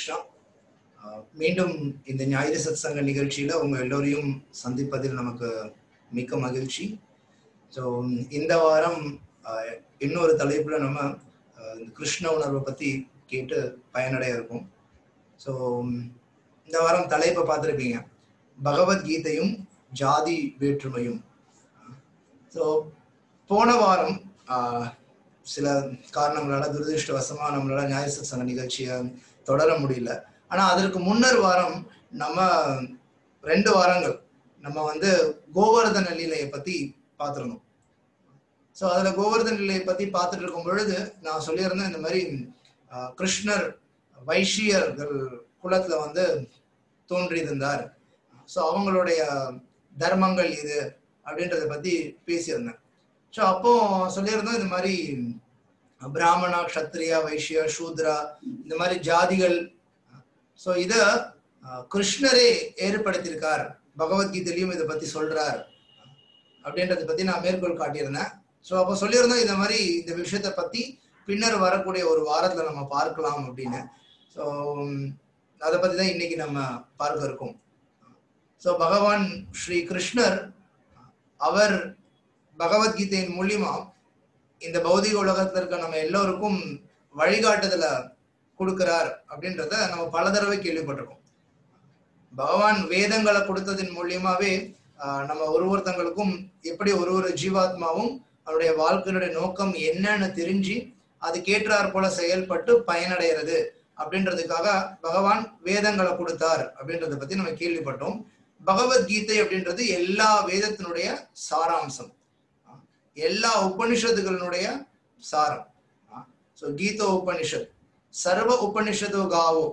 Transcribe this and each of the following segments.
கிருஷ்ணா மீண்டும் இந்த ஞாயிறு சத் சங்க நிகழ்ச்சியில உங்க எல்லோரையும் சந்திப்பதில் நமக்கு மிக்க மகிழ்ச்சி. ஸோ இந்த வாரம் இன்னொரு தலைப்புல நம்ம இந்த கிருஷ்ண உணர்வை பத்தி கேட்டு பயனடைய இருக்கும். ஸோ இந்த வாரம் தலைப்பை பார்த்துருப்பீங்க. பகவத்கீதையும் ஜாதி வேற்றுமையும். ஸோ போன வாரம் சில காரணங்களால துரதிருஷ்டவசமா நம்மளால ஞாயிறு சங்க நிகழ்ச்சியை தொடர முடியல. ஆனால் அதற்கு முன்னர் வாரம் நம்ம ரெண்டு வாரங்கள் நம்ம வந்து கோவர்தன லீலையை பற்றி பார்த்துருந்தோம். ஸோ அதில் கோவர்தன லீலையை பற்றி பார்த்துட்டு இருக்கும் பொழுது நான் சொல்லியிருந்தேன் இந்த மாதிரி கிருஷ்ணர் வைஷ்யர்கள் குலத்தில் வந்து தோன்றியிருந்தார். ஸோ அவங்களுடைய தர்மங்கள் இது அப்படின்றத பற்றி பேசியிருந்தேன். ஸோ அப்போ சொல்லியிருந்தோம் இந்த மாதிரி பிராமணா க்ஷத்ரியா வைஷ்யா சூத்ரா இந்த மாதிரி ஜாதிகள். ஸோ இத கிருஷ்ணரே ஏற்படுத்தியிருக்கார். பகவத்கீதையிலையும் இதை பத்தி சொல்றார். அப்படின்றத பத்தி நான் மேற்கோள் காட்டியிருந்தேன். ஸோ அப்போ சொல்லியிருந்தோம் இந்த மாதிரி இந்த விஷயத்தை பத்தி பின்னர் வரக்கூடிய ஒரு வாரத்துல நம்ம பார்க்கலாம் அப்படின்னு. ஸோ அதை பத்தி தான் இன்னைக்கு நம்ம பார்க்க இருக்கோம். ஸோ பகவான் ஸ்ரீ கிருஷ்ணர் அவர் பகவத்கீதையின் மூலியமா இந்த பௌதிக உலகத்துல இருக்க நம்ம எல்லோருக்கும் வழிகாட்டுதல கொடுக்கிறார் அப்படின்றத நம்ம பல தடவை கேள்விப்பட்டிருக்கோம். பகவான் வேதங்களை கொடுத்ததின் மூலியமாவே நம்ம ஒரு ஒருத்தங்களுக்கும் எப்படி ஒரு ஒரு ஜீவாத்மாவும் அவருடைய வாழ்க்கையினுடைய நோக்கம் என்னன்னு தெரிஞ்சு அது கேட்டார் போல செயல்பட்டு பயனடைகிறது அப்படின்றதுக்காக பகவான் வேதங்களை கொடுத்தார் அப்படின்றத பத்தி நம்ம கேள்விப்பட்டோம். பகவத்கீதை அப்படின்றது எல்லா வேதத்தினுடைய சாராம்சம். எல்லா உபனிஷத்துகளினுடைய சாரம். ஸோ கீதோ உபனிஷத் சர்வ உபனிஷதோ காவோ.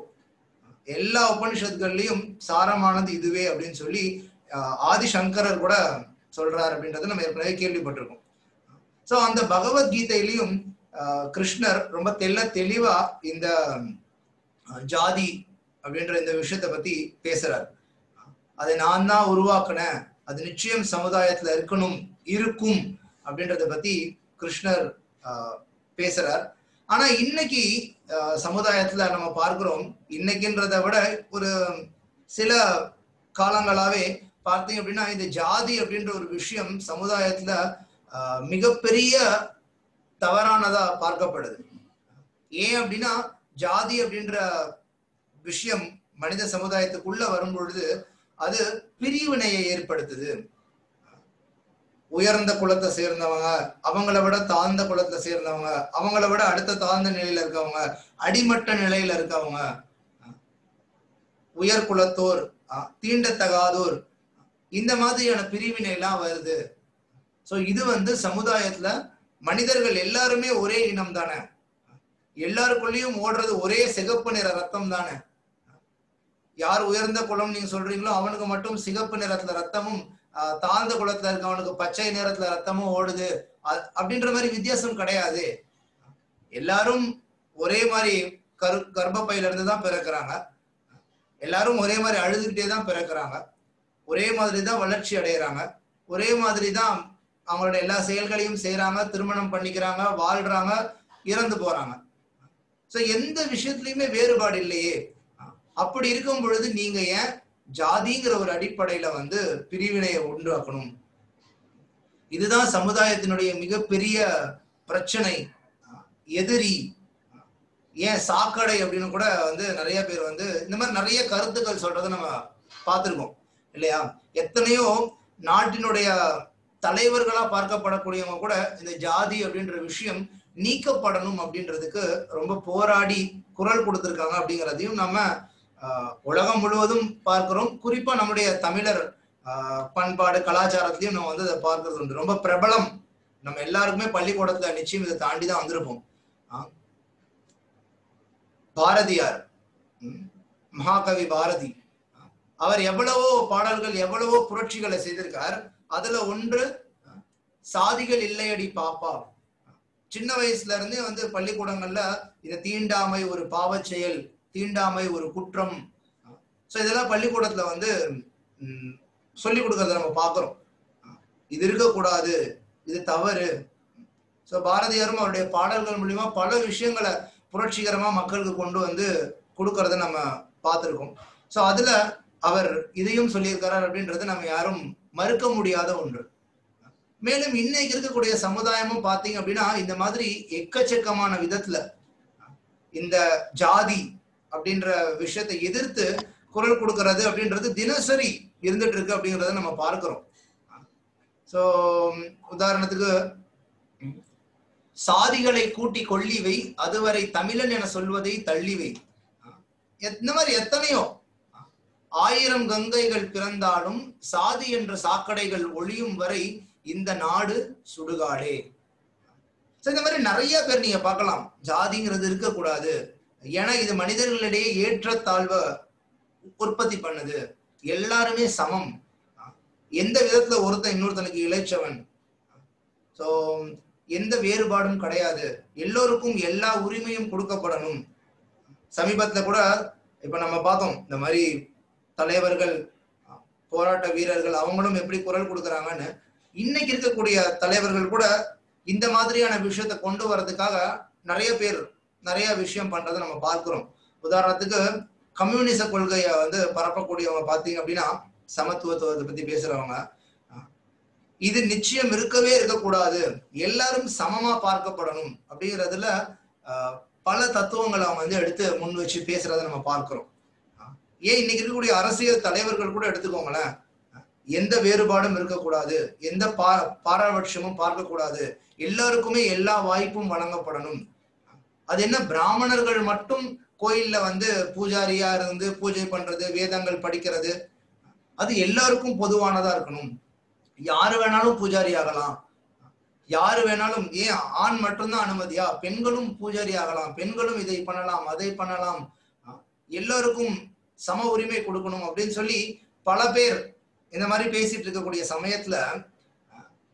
எல்லா உபனிஷத்துகள்லயும் சாரமானது இதுவே அப்படின்னு சொல்லி ஆதிசங்கரர் கூட சொல்றார் அப்படின்றத நம்ம ஏற்கனவே கேள்விப்பட்டிருக்கோம். ஸோ அந்த பகவத்கீதையிலையும் கிருஷ்ணர் ரொம்ப தெல்ல தெளிவா இந்த ஜாதி அப்படின்ற இந்த விஷயத்தை பத்தி பேசுறார். அதை நான் தான் உருவாக்குனேன். அது நிச்சயம் சமுதாயத்துல இருக்கணும் இருக்கும். அப்படின்றத பத்தி கிருஷ்ணர் பேசுறார். ஆனா இன்னைக்கு சமுதாயத்துல நம்ம பார்க்கிறோம் இன்னைக்குன்றத விட ஒரு சில காலங்களாவே பார்த்தீங்க அப்படின்னா இந்த ஜாதி அப்படின்ற ஒரு விஷயம் சமுதாயத்துல மிகப்பெரிய தவறானதா பார்க்கப்படுது. ஏன் அப்படின்னா ஜாதி அப்படின்ற விஷயம் மனித சமுதாயத்துக்குள்ள வரும் பொழுது அது பிரிவினையை ஏற்படுத்துது. உயர்ந்த குலத்தை சேர்ந்தவங்க அவங்கள விட தாழ்ந்த குலத்தை சேர்ந்தவங்க அவங்கள விட அடுத்த தாழ்ந்த நிலையில இருக்கவங்க அடிமட்ட நிலையில இருக்கவங்க உயர் குலத்தோர் தீண்டத்தகாதோர் இந்த மாதிரியான பிரிவினை எல்லாம் வருது. சோ இது வந்து சமுதாயத்துல மனிதர்கள் எல்லாருமே ஒரே இனம் தானே. எல்லாருக்குள்ளேயும் ஓடுறது ஒரே சிகப்பு நிற ரத்தம் தானே. யார் உயர்ந்த குலம் நீங்க சொல்றீங்களோ அவனுக்கு மட்டும் சிகப்பு நிறத்துல ரத்தமும் தாழ்ந்த குளத்துல இருக்கவனுக்கு பச்சை நேரத்துல ரத்தமும் ஓடுது. அப்படின்ற மாதிரி வித்தியாசம் கிடையாது. எல்லாரும் ஒரே மாதிரி கரு கர்ப்பப்பையில இருந்து தான் பிறக்கிறாங்க. எல்லாரும் ஒரே மாதிரி அழுதுகிட்டே தான் பிறக்கிறாங்க. ஒரே மாதிரி தான் வளர்ச்சி அடைகிறாங்க ஒரே மாதிரி தான் அவங்களோட எல்லா செயல்களையும் செய்யறாங்க திருமணம் பண்ணிக்கிறாங்க வாழ்றாங்க இறந்து போறாங்க. சோ எந்த விஷயத்துலயுமே வேறுபாடு இல்லையே. அப்படி இருக்கும் பொழுது நீங்க ஏன் ஜாதிங்கிற ஒரு அடிப்படையில வந்து பிரிவினையை உண்டாக்கணும். இதுதான் சமுதாயத்தினுடைய மிகப்பெரிய பிரச்சனை. எதிரி ஏன் சாக்கடை அப்படின்னு கூட வந்து நிறைய பேர் வந்து இந்த மாதிரி நிறைய கருத்துக்கள் சொல்றதை நம்ம பார்த்துருக்கோம் இல்லையா? எத்தனையோ நாட்டினுடைய தலைவர்களா பார்க்கப்படக்கூடியவங்க கூட இந்த ஜாதி அப்படின்ற விஷயம் நீக்கப்படணும் அப்படின்றதுக்கு ரொம்ப போராடி குரல் கொடுத்துருக்காங்க அப்படிங்கிறதையும் நம்ம உலகம் முழுவதும் பார்க்கிறோம். குறிப்பா நம்முடைய தமிழர் பண்பாடு கலாச்சாரத்திலையும் நம்ம வந்து அதை பார்க்கறது உண்டு. ரொம்ப பிரபலம். நம்ம எல்லாருக்குமே பள்ளிக்கூடத்துல நிச்சயம் இதை தாண்டி தான் வந்திருப்போம் பாரதியார். மகாகவி பாரதி. அவர் எவ்வளவோ பாடல்கள் எவ்வளவோ புரட்சிகளை செய்திருக்கார். அதுல ஒன்று சாதிகள் இல்லையடி பாப்பா. சின்ன வயசுல இருந்தே வந்து பள்ளிக்கூடங்கள்ல இந்த தீண்டாமை ஒரு பாவச் செயல் தீண்டாமை ஒரு குற்றம். ஸோ இதெல்லாம் பள்ளிக்கூடத்துல வந்து சொல்லி கொடுக்கறத நம்ம பார்க்குறோம். இது இருக்கக்கூடாது இது தவறு. ஸோ பாரதியாரும் அவருடைய பாடல்கள் மூலியமா பல விஷயங்களை புரட்சிகரமா மக்களுக்கு கொண்டு வந்து கொடுக்கறத நம்ம பார்த்துருக்கோம். ஸோ அதுல அவர் இதையும் சொல்லியிருக்கிறார் அப்படின்றது நம்ம யாரும் மறுக்க முடியாத ஒன்று. மேலும் இன்னைக்கு இருக்கக்கூடிய சமுதாயமும் பார்த்தீங்க அப்படின்னா இந்த மாதிரி எக்கச்சக்கமான விதத்துல இந்த ஜாதி அப்படின்ற விஷயத்தை எதிர்த்து குரல் கொடுக்கறது அப்படின்றது தினசரி இருந்துட்டு இருக்கு அப்படிங்கிறத நம்ம பார்க்கிறோம். ஸோ உதாரணத்துக்கு சாதிகளை கூட்டி கொள்ளிவை அதுவரை தமிழன் என சொல்வதை தள்ளிவை இந்த மாதிரி எத்தனையோ ஆயிரம் கங்கைகள் பிறந்தாலும் சாதி என்ற சாக்கடைகள் ஒளியும் வரை இந்த நாடு சுடுகாடே. இந்த மாதிரி நிறைய பேர் நீங்க பார்க்கலாம். ஜாதிங்கிறது இருக்கக்கூடாது. ஏன்னா இது மனிதர்களிடையே ஏற்றத்தாழ்வை உற்பத்தி பண்ணுது. எல்லாருமே சமம். எந்த விதத்துல ஒருத்தன் இன்னொருத்தனுக்கு இளைச்சவன்? ஸோ எந்த வேறுபாடும் கிடையாது. எல்லோருக்கும் எல்லா உரிமையும் கொடுக்கப்படணும். சமீபத்துல கூட இப்ப நம்ம பார்த்தோம் இந்த மாதிரி தலைவர்கள் போராட்ட வீரர்கள் அவங்களும் எப்படி குரல் கொடுக்குறாங்கன்னு இன்னைக்கு இருக்கக்கூடிய தலைவர்கள் கூட இந்த மாதிரியான விஷயத்த கொண்டு வர்றதுக்காக நிறைய பேர் நிறைய விஷயம் பண்றதை நம்ம பார்க்கிறோம். உதாரணத்துக்கு கம்யூனிச கொள்கையை வந்து பரப்பக்கூடியவங்க பார்த்தீங்க அப்படின்னா சமத்துவத்துவத்தை பத்தி பேசுறவங்க. இது நிச்சயம் இருக்கவே இருக்கக்கூடாது. எல்லாரும் சமமா பார்க்கப்படணும் அப்படிங்கிறதுல பல தத்துவங்களை அவங்க வந்து எடுத்து முன் வச்சு பேசுறத நம்ம பார்க்கிறோம். ஏன் இன்னைக்கு இருக்கக்கூடிய அரசியல் தலைவர்கள் கூட எடுத்துக்கோங்களேன். எந்த வேறுபாடும் இருக்கக்கூடாது. எந்த பா பாரபட்சமும் பார்க்கக்கூடாது. எல்லாருக்குமே எல்லா வாய்ப்பும் வழங்கப்படணும். அது என்ன பிராமணர்கள் மட்டும் கோயில்ல வந்து பூஜாரியா இருந்து பூஜை பண்றது வேதங்கள் படிக்கிறது அது எல்லாருக்கும் பொதுவானதா இருக்கணும். யாரு வேணாலும் பூஜாரி ஆகலாம். யாரு வேணாலும் ஏன் ஆண் மட்டும்தான் அனுமதியா? பெண்களும் பூஜாரி ஆகலாம். பெண்களும் இதை பண்ணலாம் அதை பண்ணலாம். எல்லாருக்கும் சம உரிமை கொடுக்கணும் அப்படின்னு சொல்லி பல பேர் இந்த மாதிரி பேசிட்டு இருக்கக்கூடிய சமயத்துல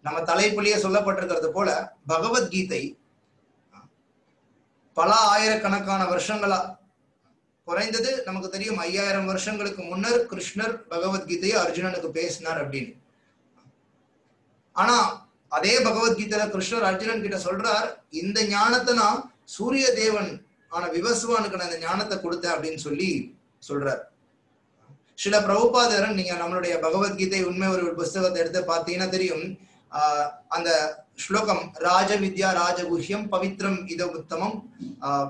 நம்ம தலைப்புலயே சொல்லப்பட்டிருக்கிறது போல பகவத்கீதை பல ஆயிரக்கணக்கான வருஷங்களா குறைந்தது நமக்கு தெரியும் ஐயாயிரம் வருஷங்களுக்கு முன்னர் கிருஷ்ணர் பகவத்கீதையை அர்ஜுனனுக்கு பேசினார் அப்படின்னு. ஆனா அதே பகவத்கீதையில கிருஷ்ணர் அர்ஜுனன் கிட்ட சொல்றார் இந்த ஞானத்தை நான் சூரிய தேவன் ஆன விவசுவானுக்கு நான் இந்த ஞானத்தை கொடுத்தேன் அப்படின்னு சொல்லி சொல்றார். சில பிரபுபாதரன் நீங்க நம்மளுடைய பகவத்கீதை உண்மை ஒரு புஸ்தகத்தை எடுத்து பார்த்தீங்கன்னா தெரியும். அந்த ஸ்லோகம் ராஜ வித்யா ராஜகுஹ்யம் பவித்ரம் இத உத்தமம். ஆஹ்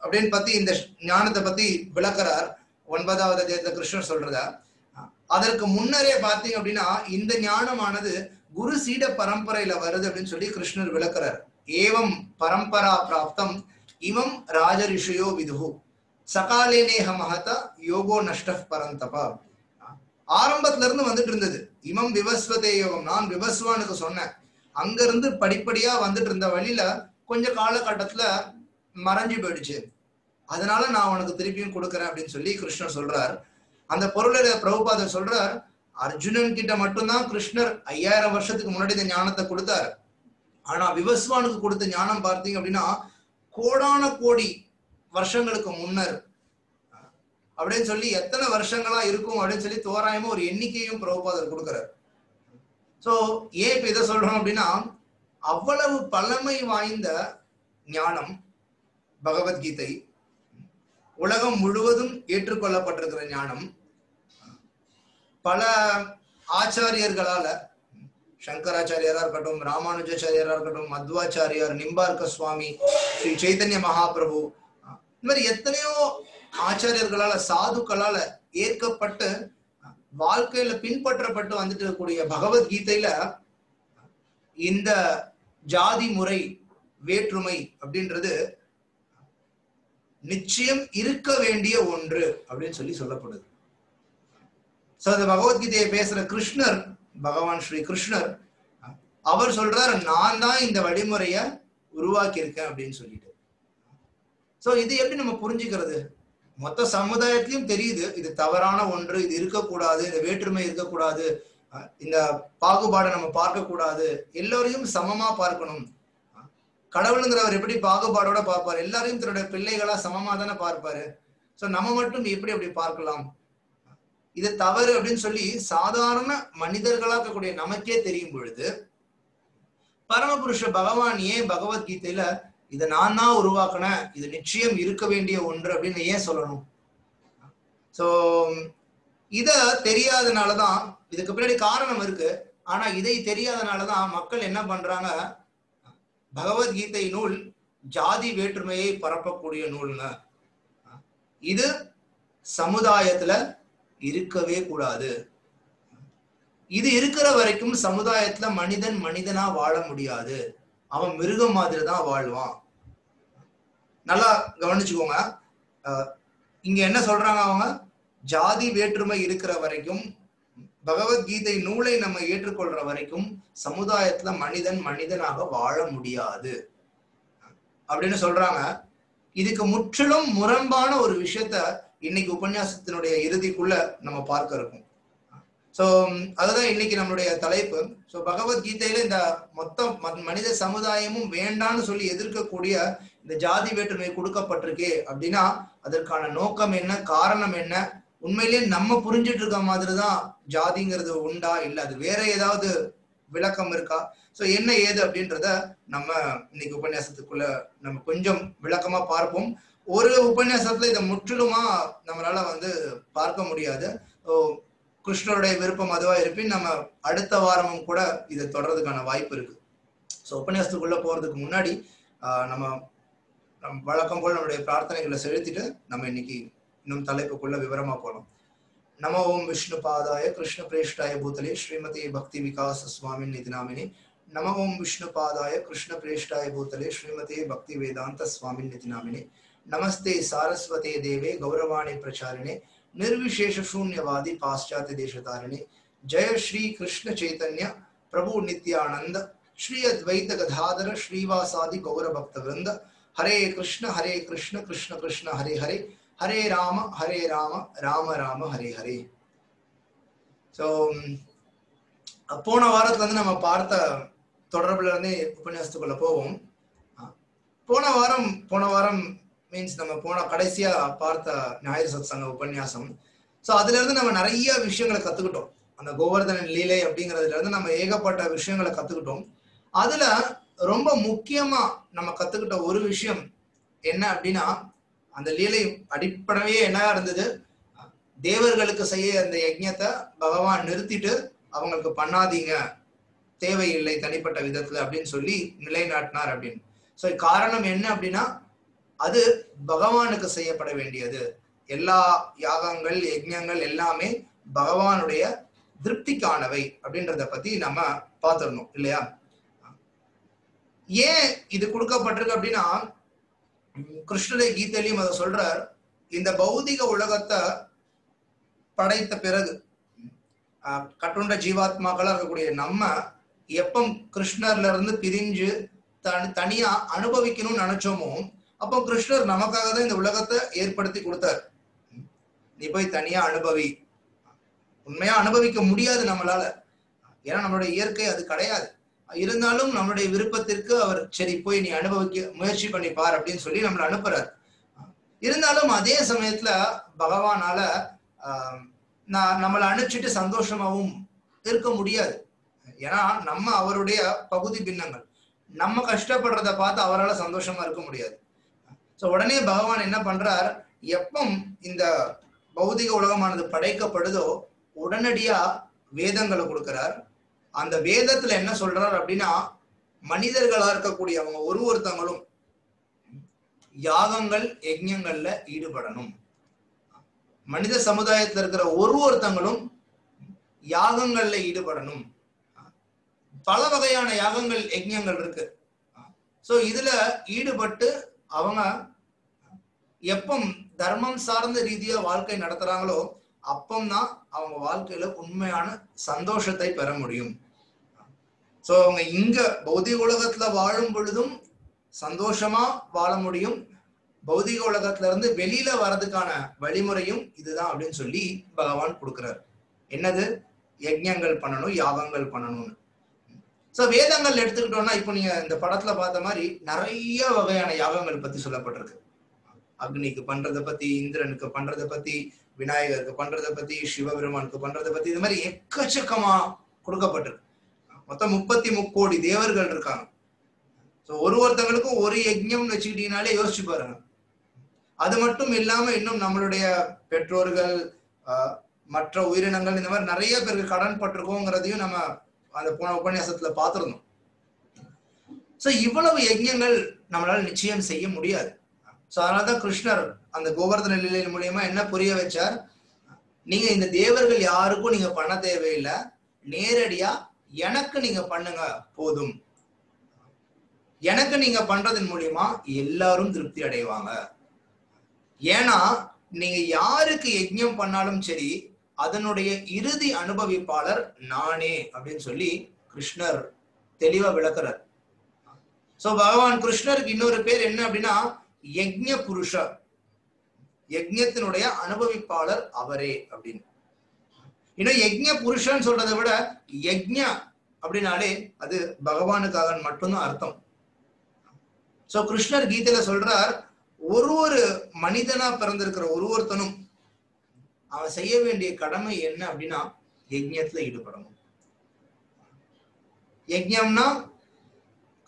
அப்படின்னு பத்தி இந்த ஞானத்தை பத்தி விளக்குறார். ஒன்பதாவது அத்தியாயத்தை கிருஷ்ணர் சொல்றத. அதற்கு முன்னரே பார்த்தீங்க அப்படின்னா இந்த ஞானமானது குரு சீட பரம்பரையில வருது அப்படின்னு சொல்லி கிருஷ்ணர் விளக்குறார். ஏவம் பரம்பரா பிராப்தம் இவம் ராஜ ரிஷியோ விதுகு சகாலேனேக மகதா யோகோ நஷ்ட பரந்தபா. ஆரம்பத்துல இருந்து வந்துட்டு இருந்தது. இமம் விவஸ்வதே யோகம் நான் விவஸ்வானுக்கு சொன்னேன். அங்க இருந்து படிப்படியா வந்துட்டு இருந்த வழியில கொஞ்ச காலகட்டத்துல மறைஞ்சு போயிடுச்சு. அதனால நான் உனக்கு திருப்பியும் கொடுக்குறேன் அப்படின்னு சொல்லி கிருஷ்ணர் சொல்றார். அந்த பொருளை பிரபுபாதர் சொல்றார் அர்ஜுனன் கிட்ட மட்டும்தான் கிருஷ்ணர் ஐயாயிரம் வருஷத்துக்கு முன்னாடி இந்த ஞானத்தை கொடுத்தாரு. ஆனா விவஸ்வானுக்கு கொடுத்த ஞானம் பார்த்தீங்க அப்படின்னா கோடான கோடி வருஷங்களுக்கு முன்னர். அப்படின்னு சொல்லி எத்தனை வருஷங்களா இருக்கும் அப்படின்னு சொல்லி தோராயமா ஒரு எண்ணிக்கையும் பிரபுபாதர் கொடுக்குறாரு. சோ ஏன் இப்ப இதை சொல்றோம் அப்படின்னா அவ்வளவு பழமை வாய்ந்த ஞானம் பகவத்கீதை உலகம் முழுவதும் ஏற்றுக்கொள்ளப்பட்டிருக்கிற ஞானம் பல ஆச்சாரியர்களால சங்கராச்சாரியாரா இருக்கட்டும் ராமானுஜாச்சாரியாரா இருக்கட்டும் மத்வாச்சாரியார் நிம்பார்க்க சுவாமி ஸ்ரீ சைதன்ய மகாபிரபு இந்த மாதிரி எத்தனையோ ஆச்சாரியர்களால சாதுக்களால ஏற்கப்பட்டு வாழ்க்கையில பின்பற்றப்பட்டு வந்துட்டு இருக்கக்கூடிய பகவத்கீதையில இந்த ஜாதி முறை வேற்றுமை அப்படின்றது நிச்சயம் இருக்க வேண்டிய ஒன்று அப்படின்னு சொல்லி சொல்லப்படுது. சோ அந்த பகவத்கீதையை பேசுற கிருஷ்ணர் பகவான் ஸ்ரீ கிருஷ்ணர் அவர் சொல்றாரு நான் தான் இந்த வழிமுறைய உருவாக்கி இருக்கேன் அப்படின்னு சொல்லிட்டு. சோ இது எப்படி நம்ம புரிஞ்சுக்கிறது? மொத்த சமுதாயத்திலையும் தெரியுது இது தவறான ஒன்று இது இருக்கக்கூடாது இந்த வேற்றுமை இருக்கக்கூடாது இந்த பாகுபாடை நம்ம பார்க்க கூடாது எல்லோரையும் சமமா பார்க்கணும். கடவுளுங்கிறவர் எப்படி பாகுபாடோட பார்ப்பாரு? எல்லாரையும் தன்னுடைய பிள்ளைகளா சமமா தானே பார்ப்பாரு? ஸோ நம்ம மட்டும் எப்படி அப்படி பார்க்கலாம்? இது தவறு அப்படின்னு சொல்லி சாதாரண மனிதர்களாக இருக்கக்கூடிய நமக்கே தெரியும் பொழுது பரமபுருஷ பகவான் ஏன் பகவத்கீதையில இதை நான் தான் உருவாக்கினேன். இது நிச்சயம் இருக்க வேண்டிய ஒன்று அப்படின்னு ஏன் சொல்லணும்? ஸோ இதை தெரியாதனால தான் இதுக்கு பின்னாடி காரணம் இருக்கு. ஆனா இதை தெரியாதனால தான் மக்கள் என்ன பண்றாங்க? பகவத்கீதை நூல் ஜாதி வேற்றுமையை பரப்பக்கூடிய நூல்ங்க இது சமுதாயத்துல இருக்கவே கூடாது. இது இருக்கிற வரைக்கும் சமுதாயத்துல மனிதன் மனிதனா வாழ முடியாது. அவன் மிருகம் மாதிரி தான் வாழ்வான். நல்லா கவனிச்சுக்கோங்க. இங்க என்ன சொல்றாங்க அவங்க? ஜாதி வேற்றுமை இருக்கிற வரைக்கும் பகவத்கீதை நூலை நம்ம ஏற்றுக்கொள்ற வரைக்கும் சமுதாயத்துல மனிதன் மனிதனாக வாழ முடியாது. அப்படின்னு சொல்றாங்க. இதுக்கு முற்றிலும் முரண்பான ஒரு விஷயத்த இன்னைக்கு உபன்யாசத்தினுடைய இறுதிக்குள்ள நம்ம பார்க்க இருக்கோம். ஸோ um, அதுதான் இன்னைக்கு நம்மளுடைய தலைப்பு. ஸோ பகவத்கீதையில இந்த மொத்த மனித சமுதாயமும் வேண்டான்னு சொல்லி எதிர்க்கக்கூடிய இந்த ஜாதி வேற்றுமை கொடுக்கப்பட்டிருக்கே அப்படின்னா அதற்கான நோக்கம் என்ன காரணம் என்ன? உண்மையிலேயே நம்ம புரிஞ்சிட்டு இருக்க மாதிரி தான் ஜாதிங்கிறது உண்டா இல்ல? அது வேற ஏதாவது விளக்கம் இருக்கா? ஸோ என்ன ஏது அப்படின்றத நம்ம இன்னைக்கு உபன்யாசத்துக்குள்ள நம்ம கொஞ்சம் விளக்கமா பார்ப்போம். ஒரு உபன்யாசத்துல இதை முற்றிலுமா நம்மளால வந்து பார்க்க முடியாது. ஸோ கிருஷ்ணருடைய விருப்பம் அதுவா இருப்பின் நம்ம அடுத்த வாரமும் கூட இதை தொடர்றதுக்கான வாய்ப்பு இருக்கு. ஸோ உபன்யாசத்துக்குள்ள போறதுக்கு முன்னாடி நம்ம நம் வழக்கம் போல் நம்மளுடைய பிரார்த்தனைகளை செலுத்திட்டு நம்ம இன்னைக்கு இன்னும் தலைப்புக்குள்ள விவரமா போலாம். நம ஓம் விஷ்ணு பாதாய கிருஷ்ண பிரேஷ்டாய பூதலே ஸ்ரீமதி பக்தி விகாச சுவாமி நிதினாமினி நம ஓம் விஷ்ணு பாதாய கிருஷ்ண பிரேஷ்டாய பூத்தலே ஸ்ரீமதி பக்தி வேதாந்த சுவாமி நிதினாமினி நமஸ்தே சாரஸ்வதே தேவே கௌரவாணி பிரச்சாரிणे निर्विशेष शून्यवादी पाश्चात्य देशतारिणे जय श्री कृष्ण चैतन्य प्रभु नित्यानंद श्री अद्वैत गधाधर श्रीवासादि गौर भक्त वृंद हरे कृष्ण हरे कृष्ण कृष्ण कृष्ण हरे हरे हरे राम हरे राम राम राम हरे हरे ஸோ போன வாரத்துல இருந்து நம்ம பார்த்த தொடர்புல இருந்தே உபன்யாசத்துக்குள்ள போவோம் அஹ், போன வாரம் போன வாரம் மீன்ஸ் நம்ம போன கடைசியா பார்த்த ஞாயிறு சத்சங்க உபன்யாசம். ஸோ அதுல இருந்து நம்ம நிறைய விஷயங்களை கத்துக்கிட்டோம். அந்த கோவர்தனன் லீலை அப்படிங்கிறதுல இருந்து நம்ம ஏகப்பட்ட விஷயங்களை கத்துக்கிட்டோம். அதுல ரொம்ப முக்கியமா நம்ம கத்துக்கிட்ட ஒரு விஷயம் என்ன அப்படின்னா அந்த லீலை அடிப்படையே என்ன இருந்தது? தேவர்களுக்கு செய்ய அந்த யஜ்ஞத்தை பகவான் நிறுத்திட்டு அவங்களுக்கு பண்ணாதீங்க தேவையில்லை தனிப்பட்ட விதத்துல அப்படின்னு சொல்லி நிலைநாட்டினார் அப்படின்னு. ஸோ காரணம் என்ன அப்படின்னா அது பகவானுக்கு செய்யப்பட வேண்டியது. எல்லா யாகங்கள் யஜ்யங்கள் எல்லாமே பகவானுடைய திருப்திக்கானவை அப்படின்றத பத்தி நம்ம பார்த்துடணும் இல்லையா? ஏன் இது கொடுக்கப்பட்டிருக்கு அப்படின்னா உம், கீதையிலையும் அதை சொல்றார். இந்த பௌதிக உலகத்தை படைத்த பிறகு கட்டுண்ட ஜீவாத்மாக்களா இருக்கக்கூடிய நம்ம எப்போ கிருஷ்ணர்ல இருந்து பிரிஞ்சு தனி தனியா அனுபவிக்கணும்னு நினைச்சோமோ அப்போ கிருஷ்ணர் நமக்காக தான் இந்த உலகத்தை ஏற்படுத்தி கொடுத்தார். நீ போய் தனியா அனுபவி. உண்மையா அனுபவிக்க முடியாது நம்மளால. ஏன்னா நம்மளுடைய இயற்கை அது கிடையாது. இருந்தாலும் நம்மளுடைய விருப்பத்திற்கு அவர் சரி போய் நீ அனுபவிக்க முயற்சி பண்ணி பார் அப்படின்னு சொல்லி நம்மளை அனுப்புறாரு. இருந்தாலும் அதே சமயத்துல பகவானால நான் நம்மளை அனுப்பிச்சிட்டு சந்தோஷமாவும் இருக்க முடியாது. ஏன்னா நம்ம அவருடைய பகுதி பின்னங்கள். நம்ம கஷ்டப்படுறத பார்த்து அவரால் சந்தோஷமா இருக்க முடியாது. ஸோ உடனே பகவான் என்ன பண்றார்? எப்போ இந்த பௌதிக உலகமானது படைக்கப்படுதோ உடனடியா வேதங்களை கொடுக்கிறார். அந்த வேதத்துல என்ன சொல்றார் அப்படின்னா மனிதர்களா இருக்கக்கூடிய அவங்க ஒரு ஒருத்தங்களும் யாகங்கள் யஜ்யங்கள்ல ஈடுபடணும். மனித சமுதாயத்துல இருக்கிற ஒரு ஒருத்தங்களும் யாகங்கள்ல ஈடுபடணும். பல வகையான யாகங்கள் யஜ்யங்கள் இருக்கு. சோ இதுல ஈடுபட்டு அவங்க எப்பம் தர்மம் சார்ந்த ரீதியா வாழ்க்கை நடத்துறாங்களோ அப்பம்தான் அவங்க வாழ்க்கையில உண்மையான சந்தோஷத்தை பெற முடியும். சோ அவங்க இங்க பௌதிக உலகத்துல வாழும் பொழுதும் சந்தோஷமா வாழ முடியும். பௌதிக உலகத்துல இருந்து வெளியில வர்றதுக்கான வழிமுறையும் இதுதான் அப்படின்னு சொல்லி பகவான் கொடுக்கிறார். என்னது? யஜ்யங்கள் பண்ணணும் யாகங்கள் பண்ணணும்னு. சோ வேதங்கள் எடுத்துக்கிட்டோம்னா இப்போ நீங்க இந்த படத்துல பார்த்த மாதிரி நிறைய வகையான யாகங்கள் பத்தி சொல்லப்பட்டிருக்கு. அக்னிக்கு பண்றதை பத்தி இந்திரனுக்கு பண்றதை பத்தி விநாயகருக்கு பண்றதை பத்தி சிவபெருமானுக்கு பண்றதை பத்தி இது மாதிரி எக்கச்சக்கமா கொடுக்கப்பட்டிருக்கு. மொத்தம் முப்பத்தி முக்கோடி தேவர்கள் இருக்காங்க. ஸோ ஒரு ஒருத்தவங்களுக்கும் ஒரு யஜ்யம் வச்சுக்கிட்டீங்கனாலே யோசிச்சு பாருங்க. அது மட்டும் இல்லாம இன்னும் நம்மளுடைய பெற்றோர்கள் மற்ற உயிரினங்கள் இந்த மாதிரி நிறைய பேருக்கு கடன் பட்டிருக்கோங்கிறதையும் நம்ம அந்த போன உபன்யாசத்துல பார்த்திருந்தோம். ஸோ இவ்வளவு யஜ்யங்கள் நம்மளால நிச்சயம் செய்ய முடியாது. ஸோ அதனாலதான் கிருஷ்ணர் அந்த கோவர்தன நிலையின் மூலியமா என்ன புரிய வச்சார்? நீங்க இந்த தேவர்கள் யாருக்கும் நீங்க பண்ண தேவையில்லை. நேரடியா எனக்கு நீங்க பண்ணுங்க போதும். எனக்கு நீங்க பண்றதன் மூலியமா எல்லாரும் திருப்தி அடைவாங்க. ஏன்னா நீங்க யாருக்கு யஜ்யம் பண்ணாலும் சரி அதனுடைய இறுதி அனுபவிப்பாளர் நானே அப்படின்னு சொல்லி கிருஷ்ணர் தெளிவா விளக்குறார். சோ பகவான் கிருஷ்ணருக்கு இன்னொரு பேர் என்ன அப்படின்னா யஜ்ஞ புருஷர் யஜ்யத்தினுடைய அனுபவிப்பாளர் அவரே அப்படின்னு. இன்னும் யஜ்ஞ புருஷன் சொல்றதை விட யஜ்ய அப்படின்னாலே அது பகவானுக்காக மட்டும்தான் அர்த்தம். சோ கிருஷ்ணர் கீதையில சொல்றார் ஒரு ஒரு மனிதனா பிறந்திருக்கிற ஒரு ஒருத்தனும் அவன் செய்ய வேண்டிய கடமை என்ன அப்படின்னா யஜ்யத்துல ஈடுபடணும். யஜ்யம்னா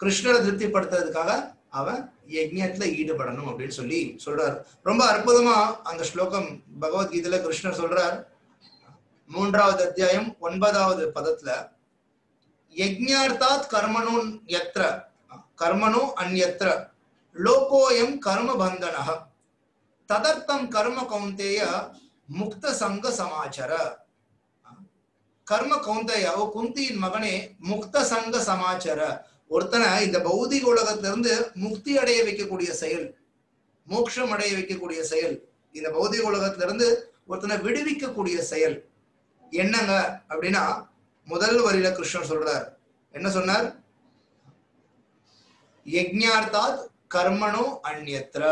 கிருஷ்ணரை திருப்திப்படுத்துறதுக்காக அவன் யஜ்யத்துல ஈடுபடணும் அப்படின்னு சொல்லி சொல்றார். ரொம்ப அற்புதமா அந்த ஸ்லோகம் பகவத்கீதையில கிருஷ்ணர் சொல்றார். மூன்றாவது அத்தியாயம் ஒன்பதாவது பதத்துல யஜ்ஞார்த்தாத் கர்மனோ யத்ர கர்மனோ அந்யத்ர லோகோயம் கர்ம பந்தனக ததர்த்தம் கர்ம கௌந்தேய முக்த சங்க சமாச்சர. கர்ம கௌந்தையாவோ குந்தியின் மகனே முக்த சங்க சமாச்சர. ஒருத்தனை இந்த பௌதிக உலகத்திலிருந்து முக்தி அடைய வைக்கக்கூடிய செயல் மோட்சம் அடைய வைக்கக்கூடிய செயல் இந்த பௌதிக உலகத்திலிருந்து ஒருத்தனை விடுவிக்கக்கூடிய செயல். என்னங்க? அப்படின்னா முதல் வரியில கிருஷ்ணன் சொல்றார். என்ன சொன்னார்? யஜ்ஞார்த்தாத் கர்மனோ அந்யத்ர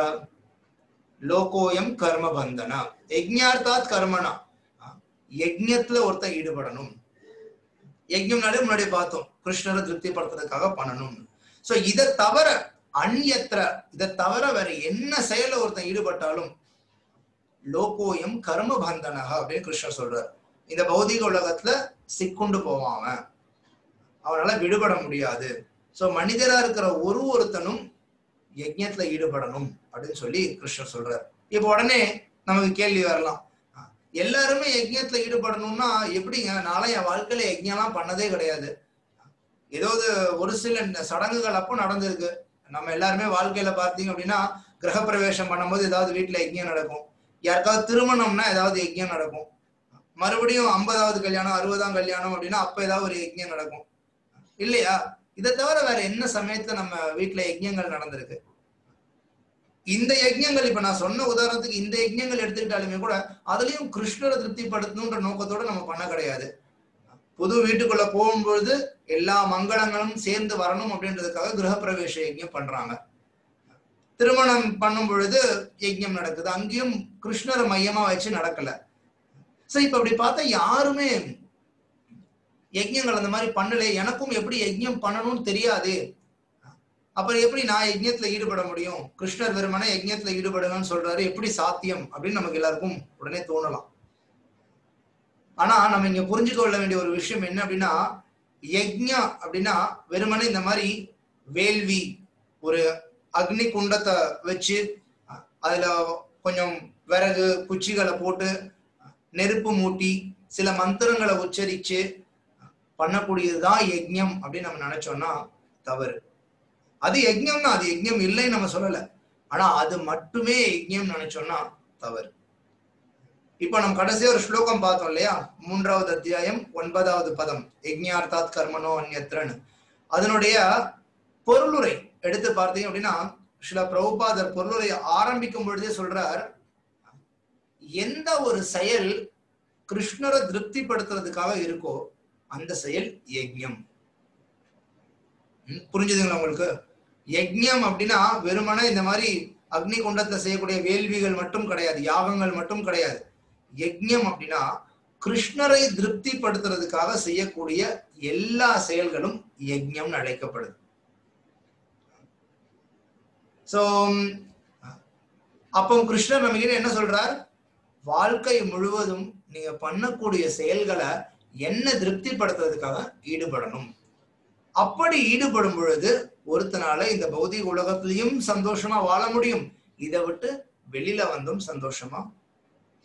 லோகோயம் கர்ம பந்தனா யஜ்ஞார்த்தாத் கர்மனா. யஜ்யத்துல ஒருத்தன் ஈடுபடணும். யஜ்ஞம்னாலே முன்னாடி பார்த்தோம். கிருஷ்ணரை திருப்திப்படுத்துறதுக்காக பண்ணணும். சோ இதை தவிர அந்யத்திர இதை தவிர வேற என்ன செயல ஒருத்தன் ஈடுபட்டாலும் லோகோயம் கர்ம பந்தனக அப்படின்னு கிருஷ்ணர் சொல்றார். இந்த பௌதிக உலகத்துல சிக்குண்டு போவான் அவன். அவனால விடுபட முடியாது. சோ மனிதரா இருக்கிற ஒரு ஒருத்தனும் யஜ்யத்துல ஈடுபடணும் அப்படின்னு சொல்லி கிருஷ்ணர் சொல்றார். இப்போ உடனே நமக்கு கேள்வி வரலாம். எல்லாருமே யஜ்யத்துல ஈடுபடணும்னா எப்படிங்க? நாளை என் வாழ்க்கையில யஜ்ஞம்லாம் பண்ணதே கிடையாது. ஏதாவது ஒரு சில சடங்குகள் அப்போ நடந்திருக்கு. நம்ம எல்லாருமே வாழ்க்கையில பார்த்தீங்க அப்படின்னா கிரகப்பிரவேசம் பண்ணும்போது ஏதாவது வீட்டுல யஜ்யம் நடக்கும். யாருக்காவது திருமணம்னா ஏதாவது யஜ்யம் நடக்கும். மறுபடியும் ஐம்பதாவது கல்யாணம் அறுபதாம் கல்யாணம் அப்படின்னா அப்ப ஏதாவது ஒரு யஜ்யம் நடக்கும். இல்லையா? இதை தவிர வேற என்ன சமயத்துல நம்ம வீட்டுல யஜ்யங்கள் நடந்திருக்கு? இந்த யஜ்யங்கள் இப்ப நான் சொன்ன உதாரணத்துக்கு இந்த யஜ்யங்கள் எடுத்துக்கிட்டாலுமே கூட அதுலயும் கிருஷ்ணரை திருப்திப்படுத்தணுன்ற நோக்கத்தோட நம்ம பண்ண கிடையாது. புது வீட்டுக்குள்ள போகும்பொழுது எல்லா மங்களங்களும் சேர்ந்து வரணும் அப்படின்றதுக்காக கிரகப்பிரவேச யஜ்யம் பண்றாங்க. திருமணம் பண்ணும் பொழுது யஜ்யம் நடக்குது. அங்கேயும் கிருஷ்ணரை மையமா வச்சு நடக்கல. சோ இப்ப அப்படி பார்த்தா யாருமே யஜ்யங்கள் அந்த மாதிரி பண்ணல எனக்கும் எப்படி யஜ்யம் பண்ணணும்னு தெரியாது. அப்புறம் எப்படி நான் யஜ்யத்துல ஈடுபட முடியும்? கிருஷ்ணர் வெறுமனை யஜ்யத்துல ஈடுபடுங்கன்னு சொல்றாரு எப்படி சாத்தியம் அப்படின்னு நமக்கு எல்லாருக்கும் உடனே தோணலாம். ஆனா நம்ம இங்க புரிஞ்சுக்க கொள்ள வேண்டிய ஒரு விஷயம் என்ன அப்படின்னா யஜ்ஞா அப்படின்னா வெறுமனே இந்த மாதிரி வேள்வி ஒரு அக்னி குண்டத்தை வச்சு அதுல கொஞ்சம் விறகு குச்சிகளை போட்டு நெருப்பு மூட்டி சில மந்திரங்களை உச்சரிச்சு பண்ணக்கூடியதுதான் யஜ்யம் அப்படின்னு நம்ம நினைச்சோம்னா தவறு. அது யஜ்ஞம்னா அது யஜ்யம் இல்லைன்னு நம்ம சொல்லல. ஆனா அது மட்டுமே யஜ்யம் நினைச்சோம்னா தவறு. இப்ப நம்ம கடைசியா ஒரு ஸ்லோகம் பார்த்தோம் இல்லையா? மூன்றாவது அத்தியாயம் ஒன்பதாவது பதம். யஜ்யார்த்தாத் கர்மனோ அந்யத்ரன் அதனுடைய பொருளுரை எடுத்து பார்த்தீங்க அப்படின்னா சில பிரபுபாதர் பொருளுரை ஆரம்பிக்கும் பொழுதே சொல்றார் எந்த ஒரு செயல் கிருஷ்ணரை திருப்திப்படுத்துறதுக்காக இருக்கோ அந்த செயல் யஜ்யம். புரிஞ்சுதுங்களா உங்களுக்கு? யஜ்யம் அப்படின்னா வெறுமனே இந்த மாதிரி அக்னி குண்டத்துல செய்யக்கூடிய வேள்விகள் மட்டும் கிடையாது யாகங்கள் மட்டும் கிடையாது. யஜ்யம் அப்படின்னா கிருஷ்ணரை திருப்திப்படுத்துறதுக்காக செய்யக்கூடிய எல்லா செயல்களும் யஜ்ஞம்னு அழைக்கப்படுது. சோ அப்போ கிருஷ்ணர் நம்ம என்ன சொல்றார்? வாழ்க்கை முழுவதும் நீங்க பண்ணக்கூடிய செயல்களை என்ன திருப்திப்படுத்துறதுக்காக ஈடுபடணும். அப்படி ஈடுபடும் பொழுது ஒருத்தனால இந்த பௌதிக உலகத்திலையும் சந்தோஷமா வாழ முடியும். இதை விட்டு வெளியில வந்தும் சந்தோஷமா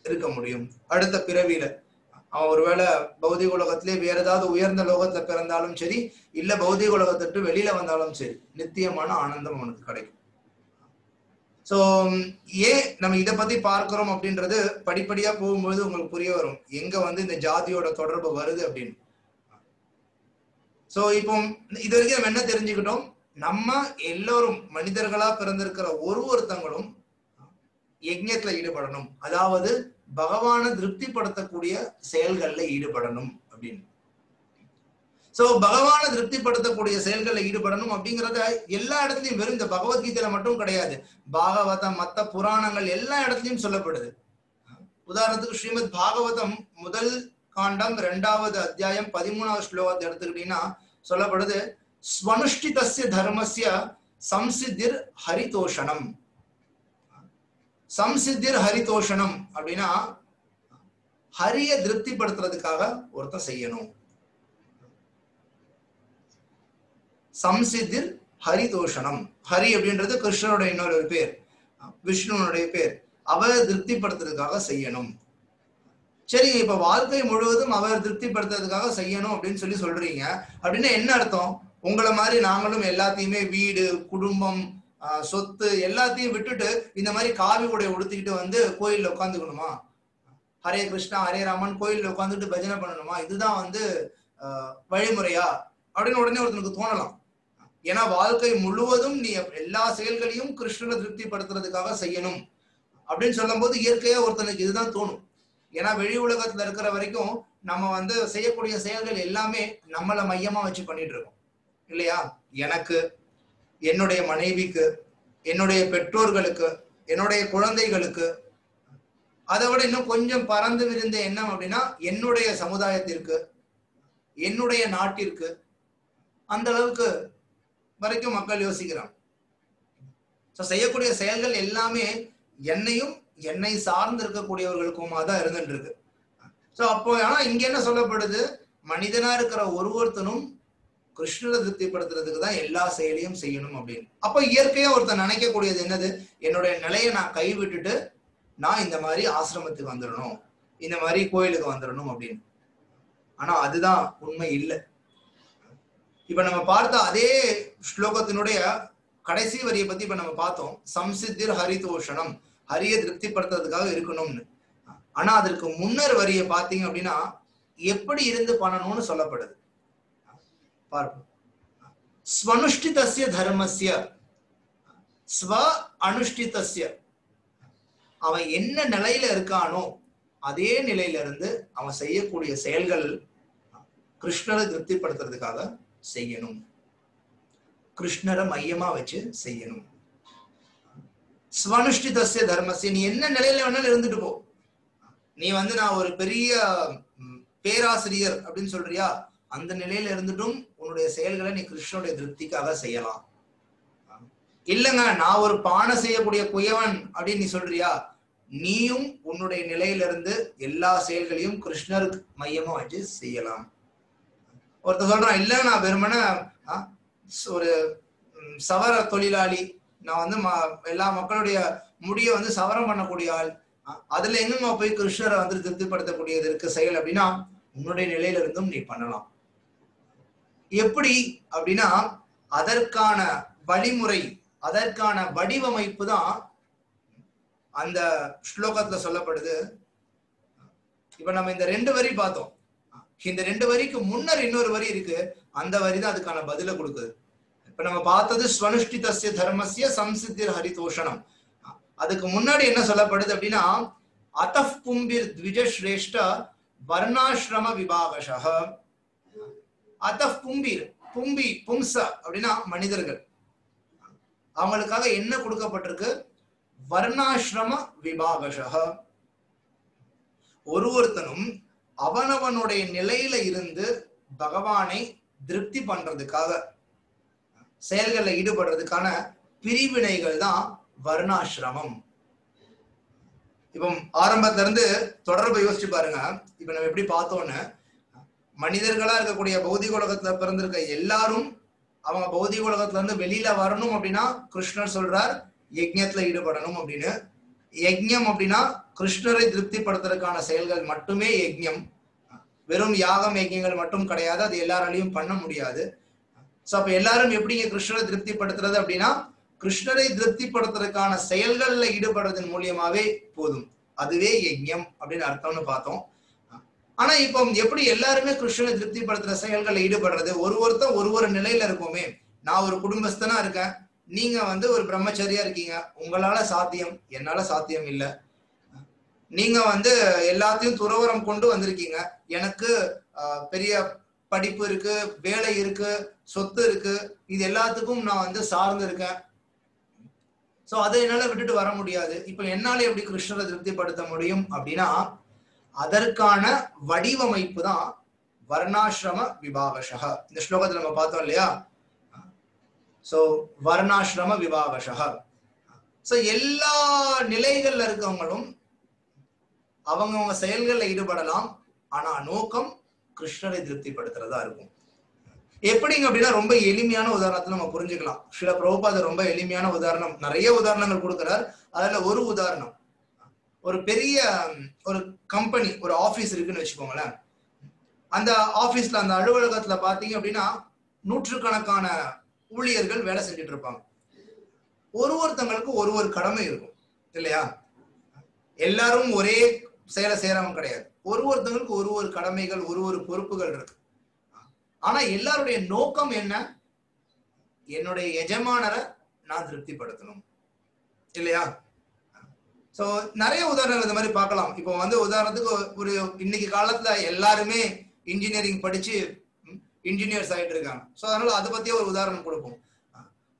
இருக்க முடியும். அடுத்த பிறவியில. அவன் ஒருவேளை பௌதிக உலகத்திலே வேற ஏதாவது உயர்ந்த லோகத்துல பிறந்தாலும் சரி இல்ல பௌதிக உலகத்தை வெளியில வந்தாலும் சரி நித்தியமான ஆனந்தம் அவனுக்கு கிடைக்கும். சோ ஏன் நம்ம இதை பத்தி பார்க்கிறோம் அப்படின்றது படிப்படியா போகும்போது உங்களுக்கு புரிய வரும். எங்க வந்து இந்த ஜாதியோட தொடர்பு வருது அப்படின்னு. சோ இப்போ இது வரைக்கும் நம்ம என்ன தெரிஞ்சுக்கிட்டோம்? நம்ம எல்லோரும் மனிதர்களா பிறந்திருக்கிற ஒரு ஒருத்தங்களும் யஜ்யத்துல ஈடுபடணும். அதாவது பகவானை திருப்திப்படுத்தக்கூடிய செயல்கள்ல ஈடுபடணும் அப்படின்னு. சோ பகவானை திருப்திப்படுத்தக்கூடிய செயல்களில் ஈடுபடணும் அப்படிங்கறத எல்லா இடத்துலயும் வெறும் இந்த பகவத்கீதையில மட்டும் கிடையாது. பாகவதம் மத்த புராணங்கள் எல்லா இடத்துலயும் சொல்லப்படுது. உதாரணத்துக்கு ஸ்ரீமத் பாகவதம் முதல் காண்டம் ரெண்டாவது அத்தியாயம் பதிமூணாவது ஸ்லோகத்தை எடுத்துக்கிட்டீங்கன்னா சொல்லப்படுது ஸ்வனுஷ்டிதஸ்ய தர்மசிய சம்சித்திர் ஹரிதோஷணம் சம்சித்திர் ஹரிதோஷணம் அப்படின்னா ஹரிய திருப்திப்படுத்துறதுக்காக ஒருத்தன் செய்யணும். சம்சித்தில் ஹரிதோஷனம் ஹரி அப்படின்றது கிருஷ்ணனுடைய இன்னொரு பேர். விஷ்ணுனுடைய பேர். அவரை திருப்திப்படுத்துறதுக்காக செய்யணும். சரி இப்ப வாழ்க்கை முழுவதும் அவர் திருப்திப்படுத்துறதுக்காக செய்யணும் அப்படின்னு சொல்லி சொல்றீங்க. அப்படின்னா என்ன அர்த்தம்? உங்களை மாதிரி நாங்களும் எல்லாத்தையுமே வீடு குடும்பம் சொத்து எல்லாத்தையும் விட்டுட்டு இந்த மாதிரி காவி உடைய உடுத்திக்கிட்டு வந்து கோயில்ல உட்காந்துக்கணுமா? ஹரே கிருஷ்ணா ஹரே ராமன் கோயில்ல உட்காந்துட்டு பஜனை பண்ணணுமா? இதுதான் வந்து வழிமுறையா? அப்படின்னு உடனே ஒருத்தனுக்கு தோணலாம். ஏன்னா வாழ்க்கை முழுவதும் நீ எல்லா செயல்களையும் கிருஷ்ணனை திருப்திப்படுத்துறதுக்காக செய்யணும் அப்படின்னு சொல்லும் போது இயற்கையா ஒருத்தனுக்கு இதுதான் தோணும். ஏன்னா வெளி உலகத்துல இருக்கிற வரைக்கும் நம்ம வந்து செய்யக்கூடிய செயல்கள் எல்லாமே நம்மளை மையமா வச்சு பண்ணிட்டு இருக்கோம். இல்லையா? எனக்கு என்னுடைய மனைவிக்கு என்னுடைய பெற்றோர்களுக்கு என்னுடைய குழந்தைகளுக்கு அதை விட இன்னும் கொஞ்சம் பறந்து விரிந்த எண்ணம் அப்படின்னா என்னுடைய சமுதாயத்திற்கு என்னுடைய நாட்டிற்கு அந்த அளவுக்கு வரைக்கும் மக்கள் யோசிக்கிறாங்க ஸோ செய்யக்கூடிய செயல்கள் எல்லாமே என்னையும் என்னை சார்ந்து இருக்கக்கூடியவர்களுக்குமா தான் இருந்துட்டு இருக்கு ஸோ அப்போ ஆனா இங்க என்ன சொல்லப்படுது? மனிதனா இருக்கிற ஒரு ஒருத்தனும் கிருஷ்ணரை திருப்திப்படுத்துறதுக்கு தான் எல்லா செயலையும் செய்யணும் அப்படின்னு. அப்போ இயற்கையா ஒருத்தன் நினைக்கக்கூடியது என்னது? என்னுடைய நிலையை நான் கைவிட்டுட்டு நான் இந்த மாதிரி ஆசிரமத்துக்கு வந்துடணும் இந்த மாதிரி கோயிலுக்கு வந்துடணும் அப்படின்னு. ஆனா அதுதான் உண்மை இல்லை. இப்ப நம்ம பார்த்த அதே ஸ்லோகத்தினுடைய கடைசி வரியை பத்தி இப்ப நம்ம பார்த்தோம். சம்சித்திர் ஹரிதோஷணம். ஹரிய திருப்திப்படுத்துறதுக்காக இருக்கணும்னு. ஆனா அதற்கு முன்னர் வரியை பார்த்தீங்க அப்படின்னா எப்படி இருந்து பண்ணணும்னு சொல்லப்படுது. பார்ப்போம். ஸ்வனுஷ்டிதஸ்ய தர்மஸ்ய. ஸ்வ அனுஷ்டிதசிய அவன் என்ன நிலையில இருக்கானோ அதே நிலையில இருந்து அவன் செய்யக்கூடிய செயல்கள் கிருஷ்ணரை திருப்திப்படுத்துறதுக்காக செய்யணும். கிருஷ்ணரை மையமா வச்சு செய்யணும். ஸ்வனுஷ்டிதஸ்ய தர்மசிய நீ என்ன நிலையில வேணாலும் இருந்துட்டு போ. நீ வந்து நான் ஒரு பெரிய பேராசிரியர் அப்படின்னு சொல்றியா? அந்த நிலையில இருந்துட்டும் உன்னுடைய செயல்களை நீ கிருஷ்ணனுடைய திருப்திக்காக செய்யலாம். இல்லைங்க நான் ஒரு பானை செய்யக்கூடிய குயவன் அப்படின்னு நீ சொல்றியா? நீயும் உன்னுடைய நிலையிலிருந்து எல்லா செயல்களையும் கிருஷ்ணருக்கு மையமா வச்சு செய்யலாம். ஒருத்தர் சொல்றான் இல்ல நான் வெறுமனே ஒரு சவர தொழிலாளி. நான் வந்து ம- எல்லா மக்களுடைய முடிய வந்து சவரம் பண்ணக்கூடிய ஆள். அதுல எங்கம்மா போய் கிருஷ்ணரை வந்து திருப்திப்படுத்தக்கூடியது இருக்கு செயல்? அப்படின்னா உன்னுடைய நிலையில இருந்தும் நீ பண்ணலாம். எப்படி? அப்படின்னா அதற்கான வழிமுறை அதற்கான வடிவமைப்பு தான் அந்த ஸ்லோகத்துல சொல்லப்படுது. இப்ப நம்ம இந்த ரெண்டு வரி பார்த்தோம். இந்த ரெண்டு வரிக்கு முன்னர் இன்னொரு வரி இருக்கு. அந்த வரி தான் அதுக்கான பதில கொடுக்குது. இப்ப நம்ம பார்த்தது ஸ்வனுஷ்டிதஸ்ய தர்மசிய சம்சித்திர் ஹரிதோஷணம். அதுக்கு முன்னாடி என்ன சொல்லப்படுது அப்படின்னா அத்தப் பும்பிர் த்விஜ ஸ்ரேஷ்ட வர்ணாசிரம விபாகஷः அத்தப் பும்பிர் பும்பி பும்ச அப்படின்னா மனிதர்கள். அவங்களுக்காக என்ன கொடுக்கப்பட்டிருக்கு? வர்ணாசிரம விபாகஷ ஒரு ஒருத்தனும் அவனவனுடைய நிலையில இருந்து பகவானை திருப்தி பண்றதுக்காக செயல்களில் ஈடுபடுறதுக்கான பிரிவினைகள் தான் வர்ணாசிரமம். இப்போ ஆரம்பத்துல இருந்து தொடர்பை யோசிச்சு பாருங்க. இப்ப நம்ம எப்படி பார்த்தோன்னு மனிதர்களா இருக்கக்கூடிய பௌதிக உலகத்துல பிறந்திருக்க எல்லாரும் அவங்க பௌதிக உலகத்துல இருந்து வெளியில வரணும் அப்படின்னா கிருஷ்ணர் சொல்றார் யஜ்யத்துல ஈடுபடணும் அப்படின்னு. யஜ்யம் அப்படின்னா கிருஷ்ணரை திருப்திப்படுத்துறதுக்கான செயல்கள் மட்டுமே யஜ்யம். வெறும் யாகம் யஜ்யங்கள் மட்டும் கிடையாது. அது எல்லாராலையும் பண்ண முடியாது. சோ அப்ப எல்லாரும் எப்படிங்க கிருஷ்ணரை திருப்திப்படுத்துறது அப்படின்னா கிருஷ்ணரை திருப்திப்படுத்துறதுக்கான செயல்கள்ல ஈடுபடுறதன் மூலியமாவே போதும். அதுவே யஜ்யம் அப்படின்னு அர்த்தம்னு பார்த்தோம். ஆனா இப்போ எப்படி எல்லாருமே கிருஷ்ணனை திருப்திப்படுத்துற செயல்களில் ஈடுபடுறது? ஒரு ஒருத்தர் ஒரு ஒரு நிலையில இருக்கோமே. நான் ஒரு குடும்பஸ்தனா இருக்கேன். நீங்க வந்து ஒரு பிரம்மச்சரியா இருக்கீங்க. உங்களால சாத்தியம் என்னால சாத்தியம் இல்லை. நீங்க வந்து எல்லாத்தையும் துறவரம் கொண்டு வந்திருக்கீங்க. எனக்கு பெரிய படிப்பு இருக்கு வேலை இருக்கு சொத்து இருக்கு. இது எல்லாத்துக்கும் நான் வந்து சார்ந்து இருக்கேன். சோ அதை என்னால விட்டுட்டு வர முடியாது. இப்ப என்னால எப்படி கிருஷ்ணரை திருப்திப்படுத்த முடியும் அப்படின்னா அதற்கான வடிவமைப்பு தான் வர்ணாசிரம விபாகஷக இந்த ஸ்லோகத்துல நம்ம பார்த்தோம் இல்லையா? சோ வர்ணாசிரம விபாகஷக சோ எல்லா நிலைகள்ல இருக்கவங்களும் அவங்கவுங்க செயல்களில் ஈடுபடலாம். ஆனா நோக்கம் கிருஷ்ணரை திருப்திப்படுத்துறதா இருக்கும். எப்படிங்க அப்படின்னா ரொம்ப எளிமையான உதாரணத்தை நம்ம புரிஞ்சுக்கலாம். சில பிரபுபாத ரொம்ப எளிமையான உதாரணம். நிறைய உதாரணங்கள் கொடுக்குறார். அதுல ஒரு உதாரணம். ஒரு பெரிய ஒரு கம்பெனி ஒரு ஆபீஸ் இருக்குன்னு வச்சுக்கோங்களேன். அந்த ஆபீஸ்ல அந்த அலுவலகத்துல பாத்தீங்க அப்படின்னா நூற்றுக்கணக்கான ஊழியர்கள் வேலை செஞ்சுட்டு இருப்பாங்க. ஒரு ஒருத்தங்களுக்கு ஒரு ஒரு கடமை இருக்கும். இல்லையா? எல்லாரும் ஒரே செயலை செய்யறவன் கிடையாது. ஒரு ஒருத்தவங்களுக்கு ஒரு ஒரு கடமைகள் ஒரு ஒரு பொறுப்புகள் இருக்கு. ஆனா எல்லாருடைய நோக்கம் என்ன? என்னுடைய எஜமானரை நான் திருப்திப்படுத்தணும். இல்லையா? சோ நிறைய உதாரணங்கள் இந்த மாதிரி பார்க்கலாம். இப்போ வந்து உதாரணத்துக்கு ஒரு இன்னைக்கு காலத்துல எல்லாருமே இன்ஜினியரிங் படிச்சு இன்ஜினியர்ஸ் ஆகிட்டு இருக்காங்க. ஸோ அதனால அதை பத்தியே ஒரு உதாரணம் கொடுப்போம்.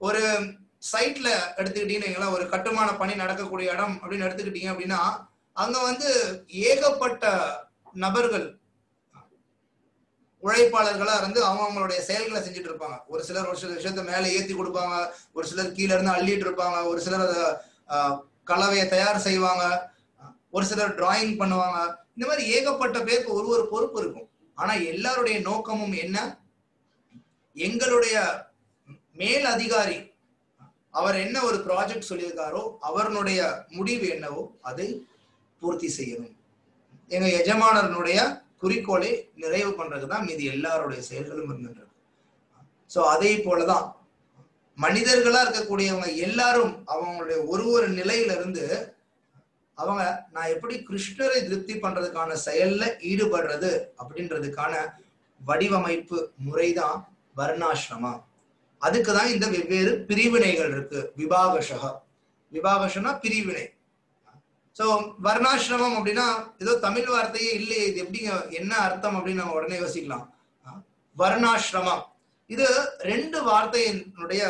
ஒரு சைட்ல எடுத்துக்கிட்டீங்கன்னா ஒரு கட்டுமான பணி நடக்கக்கூடிய இடம் அப்படின்னு எடுத்துக்கிட்டீங்க அப்படின்னா அங்க வந்து ஏகப்பட்ட நபர்கள் உழைப்பாளர்களா இருந்து அவங்க அவங்களுடைய செயல்களை செஞ்சுட்டு இருப்பாங்க. ஒரு சிலர் ஒரு சில விஷயத்த மேல ஏத்தி கொடுப்பாங்க ஒரு சிலர் கீழே இருந்து அள்ளிட்டு இருப்பாங்க ஒரு சிலர் அதை கலவையை தயார் செய்வாங்க ஒரு சிலர் டிராயிங் பண்ணுவாங்க. இந்த மாதிரி ஏகப்பட்ட பேருக்கு ஒரு ஒரு பொறுப்பு இருக்கும். ஆனா எல்லாருடைய நோக்கமும் என்ன? எங்களுடைய மேல் அதிகாரி அவர் என்ன ஒரு ப்ராஜெக்ட் சொல்லியிருக்காரோ அவருடைய முடிவு என்னவோ அதை பூர்த்தி செய்யணும். எங்க எஜமானனுடைய குறிக்கோளை நிறைவு பண்றதுதான் மீது எல்லாருடைய செயல்களும் இருந்துன்றது. சோ அதே போலதான். மனிதர்களா இருக்கக்கூடியவங்க எல்லாரும் அவங்களுடைய ஒரு ஒரு நிலையில இருந்து அவங்க நான் எப்படி கிருஷ்ணரை திருப்தி பண்றதுக்கான செயல்ல ஈடுபடுறது அப்படின்றதுக்கான வடிவமைப்பு முறைதான் வர்ணாசிரமா அதுக்குதான் இந்த வெவ்வேறு பிரிவினைகள் இருக்கு. விபாகஷா விபாகஷனா பிரிவினை. சோ வர்ணாசிரமம் அப்படின்னா ஏதோ தமிழ் வார்த்தையே இல்லையே இது எப்படிங்க என்ன அர்த்தம் அப்படின்னு நம்ம உடனே யோசிக்கலாம். வர்ணாசிரமம் இது ரெண்டு வார்த்தையினுடைய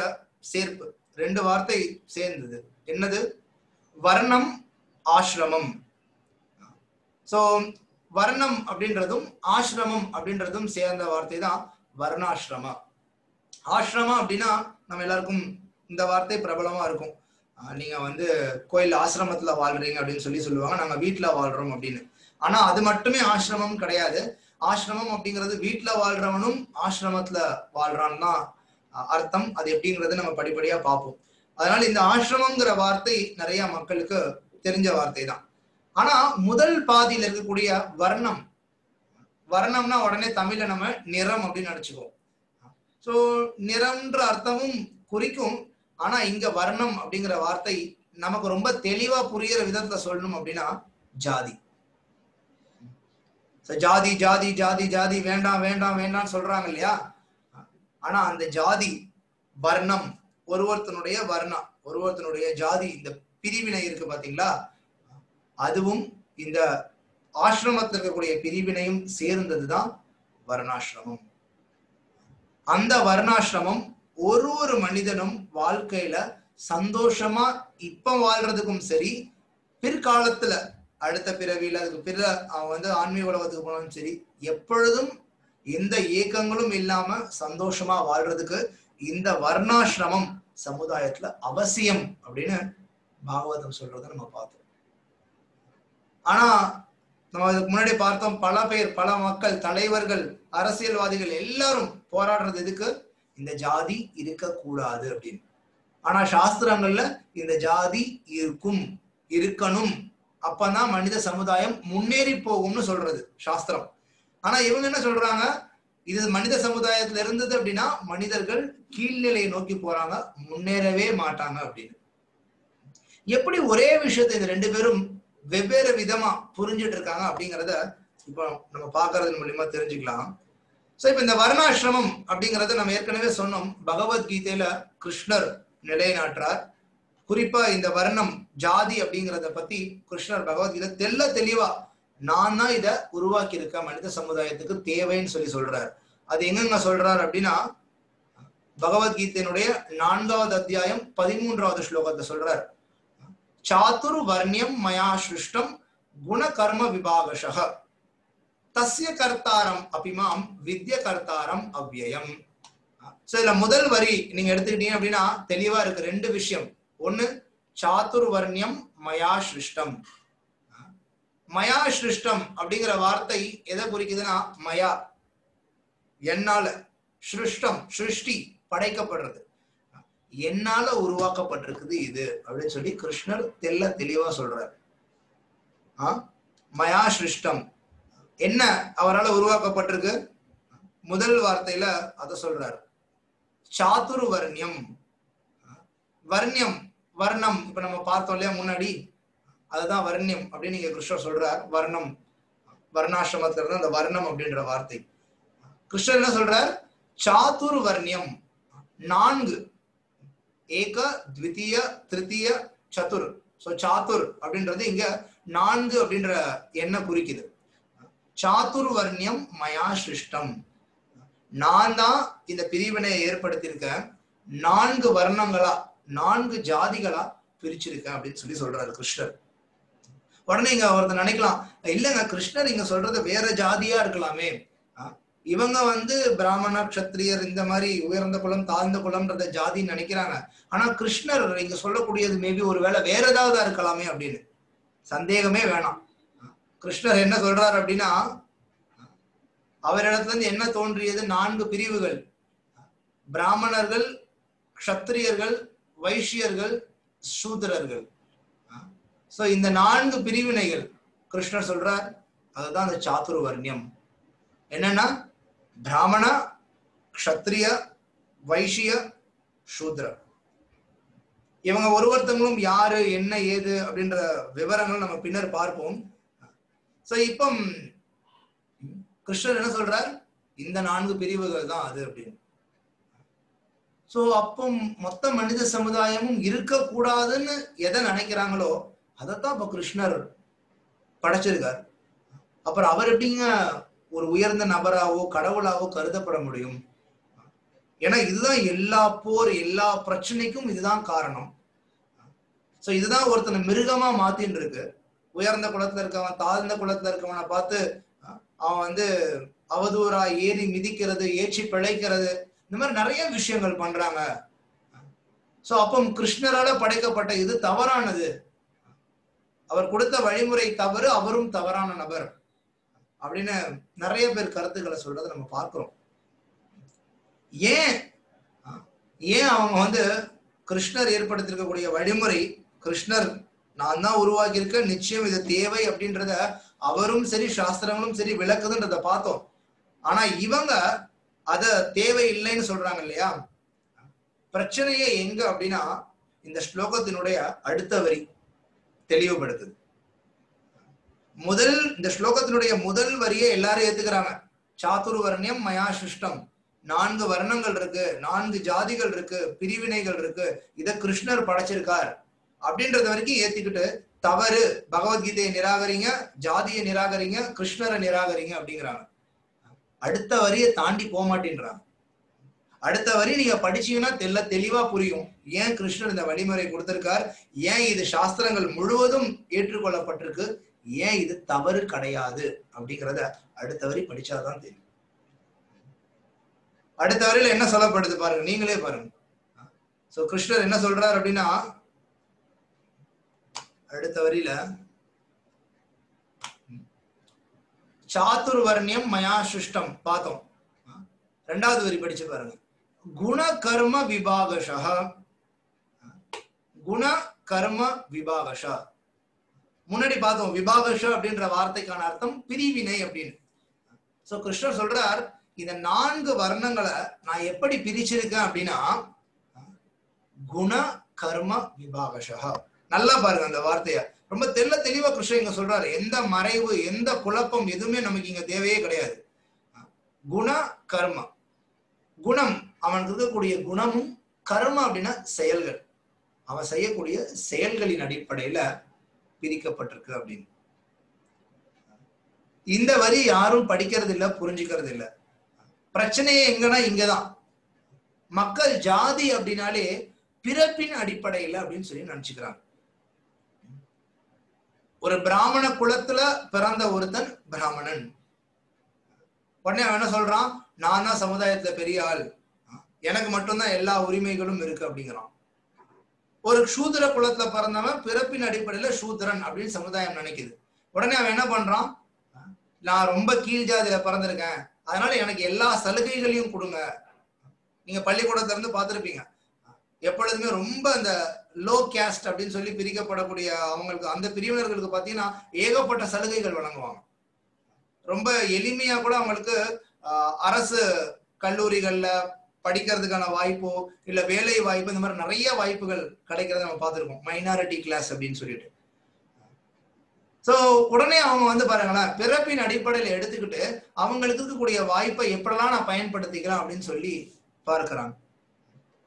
சேர்ப்பு. ரெண்டு வார்த்தை சேர்ந்தது. என்னது? வர்ணம் ஆசிரமம் சோ வர்ணம் அப்படின்றதும் ஆசிரமம் அப்படின்றதும் சேர்ந்த வார்த்தை தான் வர்ணாசிரம ஆசிரமம் அப்படின்னா நம்ம எல்லாருக்கும் இந்த வார்த்தை பிரபலமா இருக்கும். நீங்க வந்து கோயில் ஆசிரமத்துல வாழ்றீங்க அப்படின்னு சொல்லி சொல்லுவாங்க. நாங்க வீட்டுல வாழ்றோம் அப்படின்னு. ஆனா அது மட்டுமே ஆசிரமம் கிடையாது. ஆசிரமம் அப்படிங்கிறது வீட்டுல வாழ்றவனும் ஆசிரமத்துல வாழ்றான்னு தான் அர்த்தம். அது எப்படிங்கிறது நம்ம படிப்படியா பார்ப்போம். அதனால இந்த ஆசிரமங்கிற வார்த்தை நிறைய மக்களுக்கு தெரிஞ்ச வார்த்தை தான். ஆனா முதல் பாதியில இருக்கக்கூடிய வர்ணம் வர்ணம்னா உடனே தமிழ்ல நம்ம நிறம் அப்படின்னு நினைச்சுக்குவோம். சோ நிறம்ன்ற அர்த்தமும் குறிக்கும். ஆனா இங்க வர்ணம் அப்படிங்கிற வார்த்தை நமக்கு ரொம்ப தெளிவா புரியிற விதத்துல சொல்லணும் அப்படின்னா ஜாதி. ஜாதி ஜாதி ஜாதி ஜாதி வேண்டாம் வேண்டாம் வேண்டாம் சொல்றாங்க இல்லையா? ஆனா அந்த ஜாதி வர்ணம் ஒருவர்த்தனுடைய வர்ணம் ஒருவர்த்தனுடைய ஜாதி இந்த பிரிவினை இருக்கு பாத்தீங்களா? அதுவும் இந்த ஆசிரமத்தில் இருக்கக்கூடிய பிரிவினையும் சேர்ந்ததுதான் வர்ணாசிரமம். அந்த வர்ணாசிரமம் ஒரு ஒரு மனிதனும் வாழ்க்கையில சந்தோஷமா இப்ப வாழ்றதுக்கும் சரி பிற்காலத்துல அடுத்த பிறவியில அதுக்கு பிற அவன் வந்து ஆன்மீக உலகத்துக்கு போனாலும் சரி எப்பொழுதும் எந்த ஏக்கங்களும் இல்லாம சந்தோஷமா வாழ்றதுக்கு இந்த வர்ணாசிரமம் சமுதாயத்துல அவசியம் அப்படின்னு பாகவதம் சொல்றத நம்ம பார்த்தோம். ஆனா நம்ம அதுக்கு முன்னாடி பார்த்தோம் பல பேர் பல மக்கள் தலைவர்கள் அரசியல்வாதிகள் எல்லாரும் போராடுறது எதுக்கு? இந்த ஜாதி இருக்கக்கூடாது அப்படின்னு. ஆனா சாஸ்திரங்கள்ல இந்த ஜாதி இருக்கும் இருக்கணும். அப்பதான் மனித சமுதாயம் முன்னேறி போகும்னு சொல்றது சாஸ்திரம். ஆனா இவங்க என்ன சொல்றாங்க? இது மனித சமுதாயத்துல இருந்தது அப்படின்னா மனிதர்கள் கீழ்நிலையை நோக்கி போறாங்க முன்னேறவே மாட்டாங்க அப்படின்னு. எப்படி ஒரே விஷயத்தை இந்த ரெண்டு பேரும் வெவ்வேறு விதமா புரிஞ்சுட்டு இருக்காங்க அப்படிங்கிறத இப்போ நம்ம பார்க்கறது மூலியமா தெரிஞ்சுக்கலாம். சோ இப்ப இந்த வர்ணாசிரமம் அப்படிங்கறத நம்ம ஏற்கனவே சொன்னோம். பகவத்கீதையில கிருஷ்ணர் நிலைநாட்டுறார். குறிப்பா இந்த வர்ணம் ஜாதி அப்படிங்கிறத பத்தி கிருஷ்ணர் பகவத்கீதை தெல்ல தெளிவா நான் தான் இதை உருவாக்கி இருக்க மனித சமுதாயத்துக்கு தேவைன்னு சொல்லி சொல்றார். அது எங்கெங்க சொல்றார் அப்படின்னா பகவத்கீதையினுடைய நான்காவது அத்தியாயம் பதிமூன்றாவது ஸ்லோகத்தை சொல்றார். சாத்துர் வர்ணியம் மயா சிருஷ்டம் குண கர்ம விபாகஷக தஸ்ய கர்த்தாரம் அபிமாம் வித்ய கர்த்தாரம் அவ்வியம். சோ இதுல முதல் வரி நீங்க எடுத்துக்கிட்டீங்க அப்படின்னா தெளிவா இருக்கு ரெண்டு விஷயம். ஒண்ணு சாத்துர்வர்ணியம் மயா சிருஷ்டம் மயா சிருஷ்டம் அப்படிங்கிற வார்த்தை எதை குறிக்குதுன்னா மயா. என்னால சிருஷ்டம் சிருஷ்டி படைக்கப்படுறது. என்னால உருவாக்கப்பட்டிருக்குது இது அப்படின்னு சொல்லி கிருஷ்ணர் தெல்ல தெளிவா சொல்றார். ஆ? மயா சிருஷ்டம் என்ன அவரால் உருவாக்கப்பட்டிருக்கு? முதல் வார்த்தையில அதை சொல்றாரு. சாத்துரு வர்ணியம் வர்ணியம் வர்ணம். இப்ப நம்ம பார்த்தோம் இல்லையா முன்னாடி? அதுதான் வர்ணியம் அப்படின்னு நீங்க கிருஷ்ணர் சொல்றார். வர்ணம். வர்ணாசிரமத்துல இருந்து அந்த வர்ணம் அப்படின்ற வார்த்தை. கிருஷ்ணர் என்ன சொல்றார்? சாத்துர் வர்ணியம் நான்கு. ஏக த்விதீய திருத்திய சதுர் சோ சாத்துர் அப்படின்றது இங்க நான்கு அப்படின்ற எண்ணை குறிக்குது. சாத்துர் வர்ணியம் மயா சிருஷ்டம். நான் தான் இந்த பிரிவினையை ஏற்படுத்தியிருக்கேன். நான்கு வர்ணங்களா நான்கு ஜாதிகளா பிரிச்சிருக்கேன் அப்படின்னு சொல்லி சொல்றாரு கிருஷ்ணர். உடனே இங்க ஒருத்தர் நினைக்கலாம் இல்லைங்க கிருஷ்ணர் இங்க சொல்றது வேற ஜாதியா இருக்கலாமே. இவங்க வந்து பிராமண கஷத்திரியர் இந்த மாதிரி உயர்ந்த குலம் தாழ்ந்த குலம்ன்றத ஜாதின்னு நினைக்கிறாங்க. ஆனா கிருஷ்ணர் இங்க சொல்லக்கூடியது மேபி ஒருவேளை வேற ஏதாவது இருக்கலாமே அப்படின்னு. சந்தேகமே வேணாம். கிருஷ்ணர் என்ன சொல்றார் அப்படின்னா அவரிடத்துல இருந்து என்ன தோன்றியது? நான்கு பிரிவுகள். பிராமணர்கள் க்ஷத்திரியர்கள் வைஷ்யர்கள் சூத்திரர்கள். சோ இந்த நான்கு பிரிவினைகள் கிருஷ்ணர் சொல்றார் அதுதான் அந்த சாத்துரு வர்ணியம் என்னன்னா பிராமண க்ஷத்ரிய வைஷ்ய சூத்ர இவங்க ஒருவர்த்தங்களும் யாரு என்ன ஏது அப்படின்ற விவரங்கள் நம்ம பின்னர் பார்ப்போம். சோ இப்போ கிருஷ்ணர் என்ன சொல்றார்? இந்த நான்கு பிரிவுகள் தான் அது அப்படின்னு. சோ அப்போ மொத்த மனித சமுதாயமும் இருக்கக்கூடாதுன்னு எதை நினைக்கிறாங்களோ அதைத்தான் இப்ப கிருஷ்ணர் படைச்சிருக்கார். அப்புறம் அவர் எப்படிங்க ஒரு உயர்ந்த நபராவோ கடவுளாவோ கருதப்பட முடியும்? ஏன்னா இதுதான் எல்லா போர் எல்லா பிரச்சனைக்கும் இதுதான் காரணம். சோ இதுதான் ஒருத்தனை மிருகமா மாத்தின்னு இருக்கு உயர்ந்த குலத்துல இருக்கவன் தாழ்ந்த குலத்துல இருக்கவனை பார்த்து அவன் வந்து அவதூறா ஏறி மிதிக்கிறது ஏற்றி பிழைக்கிறது இந்த மாதிரி நிறைய விஷயங்கள் பண்றாங்க. சோ அப்போ கிருஷ்ணரால படைக்கப்பட்ட இது தவறானது. அவர் கொடுத்த வழிமுறை தவறு அவரும் தவறான நபர். அப்படின்னு நிறைய பேர் கருத்துக்களை சொல்றதை நம்ம பார்க்கிறோம். ஏன் ஏன் அவங்க வந்து கிருஷ்ணர் ஏற்படுத்திருக்கக்கூடிய வழிமுறை கிருஷ்ணர் நான் தான் உருவாக்கி இருக்கேன் நிச்சயம் இது தேவை அப்படின்றத அவரும் சரி சாஸ்திரங்களும் சரி விளக்குதுன்றத பார்த்தோம். ஆனா இவங்க அத தேவை இல்லைன்னு சொல்றாங்க இல்லையா? பிரச்சனையே எங்க அப்படின்னா இந்த ஸ்லோகத்தினுடைய அடுத்த வரி தெளிவுபடுத்துது. முதல் இந்த ஸ்லோகத்தினுடைய முதல் வரியை எல்லாரும் ஏத்துக்கிறாங்க. சாத்துரு வர்ணியம் மயா சிஷ்டம் நான்கு வர்ணங்கள் இருக்கு நான்கு ஜாதிகள் இருக்கு பிரிவினைகள் இருக்கு. இத கிருஷ்ணர் படைச்சிருக்கார். அப்படின்றத வரைக்கும் ஏத்திக்கிட்டு தவறு பகவத்கீதையை நிராகரிங்க ஜாதியை நிராகரிங்க கிருஷ்ணரை நிராகரிங்க அப்படிங்கிறாங்க. அடுத்த வரியை தாண்டி போக மாட்டேன்றாங்க. அடுத்த வரி நீங்க படிச்சீங்கன்னா தெல்ல தெளிவா புரியும். ஏன் கிருஷ்ணர் இந்த வழிமுறை கொடுத்திருக்கார்? ஏன் இது சாஸ்திரங்கள் முழுவதும் ஏற்றுக்கொள்ளப்பட்டிருக்கு? ஏன் இது தவறு கிடையாது? அப்படிங்கிறத அடுத்த வரி படிச்சாதான் தெரியும். அடுத்த வரையில என்ன சொல்லப்படுது பாருங்க நீங்களே பாருங்க. சோ கிருஷ்ணர் என்ன சொல்றார் அப்படின்னா அடுத்த வரியில சாத்துர் வர்ணியம் மயா சுஷ்டம். பார்த்தோம். ரெண்டாவது வரி படிச்சு பாருங்க. குண கர்ம விபாகஷா. குண கர்ம விபாகஷா. முன்னாடி பார்த்தோம் விபாகஷ அப்படின்ற வார்த்தைக்கான அர்த்தம் பிரிவினை அப்படின்னு. சோ கிருஷ்ணர் சொல்றார் இந்த நான்கு வர்ணங்களை நான் எப்படி பிரிச்சிருக்கேன் அப்படின்னா குண கர்ம விபாகஷா. நல்லா பாருங்க அந்த வார்த்தைய. ரொம்ப தெல்ல தெளிவா கிருஷ்ணன் இங்க சொல்றாரு. எந்த மறைவு எந்த குழப்பம் எதுவுமே நமக்கு இங்க தேவையே கிடையாது. குண கர்ம. குணம் அவனுக்கு இருக்கக்கூடிய குணமும் கர்மம் அப்படின்னா செயல்கள். அவன் செய்யக்கூடிய செயல்களின் அடிப்படையில பிரிக்கப்பட்டிருக்கு அப்படின்னு. இந்த வரி யாரும் படிக்கிறது இல்லை புரிஞ்சுக்கிறது இல்லை பிரச்சனையே எங்கன்னா இங்கதான். மக்கள் ஜாதி அப்படின்னாலே பிறப்பின் அடிப்படையில் அப்படின்னு சொல்லி நினைச்சுக்கிறாங்க. ஒரு பிராமண குலத்துல பிறந்த ஒருத்தன் பிராமணன். உடனே அவன் என்ன சொல்றான்? நான் தான் சமுதாயத்துல பெரிய ஆள். எனக்கு மட்டும்தான் எல்லா உரிமைகளும் இருக்கு அப்படிங்கிறான். ஒரு சூத்திர குலத்துல பிறந்தவன் பிறப்பின் அடிப்படையில சூத்திரன் அப்படின்னு சமுதாயம் நினைக்குது. உடனே அவன் என்ன பண்றான்? நான் ரொம்ப கீழ் ஜாதியில பிறந்திருக்கேன். அதனால எனக்கு எல்லா சலுகைகளையும் கொடுங்க. நீங்க பள்ளிக்கூடத்துல இருந்து பார்த்திருப்பீங்க. எப்பொழுதுமே ரொம்ப அந்த லோ கேஸ்ட் அப்படின்னு சொல்லி பிரிக்கப்படக்கூடிய அவங்களுக்கு அந்த பிரிவினர்களுக்கு பார்த்தீங்கன்னா ஏகப்பட்ட சலுகைகள் வழங்குவாங்க. ரொம்ப எளிமையா கூட அவங்களுக்கு அரசு கல்லூரிகள்ல படிக்கிறதுக்கான வாய்ப்போ இல்ல வேலை வாய்ப்பு இந்த மாதிரி நிறைய வாய்ப்புகள் கிடைக்கிறத நம்ம பார்த்துருக்கோம். மைனாரிட்டி கிளாஸ் அப்படின்னு சொல்லிட்டு. ஸோ உடனே அவங்க வந்து பாருங்களேன் பிறப்பின் அடிப்படையில் எடுத்துக்கிட்டு அவங்களுக்கு இருக்கக்கூடிய வாய்ப்பை எப்படிலாம் நான் பயன்படுத்திக்கலாம் அப்படின்னு சொல்லி பார்க்கிறாங்க.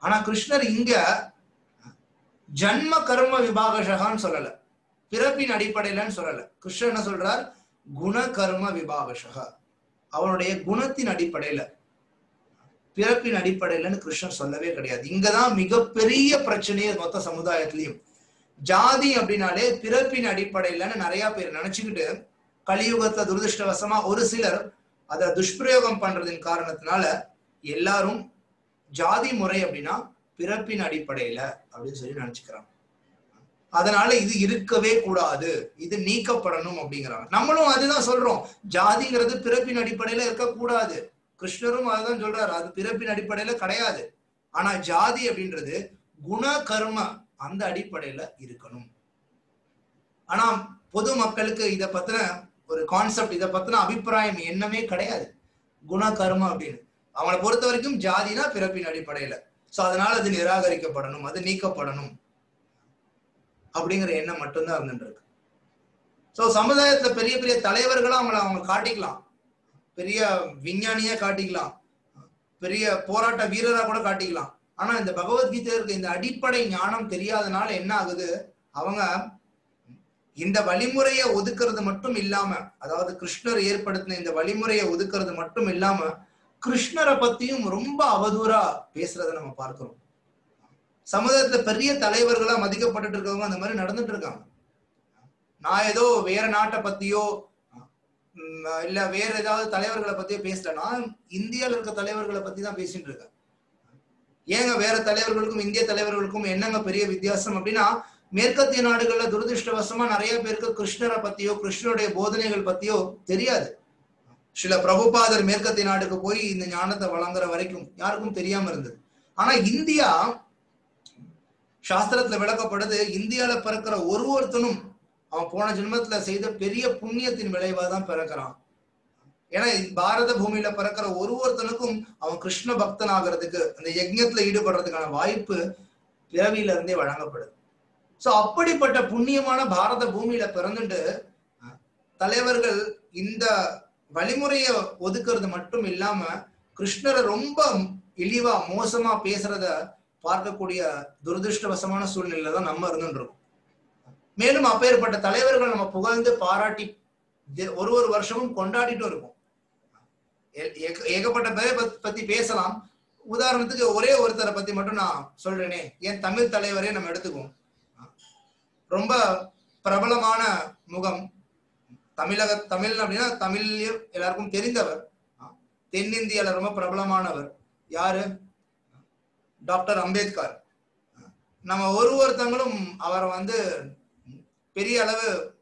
ஆனா கிருஷ்ணர் இங்க ஜன்ம கர்ம விபாகஷகான்னு சொல்லல. பிறப்பின் அடிப்படையிலன்னு சொல்லல. கிருஷ்ணன் என்ன சொல்றார்? குண கர்ம விபாகஷக. அவனுடைய குணத்தின் அடிப்படையில. பிறப்பின் அடிப்படையிலன்னு கிருஷ்ணன் சொல்லவே கிடையாது. இங்கதான் மிகப்பெரிய பிரச்சனையே மொத்த சமுதாயத்திலையும். ஜாதி அப்படின்னாலே பிறப்பின் அடிப்படையிலன்னு நிறைய பேர் நினைச்சுக்கிட்டு கலியுகத்தை துரதிருஷ்டவசமா ஒரு சிலர் அதை துஷ்பிரயோகம் பண்றதின் காரணத்தினால எல்லாரும் ஜாதி முறை அப்படின்னா பிறப்பின் அடிப்படையில அப்படின்னு சொல்லி நினைச்சுக்கிறாங்க. அதனால இது இருக்கவே கூடாது. இது நீக்கப்படணும் அப்படிங்கிறாங்க. நம்மளும் அதுதான் சொல்றோம். ஜாதிங்கிறது பிறப்பின் அடிப்படையில இருக்கக்கூடாது. கிருஷ்ணரும் அதுதான் சொல்றாரு. அது பிறப்பின் அடிப்படையில கிடையாது. ஆனா ஜாதி அப்படின்றது குண கர்ம அந்த அடிப்படையில இருக்கணும். ஆனா பொது மக்களுக்கு இதை பத்தின ஒரு கான்செப்ட் இதை பத்தின அபிப்பிராயம் என்னமே கிடையாது. குண கர்ம அப்படின்னு. அவனை பொறுத்த வரைக்கும் ஜாதினா பிறப்பின் அடிப்படையில. சோ அதனால அது நிராகரிக்கப்படணும் அது நீக்கப்படணும் அப்படிங்கிற எண்ணம் மட்டும்தான் இருந்துட்டு சோ சமுதாயத்துல பெரிய பெரிய தலைவர்களா அவங்கள அவங்க காட்டிக்கலாம். பெரிய விஞ்ஞானியா காட்டிக்கலாம். பெரிய போராட்ட வீரரா கூட காட்டிக்கலாம். ஆனா இந்த பகவத்கீதை இந்த அடிப்படை ஞானம் தெரியாதனால என்ன ஆகுது? அவங்க இந்த வழிமுறையை ஒதுக்குறது மட்டும் இல்லாம அதாவது கிருஷ்ணர் ஏற்படுத்தின இந்த வழிமுறையை ஒதுக்குறது மட்டும் இல்லாம கிருஷ்ணரை பத்தியும் ரொம்ப அவதூறா பேசுறத நம்ம பார்க்கிறோம். சமுதாயத்துல பெரிய தலைவர்களா மதிக்கப்பட்டுட்டு இருக்கவங்க அந்த மாதிரி நடந்துட்டு இருக்காங்க. நான் ஏதோ வேற நாட்டை பத்தியோ இல்ல வேற ஏதாவது தலைவர்களை பத்தியோ பேசல. நான் இந்தியால இருக்க தலைவர்களை பத்தி தான் பேசிட்டு இருக்கேன். ஏங்க வேற தலைவர்களுக்கும் இந்திய தலைவர்களுக்கும் என்னங்க பெரிய வித்தியாசம் அப்படின்னா மேற்கத்திய நாடுகள்ல துரதிருஷ்டவசமா நிறைய பேருக்கு கிருஷ்ணரை பத்தியோ கிருஷ்ணருடைய போதனைகள் பத்தியோ தெரியாது. சில பிரபுபாதர் மேற்கத்திய நாட்டுக்கு போய் இந்த ஞானத்தை வழங்குற வரைக்கும் யாருக்கும் தெரியாம இருந்தது. ஆனா இந்தியா சாஸ்திரத்துல விளக்கப்படுது இந்தியால பிறக்கிற ஒரு ஒருத்தனும் அவன் போன ஜென்மத்துல செய்த பெரிய புண்ணியத்தின் விளைவா தான் பிறக்கிறான். ஏன்னா பாரத பூமியில பிறக்கிற ஒரு ஒருத்தனுக்கும் அவன் கிருஷ்ண பக்தன் ஆகிறதுக்கு அந்த யஜ்யத்துல ஈடுபடுறதுக்கான வாய்ப்பு பிறவியில இருந்தே வழங்கப்படுது. சோ அப்படிப்பட்ட புண்ணியமான பாரத பூமியில பிறந்துட்டு தலைவர்கள் இந்த வழிமுறைய ஒதுக்குறது மட்டும் இல்லாம கிருஷ்ணரை ரொம்ப இழிவா மோசமா பேசுறத பார்க்கக்கூடிய துரதிருஷ்டவசமான சூழ்நிலையில தான் நம்ம இருந்துருக்கோம். மேலும் அப்பேற்பட்ட தலைவர்கள் நம்ம புகழ்ந்து பாராட்டி ஒரு ஒரு வருஷமும் கொண்டாடிட்டும் இருக்கோம். ஏ- ஏக- ஏகப்பட்ட பேரை பத்- பத்தி பேசலாம். உதாரணத்துக்கு ஒரே ஒருத்தரை பத்தி மட்டும் நான் சொல்றேனே. ஏன் தமிழ் தலைவரே நம்ம எடுத்துக்குவோம். ரொம்ப பிரபலமான முகம் தமிழக தமிழ் அப்படின்னா தமிழ் எல்லாருக்கும் தெரிந்தவர். தென்னிந்தியால ரொம்ப பிரபலமானவர். யாரு? டாக்டர் அம்பேத்கர். நம்ம ஒரு ஒருத்தங்களும் அவரை வந்து பெரிய அளவு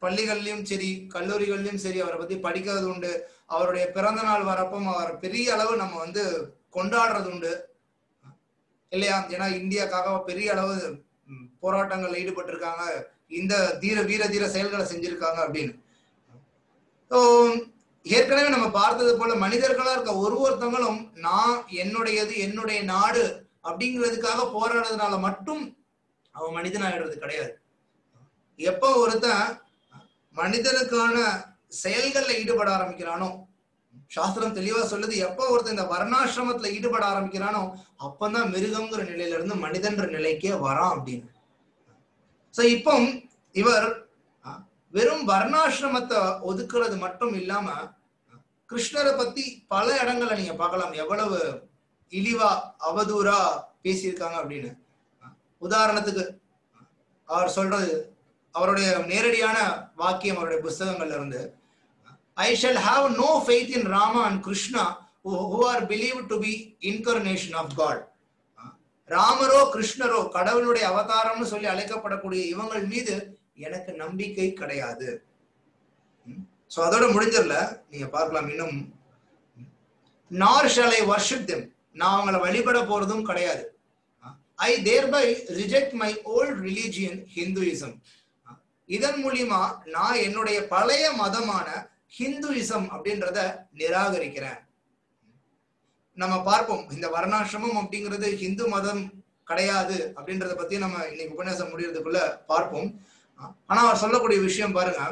பள்ளிகள்லயும் சரி கல்லூரிகள்லயும் சரி அவரை பத்தி படிக்கிறது உண்டு. அவருடைய பிறந்த நாள் வரப்பும் அவர் பெரிய அளவு நம்ம வந்து கொண்டாடுறது உண்டு. இல்லையா? ஏன்னா இந்தியாக்காக பெரிய அளவு போராட்டங்கள் ஈடுபட்டிருக்காங்க. இந்த தீர வீர தீர செயல்களை செஞ்சிருக்காங்க அப்படின்னு. ஏற்கனவே நம்ம பார்த்தது போல மனிதர்களா இருக்க ஒரு ஒருத்தவங்களும் நான் என்னுடையது என்னுடைய நாடு அப்படிங்கிறதுக்காக போராடுறதுனால மட்டும் அவன் மனிதனாயிடுறது கிடையாது. எப்போ ஒருத்தன் மனிதனுக்கான செயல்கள்ல ஈடுபட ஆரம்பிக்கிறானோ சாஸ்திரம் தெளிவா சொல்லுது எப்போ ஒருத்தன் இந்த வர்ணாசிரமத்துல ஈடுபட ஆரம்பிக்கிறானோ அப்பந்தான் மிருகங்கிற நிலையில இருந்து மனிதன்ற நிலைக்கே வரான் அப்படின்னு. சோ இப்போ இவர் வெறும் வர்ணாசிரமத்தை ஒதுக்குறது மட்டும் இல்லாம கிருஷ்ணரை பத்தி பல இடங்களை நீங்க பார்க்கலாம் எவ்வளவு இழிவா அவதூறா பேசியிருக்காங்க அப்படின்னு உதாரணத்துக்கு அவர் சொல்றது அவருடைய நேரடியான வாக்கியம் அவருடைய புஸ்தகங்கள்ல இருந்து I shall have no faith in Rama and Krishna who are believe to be incarnation of God ராமரோ கிருஷ்ணரோ கடவுளுடைய அவதாரம்னு சொல்லி அழைக்கப்படக்கூடிய இவங்கள் மீது எனக்கு நம்பிக்கை கிடையாது. சோ அதோட முடிஞ்சிடல. நீங்க பார்க்கலாம் இன்னும். நார்ஷலை வர்ஷித்தம் ஐ நான் அவங்களை வழிபட போறதும் கிடையாது. I thereby reject my old religion Hinduism. இதன் மூலியமா நான் என்னுடைய பழைய மதமான ஹிந்துயிசம் அப்படின்றத நிராகரிக்கிறேன். நம்ம பார்ப்போம். இந்த வர்ணாசிரமம் அப்படிங்கிறது ஹிந்து மதம் கிடையாது அப்படின்றத பத்தி நம்ம இன்னைக்கு உபன்யாசம் முடியறதுக்குள்ள பார்ப்போம். ஆனா அவர் சொல்லக்கூடிய விஷயம் பாருங்க.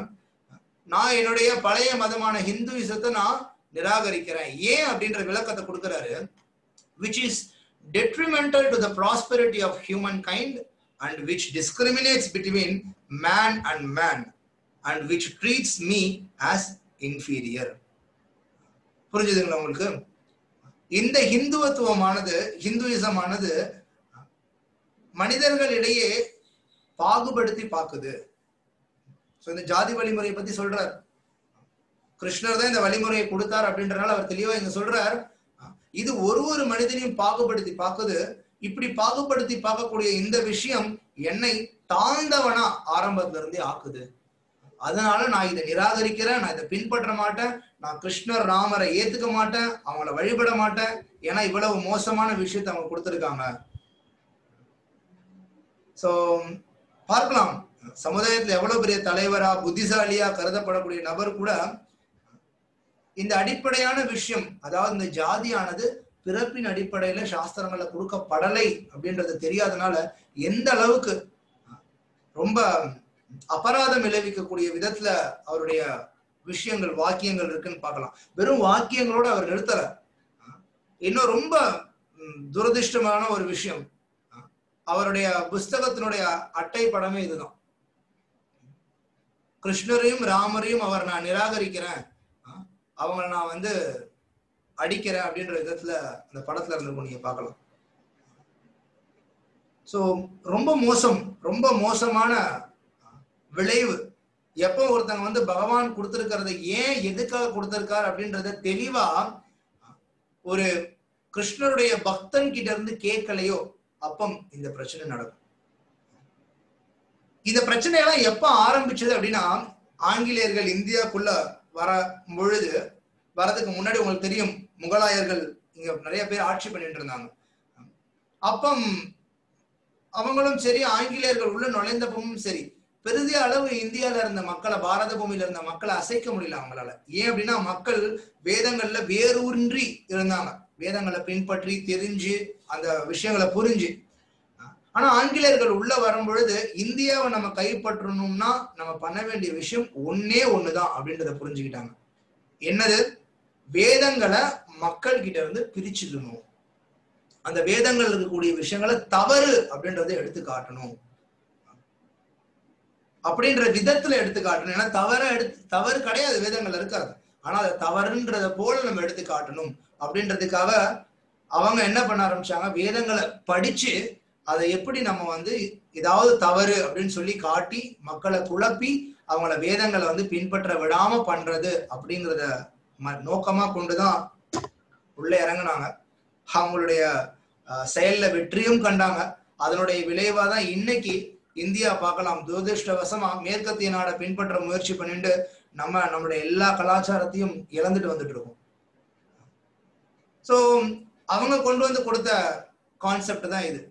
நான் என்னுடைய பழைய மதமான ஹிந்துவிசத்தை நான் நிராகரிக்கிறேன். ஏன் அப்படின்ற விளக்கத்தை கொடுக்கிறாரு. Is is detrimental to the prosperity of humankind and which discriminates between man and man and which treats me as inferior. புரிஞ்சுதுங்களா உங்களுக்கு? இந்த ஹிந்துவத்துவமானது ஹிந்துயிசமானது மனிதர்களிடையே பாகுபடுத்தி பார்க்குது ஸோ இந்த ஜாதி வழிமுறையை பத்தி சொல்றார். கிருஷ்ணர் தான் இந்த வழிமுறையை கொடுத்தார் அப்படின்றனால அவர் தெளிவா இங்க சொல்றார். இது ஒரு ஒரு மனிதனையும் பாகுபடுத்தி பார்க்குது இப்படி பாகுபடுத்தி பார்க்கக்கூடிய இந்த விஷயம் என்னை தாழ்ந்தவனா ஆரம்பத்துல இருந்தே ஆக்குது. அதனால நான் இதை நிராகரிக்கிறேன் நான் இதை பின்பற்ற மாட்டேன் நான் கிருஷ்ணர் ராமரை ஏத்துக்க மாட்டேன் அவங்கள வழிபட மாட்டேன். ஏன்னா இவ்வளவு மோசமான விஷயத்தை அவங்க கொடுத்துருக்காங்க. சோ பார்க்கலாம். சமுதாயத்துல எவ்வளவு பெரிய தலைவரா புத்திசாலியா கருதப்படக்கூடிய நபர் கூட இந்த அடிப்படையான விஷயம் அதாவது இந்த ஜாதியானது பிறப்பின் அடிப்படையில சாஸ்திரங்கள்ல கொடுக்கப்படலை அப்படின்றது தெரியாதனால எந்த அளவுக்கு ரொம்ப அபராதம் விளைவிக்கக்கூடிய விதத்துல அவருடைய விஷயங்கள் வாக்கியங்கள் இருக்குன்னு பார்க்கலாம். வெறும் வாக்கியங்களோட அவர் நிறுத்தல. இன்னும் ரொம்ப துரதிருஷ்டமான ஒரு விஷயம். அவருடைய புஸ்தகத்தினுடைய அட்டை படமே இதுதான். கிருஷ்ணரையும் ராமரையும் அவர் நான் நிராகரிக்கிறேன். அவங்களை நான் வந்து அடிக்கிறேன் அப்படின்ற விதத்துல அந்த படத்துல இருந்திருக்கும் நீங்க பார்க்கலாம். சோ ரொம்ப மோசம் ரொம்ப மோசமான விளைவு. எப்போ ஒருத்தங்க வந்து பகவான் கொடுத்திருக்கிறத ஏன் எதுக்காக கொடுத்திருக்காரு அப்படின்றத தெளிவா ஒரு கிருஷ்ணருடைய பக்தன் கிட்ட இருந்து கேட்கலையோ அப்பம் இந்த பிரச்சனை நடக்கும். இந்த பிரச்சனையெல்லாம் எப்ப ஆரம்பிச்சது அப்படின்னா ஆங்கிலேயர்கள் இந்தியாக்குள்ள வர பொழுது வரதுக்கு முன்னாடி உங்களுக்கு தெரியும் முகலாயர்கள் இங்க நிறைய பேர் ஆட்சி பண்ணிட்டு இருந்தாங்க. அப்பம் அவங்களும் சரி ஆங்கிலேயர்கள் உள்ள நுழைந்தப்பவும் சரி பெரிய அளவு இந்தியால இருந்த மக்களை பாரத பூமியில இருந்த மக்களை அசைக்க முடியல அவங்களால. ஏன் அப்படின்னா மக்கள் வேதங்கள்ல வேரூன்றி இருந்தாங்க. வேதங்களை பின்பற்றி தெரிஞ்சு அந்த விஷயங்களை புரிஞ்சு. ஆனா ஆங்கிலேயர்கள் உள்ள வரும் பொழுது இந்தியாவை நம்ம கைப்பற்றணும்னா நம்ம பண்ண வேண்டிய விஷயம் ஒன்னே ஒண்ணுதான் அப்படின்றத புரிஞ்சுக்கிட்டாங்க. என்னது? வேதங்களை மக்கள் கிட்ட இருந்து பிரிச்சுக்கணும். அந்த வேதங்கள் இருக்கக்கூடிய விஷயங்களை தவறு அப்படின்றத எடுத்து காட்டணும். அப்படின்ற விதத்துல எடுத்து காட்டணும் ஏன்னா தவற எடுத்து தவறு கிடையாது வேதங்கள் இருக்காது ஆனா அதை தவறுன்றத போல நம்ம எடுத்து காட்டணும். அப்படின்றதுக்காக அவங்க என்ன பண்ண ஆரம்பிச்சாங்க? வேதங்களை படிச்சு அதை எப்படி நம்ம வந்து ஏதாவது தவறு அப்படின்னு சொல்லி காட்டி மக்களை குழப்பி அவங்கள வேதங்களை வந்து பின்பற்ற விடாம பண்றது அப்படிங்கிறத நோக்கமா கொண்டுதான் உள்ள இறங்கினாங்க. அவங்களுடைய செயல்ல வெற்றியும் கண்டாங்க. அதனுடைய விளைவாதான் இன்னைக்கு இந்தியா பார்க்கலாம். துரதிருஷ்டவசமா மேற்கத்திய நாடை பின்பற்ற முயற்சி பண்ணிட்டு நம்ம நம்மளுடைய எல்லா கலாச்சாரத்தையும் இழந்துட்டு வந்துட்டு இருக்கோம். ஸோ அவங்க கொண்டு வந்து கொடுத்த கான்செப்ட் தான் இது.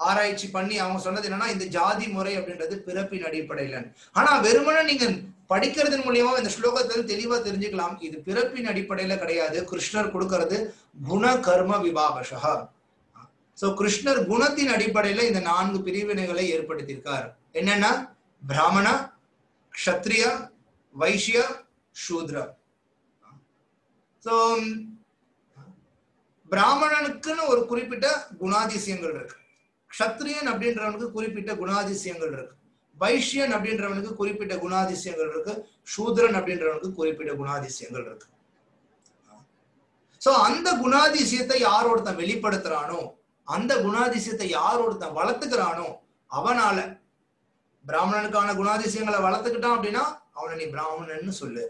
ஆராய்ச்சி பண்ணி அவங்க சொன்னது என்னன்னா இந்த ஜாதி முறை அப்படின்றது பிறப்பின் அடிப்படையில். ஆனா வெறுமனே நீங்க படிக்கிறதன் மூலியமா இந்த ஸ்லோகத்துல தெளிவா தெரிஞ்சுக்கலாம். இது பிறப்பின் அடிப்படையில கிடையாது. கிருஷ்ணர் கொடுக்கறது குண கர்ம விபாகஷா சோ கிருஷ்ணர் குணத்தின் அடிப்படையில இந்த நான்கு பிரிவினைகளை ஏற்படுத்தியிருக்கார். என்னன்னா பிராமணா க்ஷத்ரியா வைஷ்யா சூத்ரா. சோ பிராமணனுக்குன்னு ஒரு குறிப்பிட்ட குணாதிசயங்கள் இருக்கு. க்ஷத்ரியன் அப்படின்றவனுக்கு குறிப்பிட்ட குணாதிசயங்கள் இருக்கு. வைஷ்யன் அப்படின்றவனுக்கு குறிப்பிட்ட குணாதிசயங்கள் இருக்கு. சூத்ரன் அப்படின்றவனுக்கு குறிப்பிட்ட குணாதிசயங்கள் இருக்கு. சோ அந்த குணாதிசயத்தை யார் ஒருத்தன் வெளிப்படுத்துறானோ அந்த குணாதிசயத்தை யார் ஒருத்தன் வளர்த்துக்கிறானோ அவனால. பிராமணனுக்கான குணாதிசயங்களை வளர்த்துக்கிட்டான் அப்படின்னா அவனை நீ பிராமணன்னு சொல்லு.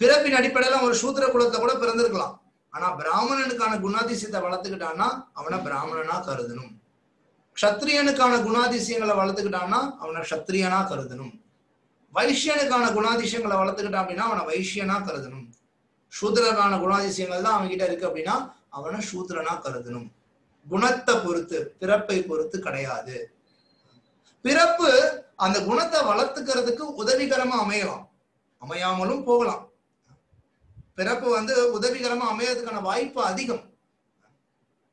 பிறப்பின் அடிப்படையில ஒரு சூத்திர குலத்தை கூட பிறந்திருக்கலாம். ஆனா பிராமணனுக்கான குணாதிசயத்தை வளர்த்துக்கிட்டான்னா அவனை பிராமணனா கருதணும். க்ஷத்ரியனுக்கான குணாதிசயங்களை வளர்த்துக்கிட்டான்னா அவனை க்ஷத்ரியனா கருதணும். வைஷ்யனுக்கான குணாதிசயங்களை வளர்த்துக்கிட்டான் அப்படின்னா அவனை வைஷ்யனா கருதணும். சூத்திரக்கான குணாதிசயங்கள் தான் அவன்கிட்ட இருக்கு அப்படின்னா அவனை சூத்திரனா கருதணும். குணத்தை பொறுத்து பிறப்பை பொறுத்து கிடையாது. பிறப்பு அந்த குணத்தை வளர்த்துக்கிறதுக்கு உதவிகரமா அமையலாம். அமையாமலும் போகலாம். பிறப்பு வந்து உதவிகரமா அமையறதுக்கான வாய்ப்பு அதிகம்.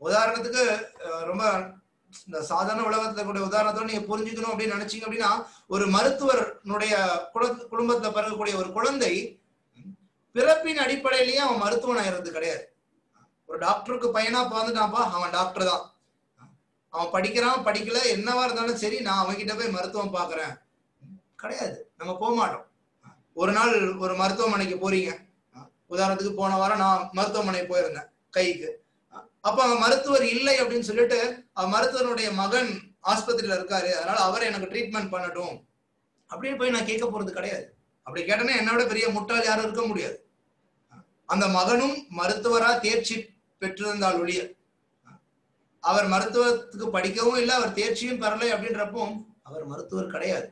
உதாரணத்துக்கு ரொம்ப இந்த சாதாரண உலகத்துல கூட உதாரணத்தோட நீங்க புரிஞ்சுக்கணும் அப்படின்னு நினைச்சீங்க அப்படின்னா ஒரு மருத்துவனுடைய குல- குடும்பத்துல பிறக்கக்கூடிய ஒரு குழந்தை பிறப்பின் அடிப்படையிலேயே அவன் மருத்துவன் ஆயிடுறது கிடையாது. ஒரு டாக்டருக்கு பையனா பிறந்துட்டான்ப்பா அவன் டாக்டர் தான். அவன் படிக்கிறான் படிக்கல என்னவா இருந்தாலும் சரி நான் அவன்கிட்ட போய் மருத்துவம் பாக்குறேன் கிடையாது நம்ம போக மாட்டோம். ஒரு நாள் ஒரு மருத்துவமனைக்கு போறீங்க. உதாரணத்துக்கு போன வாரம் நான் மருத்துவமனை போயிருந்தேன் கைக்கு. அப்ப அங்க மருத்துவர் இல்லை அப்படின்னு சொல்லிட்டு மருத்துவனுடைய மகன் ஆஸ்பத்திரியில இருக்காரு. அதனால அவரை எனக்கு ட்ரீட்மெண்ட் பண்ணட்டும். அப்படின்னு போய் நான் கேட்க போறது கிடையாது. அப்படி கேட்டேன்னா என்னை விட பெரிய முட்டாள் யாரும் இருக்க முடியாது. அந்த மகனும் மருத்துவரா தேர்ச்சி பெற்றிருந்தால் ஒழிய. அவர் மருத்துவத்துக்கு படிக்கவும் இல்லை அவர் தேர்ச்சியும் பெறலை அப்படின்றப்போ அவர் மருத்துவர் கிடையாது.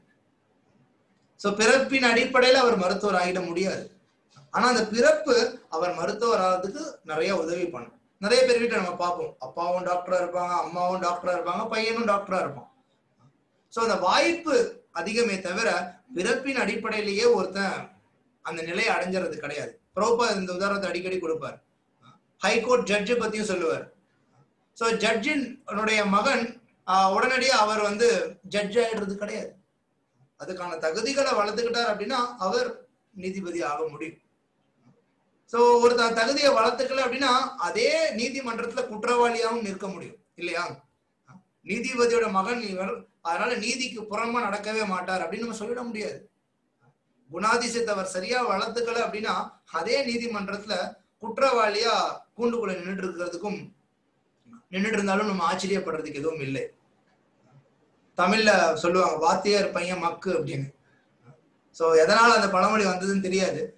ஸோ பிறப்பின் அடிப்படையில் அவர் மருத்துவர் ஆகிட முடியாது. ஆனா அந்த பிறப்பு அவர் மருத்துவர் ஆகிறதுக்கு நிறைய உதவி பண்ணும். நிறைய பேர் வீட்டை நம்ம பார்ப்போம். அப்பாவும் டாக்டரா இருப்பாங்க அம்மாவும் டாக்டரா இருப்பாங்க பையனும் டாக்டரா இருப்பான். ஸோ அந்த வாய்ப்பு அதிகமே தவிர பிறப்பின் அடிப்படையிலேயே ஒருத்தன் அந்த நிலையை அடைஞ்சிறது கிடையாது. ப்ரோப்பா இந்த உதாரணத்தை அடிக்கடி கொடுப்பாரு. ஹைகோர்ட் ஜட்ஜு பத்தியும் சொல்லுவார். ஸோ ஜட்ஜின் மகன் உடனடியாக அவர் வந்து ஜட்ஜ் ஆயிடுறது கிடையாது. அதுக்கான தகுதிகளை வளர்த்துக்கிட்டார் அப்படின்னா அவர் நீதிபதி ஆக முடியும். ஸோ ஒருத்தன் தகுதியை வளர்த்துக்கல அப்படின்னா அதே நீதிமன்றத்துல குற்றவாளியாகவும் நிற்க முடியும். இல்லையா? நீதிபதியோட மகன் இவர். அதனால நீதிக்கு புறமா நடக்கவே மாட்டார் அப்படின்னு நம்ம சொல்லிட முடியாது. குணாதிசயத்தை அவர் சரியா வளர்த்துக்கல அப்படின்னா அதே நீதிமன்றத்துல குற்றவாளியா கூண்டுக்குள்ள நின்றுட்டு இருக்கிறதுக்கும் நின்றுட்டு இருந்தாலும் நம்ம ஆச்சரியப்படுறதுக்கு எதுவும் இல்லை. தமிழ்ல சொல்லுவாங்க வாத்தியார் பையன் மக்கு அப்படின்னு. சோ எதனால அந்த பழமொழி வந்ததுன்னு தெரியாது.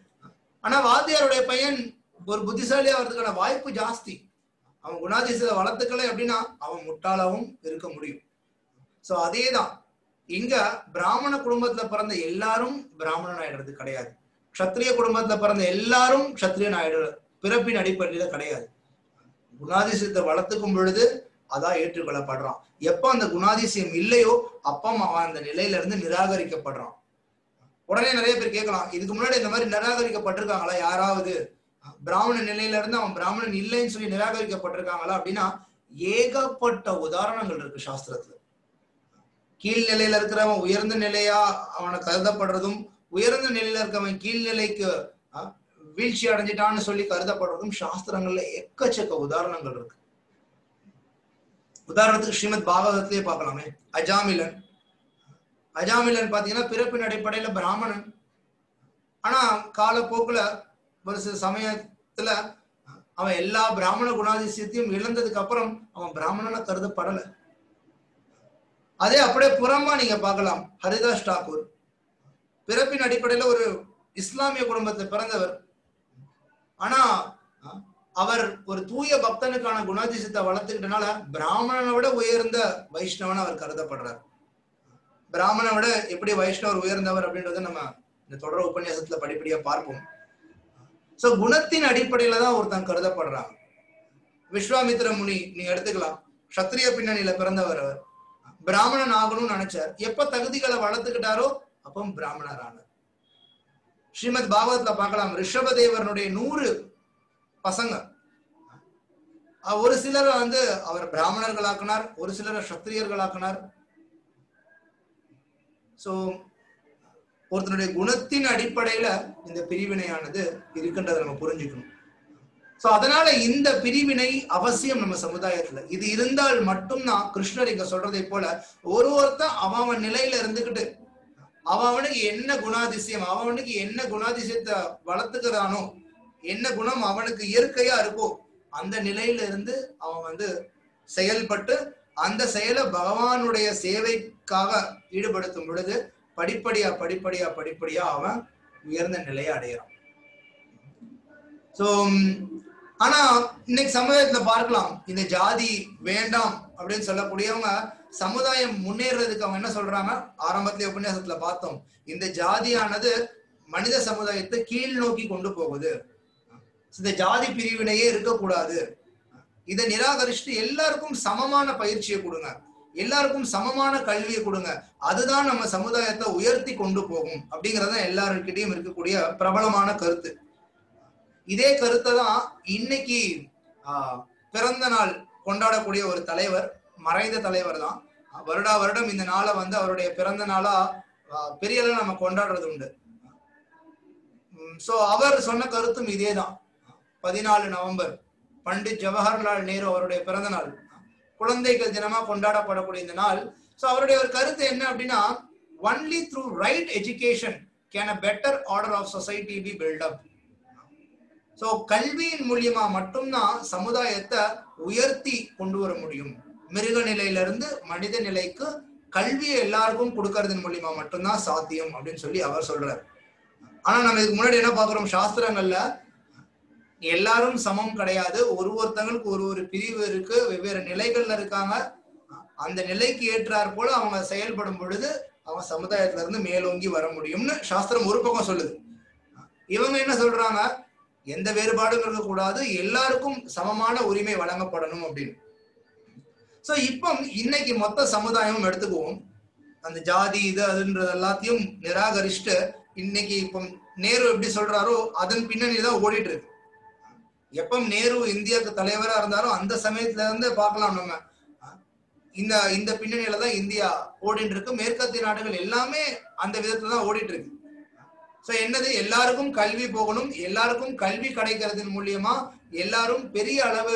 ஆனா வாத்தியாருடைய பையன் ஒரு புத்திசாலியா வர்றதுக்கான வாய்ப்பு ஜாஸ்தி. அவன் குணாதிசயத்தை வளர்த்துக்கல அப்படின்னா அவன் முட்டாளாவும் இருக்க முடியும். சோ அதேதான். இங்க பிராமண குடும்பத்துல பிறந்த எல்லாரும் பிராமணன் ஆயிடுறது கிடையாது. க்ஷத்ரிய குடும்பத்துல பிறந்த எல்லாரும் க்ஷத்ரியன் ஆயிடுறது பிறப்பின் அடிப்படையில கிடையாது. குணாதிசயத்தை வளர்த்துக்கும் பொழுது அதான் ஏற்றுக்கொள்ளப்படுறான். எப்ப அந்த குணாதிசயம் இல்லையோ அப்ப அவன் அந்த நிலையில இருந்து நிராகரிக்கப்படுறான். உடனே நிறைய பேர் கேட்கலாம் இதுக்கு முன்னாடி இந்த மாதிரி நிராகரிக்கப்பட்டிருக்காங்களா? யாராவது? பிராமண நிலையில இருந்து அவன் பிராமணன் இல்லைன்னு சொல்லி நிராகரிக்கப்பட்டிருக்காங்களா? அப்படின்னா ஏகப்பட்ட உதாரணங்கள் இருக்கு சாஸ்திரத்துல. கீழ் நிலையில இருக்கிறவன் உயர்ந்த நிலையா அவனை கருதப்படுறதும் உயர்ந்த நிலையில இருக்கவன் கீழ்நிலைக்கு வீழ்ச்சி அடைஞ்சிட்டான்னு சொல்லி கருதப்படுறதும் சாஸ்திரங்கள்ல எக்கச்சக்க உதாரணங்கள் இருக்கு. உதாரணத்துக்கு ஸ்ரீமத் பாகவதத்திலே பார்க்கலாமே. அஜாமிலன். அஜாமிலன் பாத்தீங்கன்னா பிறப்பின் அடிப்படையில பிராமணன். ஆனா காலப்போக்குல ஒரு சில சமயத்துல அவன் எல்லா பிராமண குணாதிசயத்தையும் இழந்ததுக்கு அப்புறம் அவன் பிராமணனா கருதப்படல. அதே அப்படியே புறமா நீங்க பார்க்கலாம். ஹரிதாஸ் டாக்கூர் பிறப்பின் அடிப்படையில ஒரு இஸ்லாமிய குடும்பத்தை பிறந்தவர். ஆனா அவர் ஒரு தூய பக்தனுக்கான குணாதிசத்தை வளர்த்துக்கிட்டனால பிராமணனை விட உயர்ந்த வைஷ்ணவன் அவர் கருதப்படுறார். பிராமணனை விட எப்படி வைஷ்ணவர் உயர்ந்தவர் அப்படின்றத நம்ம இந்த தொடர் உபன்யாசத்துல படிப்படியா பார்ப்போம். சோ குணத்தின் அடிப்படையில தான் ஒருத்தன் கருதப்படுறான். விஸ்வாமித்திர முனி நீங்க எடுத்துக்கலாம். சத்திரிய பின்னணியில பிறந்தவர் அவர். பிராமணன் ஆகணும்னு நினைச்சார். எப்ப தகுதிகளை வளர்த்துக்கிட்டாரோ அப்போ பிராமணர் ஆனார் ஸ்ரீமத் பாகவத்ல பார்க்கலாம். ரிஷபதேவனுடைய நூறு பசங்க. ஒரு சிலரை வந்து அவர் பிராமணர்களாக்குனார் ஒரு சிலரை சத்திரியர்களாக்குனார் சோ ஒருத்தனுடைய குணத்தின் அடிப்படையில இந்த பிரிவினையானது இருக்கின்றதை நம்ம புரிஞ்சுக்கணும். சோ அதனால இந்த பிரிவினை அவசியம் நம்ம சமுதாயத்துல. இது இருந்தால் மட்டும்தான் கிருஷ்ணர் இங்க சொல்றதை போல ஒரு ஒருத்தன் அவன் அவன் நிலையில இருந்துகிட்டு அவனுக்கு என்ன குணாதிசயம்? அவனுக்கு என்ன குணாதிசயத்தை வளர்த்துக்கிறானோ? என்ன குணம் அவனுக்கு இயற்கையா இருக்கோ? அந்த நிலையில இருந்து அவன் வந்து செயல்பட்டு அந்த செயலை பகவானுடைய சேவைக்காக ஈடுபடுத்தும் பொழுது படிப்படியா படிப்படியா படிப்படியா அவன் உயர்ந்த நிலையை அடையிறான் சோ ஆனா இன்னைக்கு சமுதாயத்துல பார்க்கலாம். இந்த ஜாதி வேண்டாம் அப்படின்னு சொல்லக்கூடியவங்க சமுதாயம் முன்னேறதுக்கு அவங்க என்ன சொல்றாங்க? ஆரம்பத்திலே உபன்யாசத்துல பார்த்தோம். இந்த ஜாதியானது மனித சமுதாயத்தை கீழ் நோக்கி கொண்டு போகுது. இந்த ஜாதி பிரிவினையே இருக்கக்கூடாது. இதை நிராகரிச்சுட்டு எல்லாருக்கும் சமமான பயிற்சியை கொடுங்க. எல்லாருக்கும் சமமான கல்வியை கொடுங்க. அதுதான் நம்ம சமுதாயத்தை உயர்த்தி கொண்டு போகும் அப்படிங்கறத எல்லாருக்கிட்டையும் இருக்கக்கூடிய பிரபலமான கருத்து. இதே கருத்தை தான் இன்னைக்கு ஆஹ், பிறந்த நாள் கொண்டாடக்கூடிய ஒரு தலைவர் மறைந்த தலைவர் தான் வருடா வருடம் இந்த நாளை வந்து அவருடைய பிறந்த நாளா பெரிய அளவுல நம்ம கொண்டாடுறது உண்டு. சோ அவர் சொன்ன கருத்தும் இதேதான். பதினாலு நவம்பர் பண்டிட் ஜவஹர்லால் நேரு அவருடைய பிறந்த நாள். குழந்தைகள் தினமா கொண்டாடப்படக்கூடிய இந்த நாள். சோ அவருடைய ஒரு கருத்து என்ன அப்படின்னா only through right education can a better order of society be build up so so கல்வியின் மூலியமா மட்டும்தான் சமுதாயத்தை உயர்த்தி கொண்டு வர முடியும். மிருக நிலையிலிருந்து மனித நிலைக்கு கல்வியை எல்லாருக்கும் கொடுக்கறதன் மூலியமா மட்டும்தான் சாத்தியம் அப்படின்னு சொல்லி அவர் சொல்றாரு. ஆனா நம்ம இதுக்கு முன்னாடி என்ன பாக்குறோம் சாஸ்திரங்கள்ல எல்லாரும் சமம் கிடையாது. ஒரு ஒருத்தங்களுக்கு ஒரு ஒரு பிரிவு இருக்கு. வெவ்வேறு நிலைகள்ல இருக்காங்க. அந்த நிலைக்கு ஏற்றாற் போல அவங்க செயல்படும் பொழுது அவங்க சமுதாயத்துல இருந்து மேலோங்கி வர முடியும்னு சாஸ்திரம் ஒரு பக்கம் சொல்லுது. இவங்க என்ன சொல்றாங்க? எந்த வேறுபாடும் இருக்கக்கூடாது. எல்லாருக்கும் சமமான உரிமை வழங்கப்படணும் அப்படின்னு. சோ இப்போ இன்னைக்கு மொத்த சமுதாயமும் எடுத்துக்குவோம். அந்த ஜாதி இது அதுன்றது எல்லாத்தையும் நிராகரிச்சுட்டு இன்னைக்கு இப்போ நேரு எப்படி சொல்றாரோ அதன் பின்னணி தான் ஓடிட்டு இருக்கு எப்ப நேரு இந்தியாவுக்கு தலைவரா இருந்தாலும் அந்த சமயத்துல இருந்து பார்க்கலாம் நம்ம. இந்த இந்த பின்னணியில தான் இந்தியா ஓடிட்டு இருக்கு மேற்கத்திய நாடுகள் எல்லாமே அந்த விதத்துல தான் ஓடிட்டு இருக்கு சோ என்னது? எல்லாருக்கும் கல்வி போகணும். எல்லாருக்கும் கல்வி கிடைக்கிறதன் மூலியமா எல்லாரும் பெரிய அளவு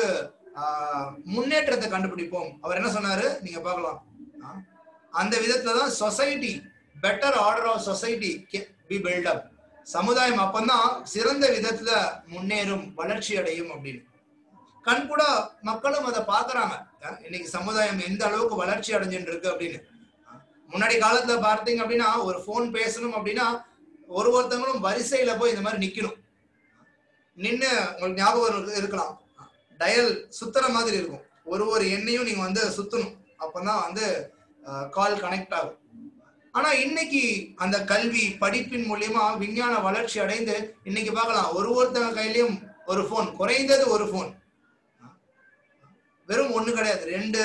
முன்னேற்றத்தை கண்டுபிடிப்போம். அவர் என்ன சொன்னாரு? நீங்க பார்க்கலாம். அந்த விதத்துல தான் society better order of society be build up சமுதாயம் அப்பந்தான் சிறந்த விதத்துல முன்னேறும் வளர்ச்சி அடையும் அப்படின்னு. கண் கூட மக்களும் அதை பாக்குறாங்க இன்னைக்கு சமுதாயம் எந்த அளவுக்கு வளர்ச்சி அடைஞ்சுட்டு இருக்கு அப்படின்னு முன்னாடி காலத்துல பார்த்தீங்க அப்படின்னா ஒரு போன் பேசணும் அப்படின்னா ஒரு ஒருத்தவங்களும் வரிசையில போய் இந்த மாதிரி நிக்கணும். நின்று உங்களுக்கு ஞாபகம் இருக்கலாம். டயல் சுத்துற மாதிரி இருக்கும். ஒரு ஒரு எண்ணையும் நீங்க வந்து சுத்தணும். அப்பதான் வந்து கால் கனெக்ட் ஆகும். ஆனா இன்னைக்கு அந்த கல்வி படிப்பின் மூலியமா விஞ்ஞான வளர்ச்சி அடைந்து இன்னைக்கு பார்க்கலாம் ஒரு ஒருத்தவங்க கையிலயும் ஒரு போன் குறைந்தது ஒரு போன் வெறும் ஒண்ணு கிடையாது ரெண்டு.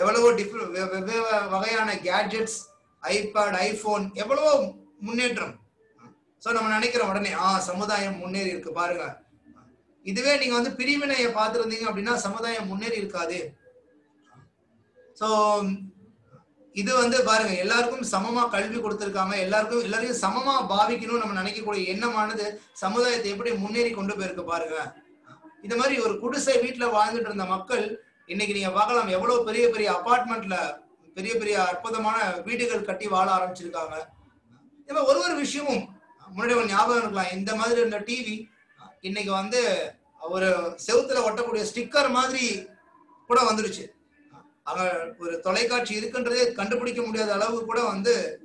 எவ்வளவோ டிஃப்ரெண்ட் வெவ்வேறு வகையான கேட்ஜெட்ஸ் ஐபேட் ஐபோன் எவ்வளவோ முன்னேற்றம். சோ நம்ம நினைக்கிறோம் உடனே ஆ சமுதாயம் முன்னேறி இருக்கு பாருங்க. இதுவே நீங்க வந்து பிரிவினையை பார்த்திருந்தீங்க அப்படின்னா சமுதாயம் முன்னேறி இருக்காது. சோ இது வந்து பாருங்க எல்லாருக்கும் சமமா கல்வி கொடுத்திருக்காங்க எல்லாருக்கும் எல்லாரையும் சமமா பாவிக்கணும்னு நம்ம நினைக்கக்கூடிய எண்ணமானது சமுதாயத்தை எப்படி முன்னேறி கொண்டு போயிருக்கு பாருங்க. இந்த மாதிரி ஒரு குடிசை வீட்டுல வாழ்ந்துட்டு இருந்த மக்கள் இன்னைக்கு நீங்க பார்க்கலாம் எவ்வளவு பெரிய பெரிய அபார்ட்மெண்ட்ல பெரிய பெரிய அற்புதமான வீடுகள் கட்டி வாழ ஆரம்பிச்சிருக்காங்க. இந்த மாதிரி ஒரு ஒரு விஷயமும் முன்னாடி ஒரு ஞாபகம் இருக்கலாம் இந்த மாதிரி இருந்த டிவி இன்னைக்கு வந்து ஒரு செவுத்துல ஒட்டக்கூடிய ஸ்டிக்கர் மாதிரி கூட வந்துருச்சு. அங்க ஒரு தொலைக்காட்சி இருக்குன்றதே கண்டுபிடிக்க முடியாத அளவு கூட வந்து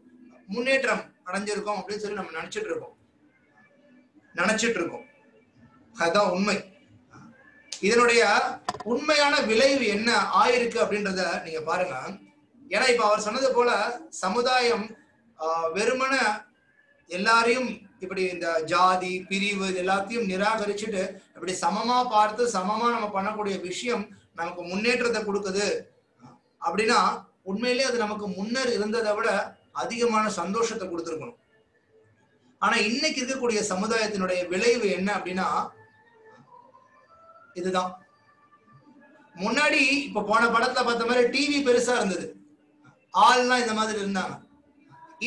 முன்னேற்றம் அடைஞ்சிருக்கோம் அப்படின்னு சொல்லி நம்ம நினைச்சிட்டு இருக்கோம். நினைச்சிட்டு இருக்கோம். அதுதான் உண்மை. இதனுடைய உண்மையான விளைவு என்ன ஆயிருக்கு அப்படின்றத நீங்க பாருங்க. ஏன்னா இப்ப அவர் சொன்னது போல சமுதாயம் வெறுமன எல்லாரையும் இப்படி இந்த ஜாதி பிரிவு எல்லாத்தையும் நிராகரிச்சுட்டு இப்படி சமமா பார்த்து சமமா நம்ம பண்ணக்கூடிய விஷயம் நமக்கு முன்னேற்றத்தை கொடுக்குது. அப்படின்னா உண்மையிலேயே அது நமக்கு முன்னர் இருந்ததை விட அதிகமான சந்தோஷத்தை கொடுத்துருக்கணும். ஆனா இன்னைக்கு இருக்கக்கூடிய சமுதாயத்தினுடைய விளைவு என்ன அப்படின்னா இதுதான். முன்னாடி இப்ப போன படத்துல பார்த்த மாதிரி டிவி பெருசா இருந்தது. ஆள்லாம் இந்த மாதிரி இருந்தாங்க.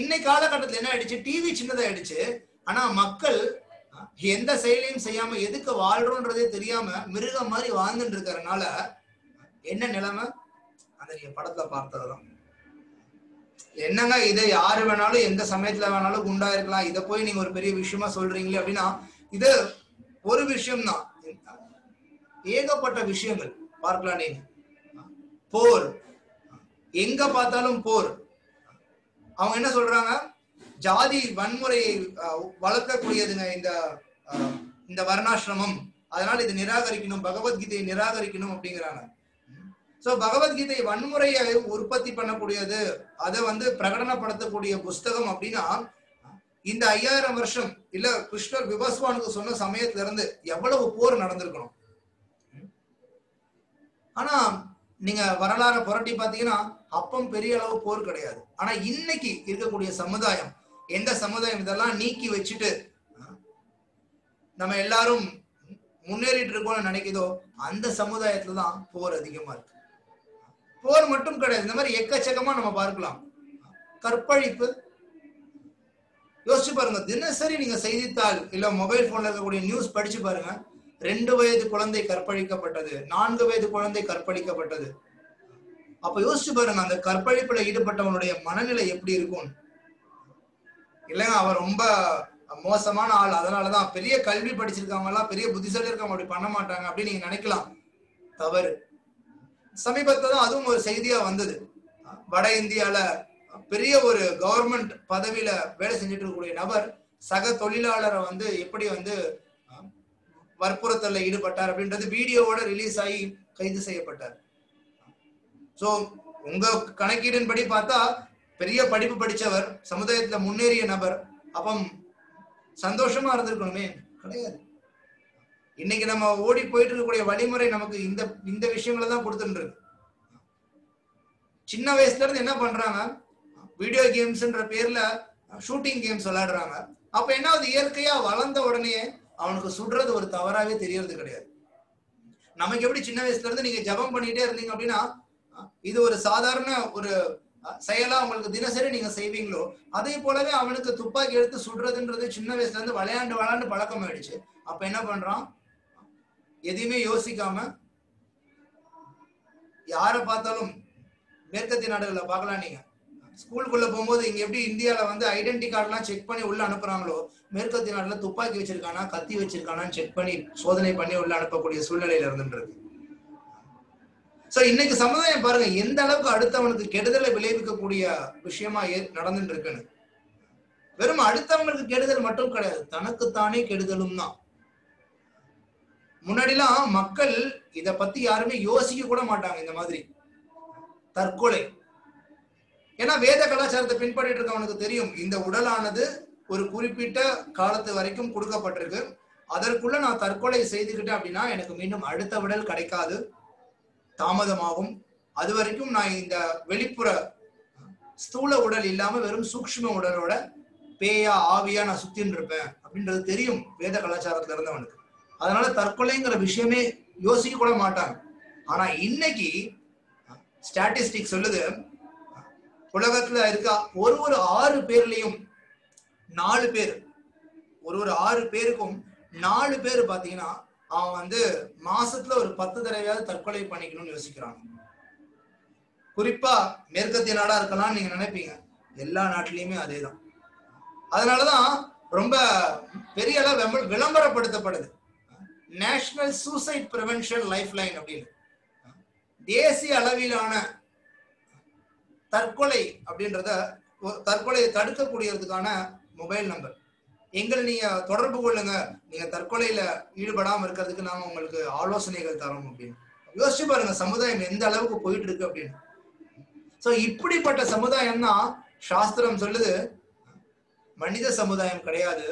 இன்னைக்கு காலகட்டத்துல என்ன ஆயிடுச்சு? டிவி சின்னதாயிடுச்சு. ஆனா மக்கள் எந்த செயலையும் செய்யாம எதுக்கு வாழ்றோன்றதே தெரியாம மிருகம் மாதிரி வாழ்ந்துட்டு இருக்கிறதுனால என்ன நிலைமை? அந்த நீங்க படத்துல பார்த்ததுதான். என்னங்க இதை யாரு வேணாலும் எந்த சமயத்துல வேணாலும் குண்டா இருக்கலாம் இதை போய் நீங்க ஒரு பெரிய விஷயமா சொல்றீங்களே அப்படின்னா இது ஒரு விஷயம்தான். ஏகப்பட்ட விஷயங்கள். பார்க்கலாம் நீங்க. போர். எங்க பார்த்தாலும் போர். அவங்க என்ன சொல்றாங்க? ஜாதி வன்முறையை வளர்க்கக்கூடியதுங்க இந்த இந்த வர்ணாசிரமம். அதனால இது நிராகரிக்கணும் பகவத்கீதையை நிராகரிக்கணும் அப்படிங்கிறாங்க. சோ பகவத்கீதை வன்முறையை உற்பத்தி பண்ணக்கூடியது அதை வந்து பிரகடனப்படுத்தக்கூடிய புஸ்தகம் அப்படின்னா இந்த ஐயாயிரம் வருஷம் இல்ல கிருஷ்ணர் விபஸ்வானுக்கு சொன்ன சமயத்துல இருந்து எவ்வளவு போர் நடந்திருக்கணும்? ஆனா நீங்க வரலாறு புரட்டி பாத்தீங்கன்னா அப்பம் பெரிய அளவு போர் கிடையாது. ஆனா இன்னைக்கு இருக்கக்கூடிய சமுதாயம் எந்த சமுதாயம் இதெல்லாம் நீக்கி வச்சுட்டு நம்ம எல்லாரும் முன்னேறிட்டு இருக்கோம்னு நினைக்குதோ அந்த சமுதாயத்துல தான் போர் அதிகமா இருக்கு. போர் மட்டும் கிடையாது. இந்த மாதிரி எக்கச்சக்கமா நம்ம பார்க்கலாம். கற்பழிப்பு. யோசிச்சு பாருங்க. தினசரி நீங்க செய்தித்தாள் இல்ல மொபைல் போன்ல இருக்கக்கூடிய நியூஸ் படிச்சு பாருங்க. ரெண்டு வயது குழந்தை கற்பழிக்கப்பட்டது. நான்கு வயது குழந்தை கற்பழிக்கப்பட்டது. அப்ப யோசிச்சு பாருங்க. அந்த கற்பழிப்புல ஈடுபட்டவனுடைய மனநிலை எப்படி இருக்கும் இல்லைங்க அவர் ரொம்ப மோசமான ஆள். அதனாலதான் பெரிய கல்வி படிச்சிருக்கவங்க எல்லாம் பெரிய புத்திசாலி இருக்கவங்க அப்படி பண்ண மாட்டாங்க அப்படின்னு நீங்க நினைக்கலாம். தவறு. சமீபத்துல தான் அதுவும் ஒரு செய்தியா வந்தது. வட இந்தியால பெரிய ஒரு கவர்மெண்ட் பதவியில வேலை செஞ்சுட்டு இருக்கக்கூடிய நபர் சக தொழிலாளரை வந்து எப்படி வந்து வற்புறுத்தல ஈடுபட்டார் அப்படின்றது வீடியோவோட ரிலீஸ் ஆகி கைது செய்யப்பட்டார். சோ உங்க கணக்கீடின்படி பார்த்தா பெரிய படிப்பு படிச்சவர் சமுதாயத்துல முன்னேறிய நபர். அப்பம் சந்தோஷமா இருந்திருக்கணுமே? கிடையாது. இன்னைக்கு நம்ம ஓடி போயிட்டு இருக்கக்கூடிய வழிமுறை நமக்கு இந்த இந்த விஷயங்களை தான் கொடுத்துட்டு இருக்கு சின்ன வயசுல இருந்து என்ன பண்றாங்க? வீடியோ கேம்ஸ்ன்ற பேர்ல ஷூட்டிங் கேம்ஸ் விளையாடுறாங்க. அப்ப என்ன அது இயற்கையா வளர்ந்த உடனே அவனுக்கு சுடுறது ஒரு தவறாவே தெரியறது கிடையாது. நமக்கு எப்படி சின்ன வயசுல இருந்து நீங்க ஜபம் பண்ணிட்டே இருந்தீங்க அப்படின்னா இது ஒரு சாதாரண ஒரு செயலா உங்களுக்கு தினசரி நீங்க செய்வீங்களோ அதே போலவே அவனுக்கு துப்பாக்கி எடுத்து சுடுறதுன்றது சின்ன வயசுல இருந்து விளையாண்டு விளையாண்டு பழக்கம் ஆயிடுச்சு அப்ப என்ன பண்றான்? எதையுமே யோசிக்காம யாரை பார்த்தாலும் மேற்கத்திய நாடுகள்ல பார்க்கலாம் நீங்க. ஸ்கூலுக்குள்ள போகும்போது இங்க எப்படி இந்தியால வந்து ஐடென்டி கார்டுலாம் செக் பண்ணி உள்ள அனுப்புறாங்களோ மேற்கத்திய நாடுல துப்பாக்கி வச்சிருக்கானா கத்தி வச்சிருக்கானான்னு செக் பண்ணி சோதனை பண்ணி உள்ள அனுப்பக்கூடிய சூழ்நிலையில இருந்துன்றது. சோ இன்னைக்கு சமுதாயம் பாருங்க எந்த அளவுக்கு அடுத்தவனுக்கு கெடுதலை விளைவிக்கக்கூடிய விஷயமா ஏ- நடந்துட்டு இருக்குன்னு வெறும் அடுத்தவங்களுக்கு கெடுதல் மட்டும் கிடையாது தனக்குத்தானே கெடுதலும் தான். முன்னாடிலாம் மக்கள் இத பத்தி யாருமே யோசிக்க கூட மாட்டாங்க இந்த மாதிரி. தற்கொலை. ஏன்னா வேத கலாச்சாரத்தை பின்பற்றிட்டு இருக்கவனுக்கு தெரியும் இந்த உடலானது ஒரு குறிப்பிட்ட காலத்து வரைக்கும் கொடுக்கப்பட்டிருக்கு. அதற்குள்ள நான் தற்கொலை செய்துக்கிட்டேன் அப்படின்னா எனக்கு மீண்டும் அடுத்த உடல் கிடைக்காது. தாமதமாகும். அது வரைக்கும் நான் இந்த வெளிப்புற ஸ்தூல உடல் இல்லாம வெறும் சூக்ஷ்ம உடலோட பேயா ஆவியா நான் சுத்தின்னு இருப்பேன் அப்படின்றது தெரியும் வேத கலாச்சாரத்துல இருந்தவனுக்கு. அதனால தற்கொலைங்கிற விஷயமே யோசிக்க கூட மாட்டாங்க. ஆனா இன்னைக்கு ஸ்டாட்டிஸ்டிக் சொல்லுது உலகத்துல இருக்க ஒரு ஒரு ஆறு பேர்லயும் நாலு பேர் ஒரு ஒரு ஆறு பேருக்கும் நாலு பேர் பாத்தீங்கன்னா அவன் வந்து மாசத்துல ஒரு பத்து தடவையாவது தற்கொலை பண்ணிக்கணும்னு யோசிக்கிறாங்க குறிப்பா மேற்கத்திய நாடா இருக்கலாம் நீங்க நினைப்பீங்க. எல்லா நாட்டிலயுமே அதேதான். அதனாலதான் ரொம்ப பெரிய அளவு விளம்பரப்படுத்தப்படுது. National suicide prevention lifeline அப்படின்னு. தேசிய அளவிலான தற்கொலை அப்படின்றத தற்கொலையை தடுக்கக்கூடியதுக்கான மொபைல் நம்பர் எங்களை நீங்க தொடர்பு கொள்ளுங்க. நீங்க தற்கொலையில ஈடுபடாம இருக்கிறதுக்கு நாம உங்களுக்கு ஆலோசனைகள் தரோம் அப்படின்னு. யோசிச்சு பாருங்க சமுதாயம் எந்த அளவுக்கு போயிட்டு இருக்கு அப்படின்னு. சோ இப்படிப்பட்ட சமுதாயம் தான் சாஸ்திரம் சொல்லுது மனித சமுதாயம் கிடையாது.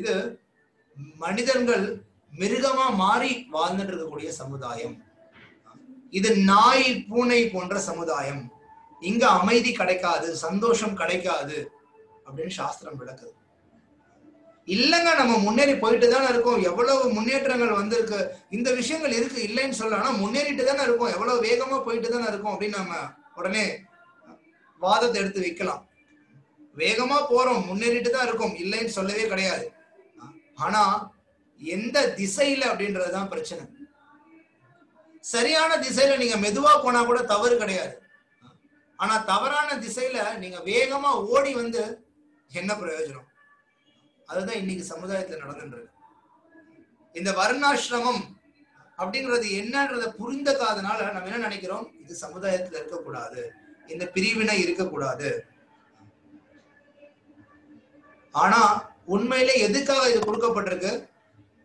இது மனிதர்கள் மிருகமா மாறி வாழ்ந்துட்டு இருக்கக்கூடிய சமுதாயம். இது நாய் பூனை போன்ற சமுதாயம். இங்க அமைதி கிடைக்காது சந்தோஷம் கிடைக்காது அப்படின்னு சாஸ்திரம் விளக்குது. இல்லைங்க நம்ம முன்னேறி போயிட்டு தானே இருக்கோம். எவ்வளவு முன்னேற்றங்கள் வந்திருக்கு. இந்த விஷயங்கள் இருக்கு இல்லைன்னு சொல்ல ஆனா முன்னேறிட்டு தானே இருக்கோம். எவ்வளவு வேகமா போயிட்டு தானே இருக்கோம் அப்படின்னு நம்ம உடனே வாதத்தை எடுத்து வைக்கலாம். வேகமா போறோம் முன்னேறிட்டு தான் இருக்கோம். இல்லைன்னு சொல்லவே கிடையாது. ஆனா எந்த திசையில அப்படின்றதுதான் பிரச்சனை. சரியான திசையில நீங்க மெதுவா போனா கூட தவறு கிடையாது. ஆனா தவறான திசையில நீங்க வேகமா ஓடி வந்து என்ன பிரயோஜனம்? அதுதான் இன்னைக்கு சமுதாயத்துல நடந்துட்டு இந்த வர்ணாசிரமம் அப்படின்றது என்னன்றத புரிந்தக்காதனால நம்ம என்ன நினைக்கிறோம்? இது சமுதாயத்துல இருக்கக்கூடாது. இந்த பிரிவினை இருக்கக்கூடாது. ஆனா உண்மையிலே எதுக்காக இது கொடுக்கப்பட்டிருக்கு?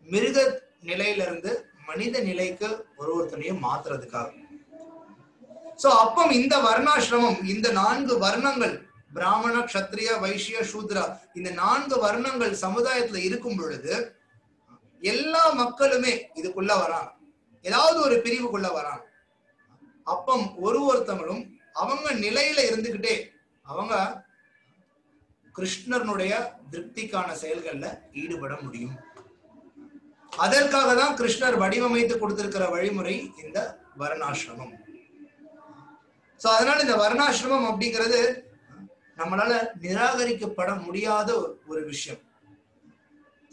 மிருக நிலையில இருந்து மனித நிலைக்கு ஒரு ஒருத்தனையும் மாத்துறதுக்காக. சோ அப்போ இந்த வர்ணாசிரமம் இந்த நான்கு வர்ணங்கள் பிராமண கஷத்திரிய வைஷ்ய சூத்ரா இந்த நான்கு வர்ணங்கள் சமுதாயத்துல இருக்கும் பொழுது எல்லா மக்களுமே இதுக்குள்ள வராங்க. ஏதாவது ஒரு பிரிவுக்குள்ள வராங்க. அப்பம் ஒரு ஒருத்தவங்களும் அவங்க நிலையில இருந்துகிட்டே அவங்க கிருஷ்ணனுடைய திருப்திக்கான செயல்கள்ல ஈடுபட முடியும். அதற்காக தான் கிருஷ்ணர் வடிவமைத்து கொடுத்திருக்கிற வழிமுறை இந்த வர்ணாசிரமம். சோ அதனால இந்த வர்ணாசிரமம் அப்படிங்கிறது நம்மளால நிராகரிக்கப்பட முடியாத ஒரு விஷயம்.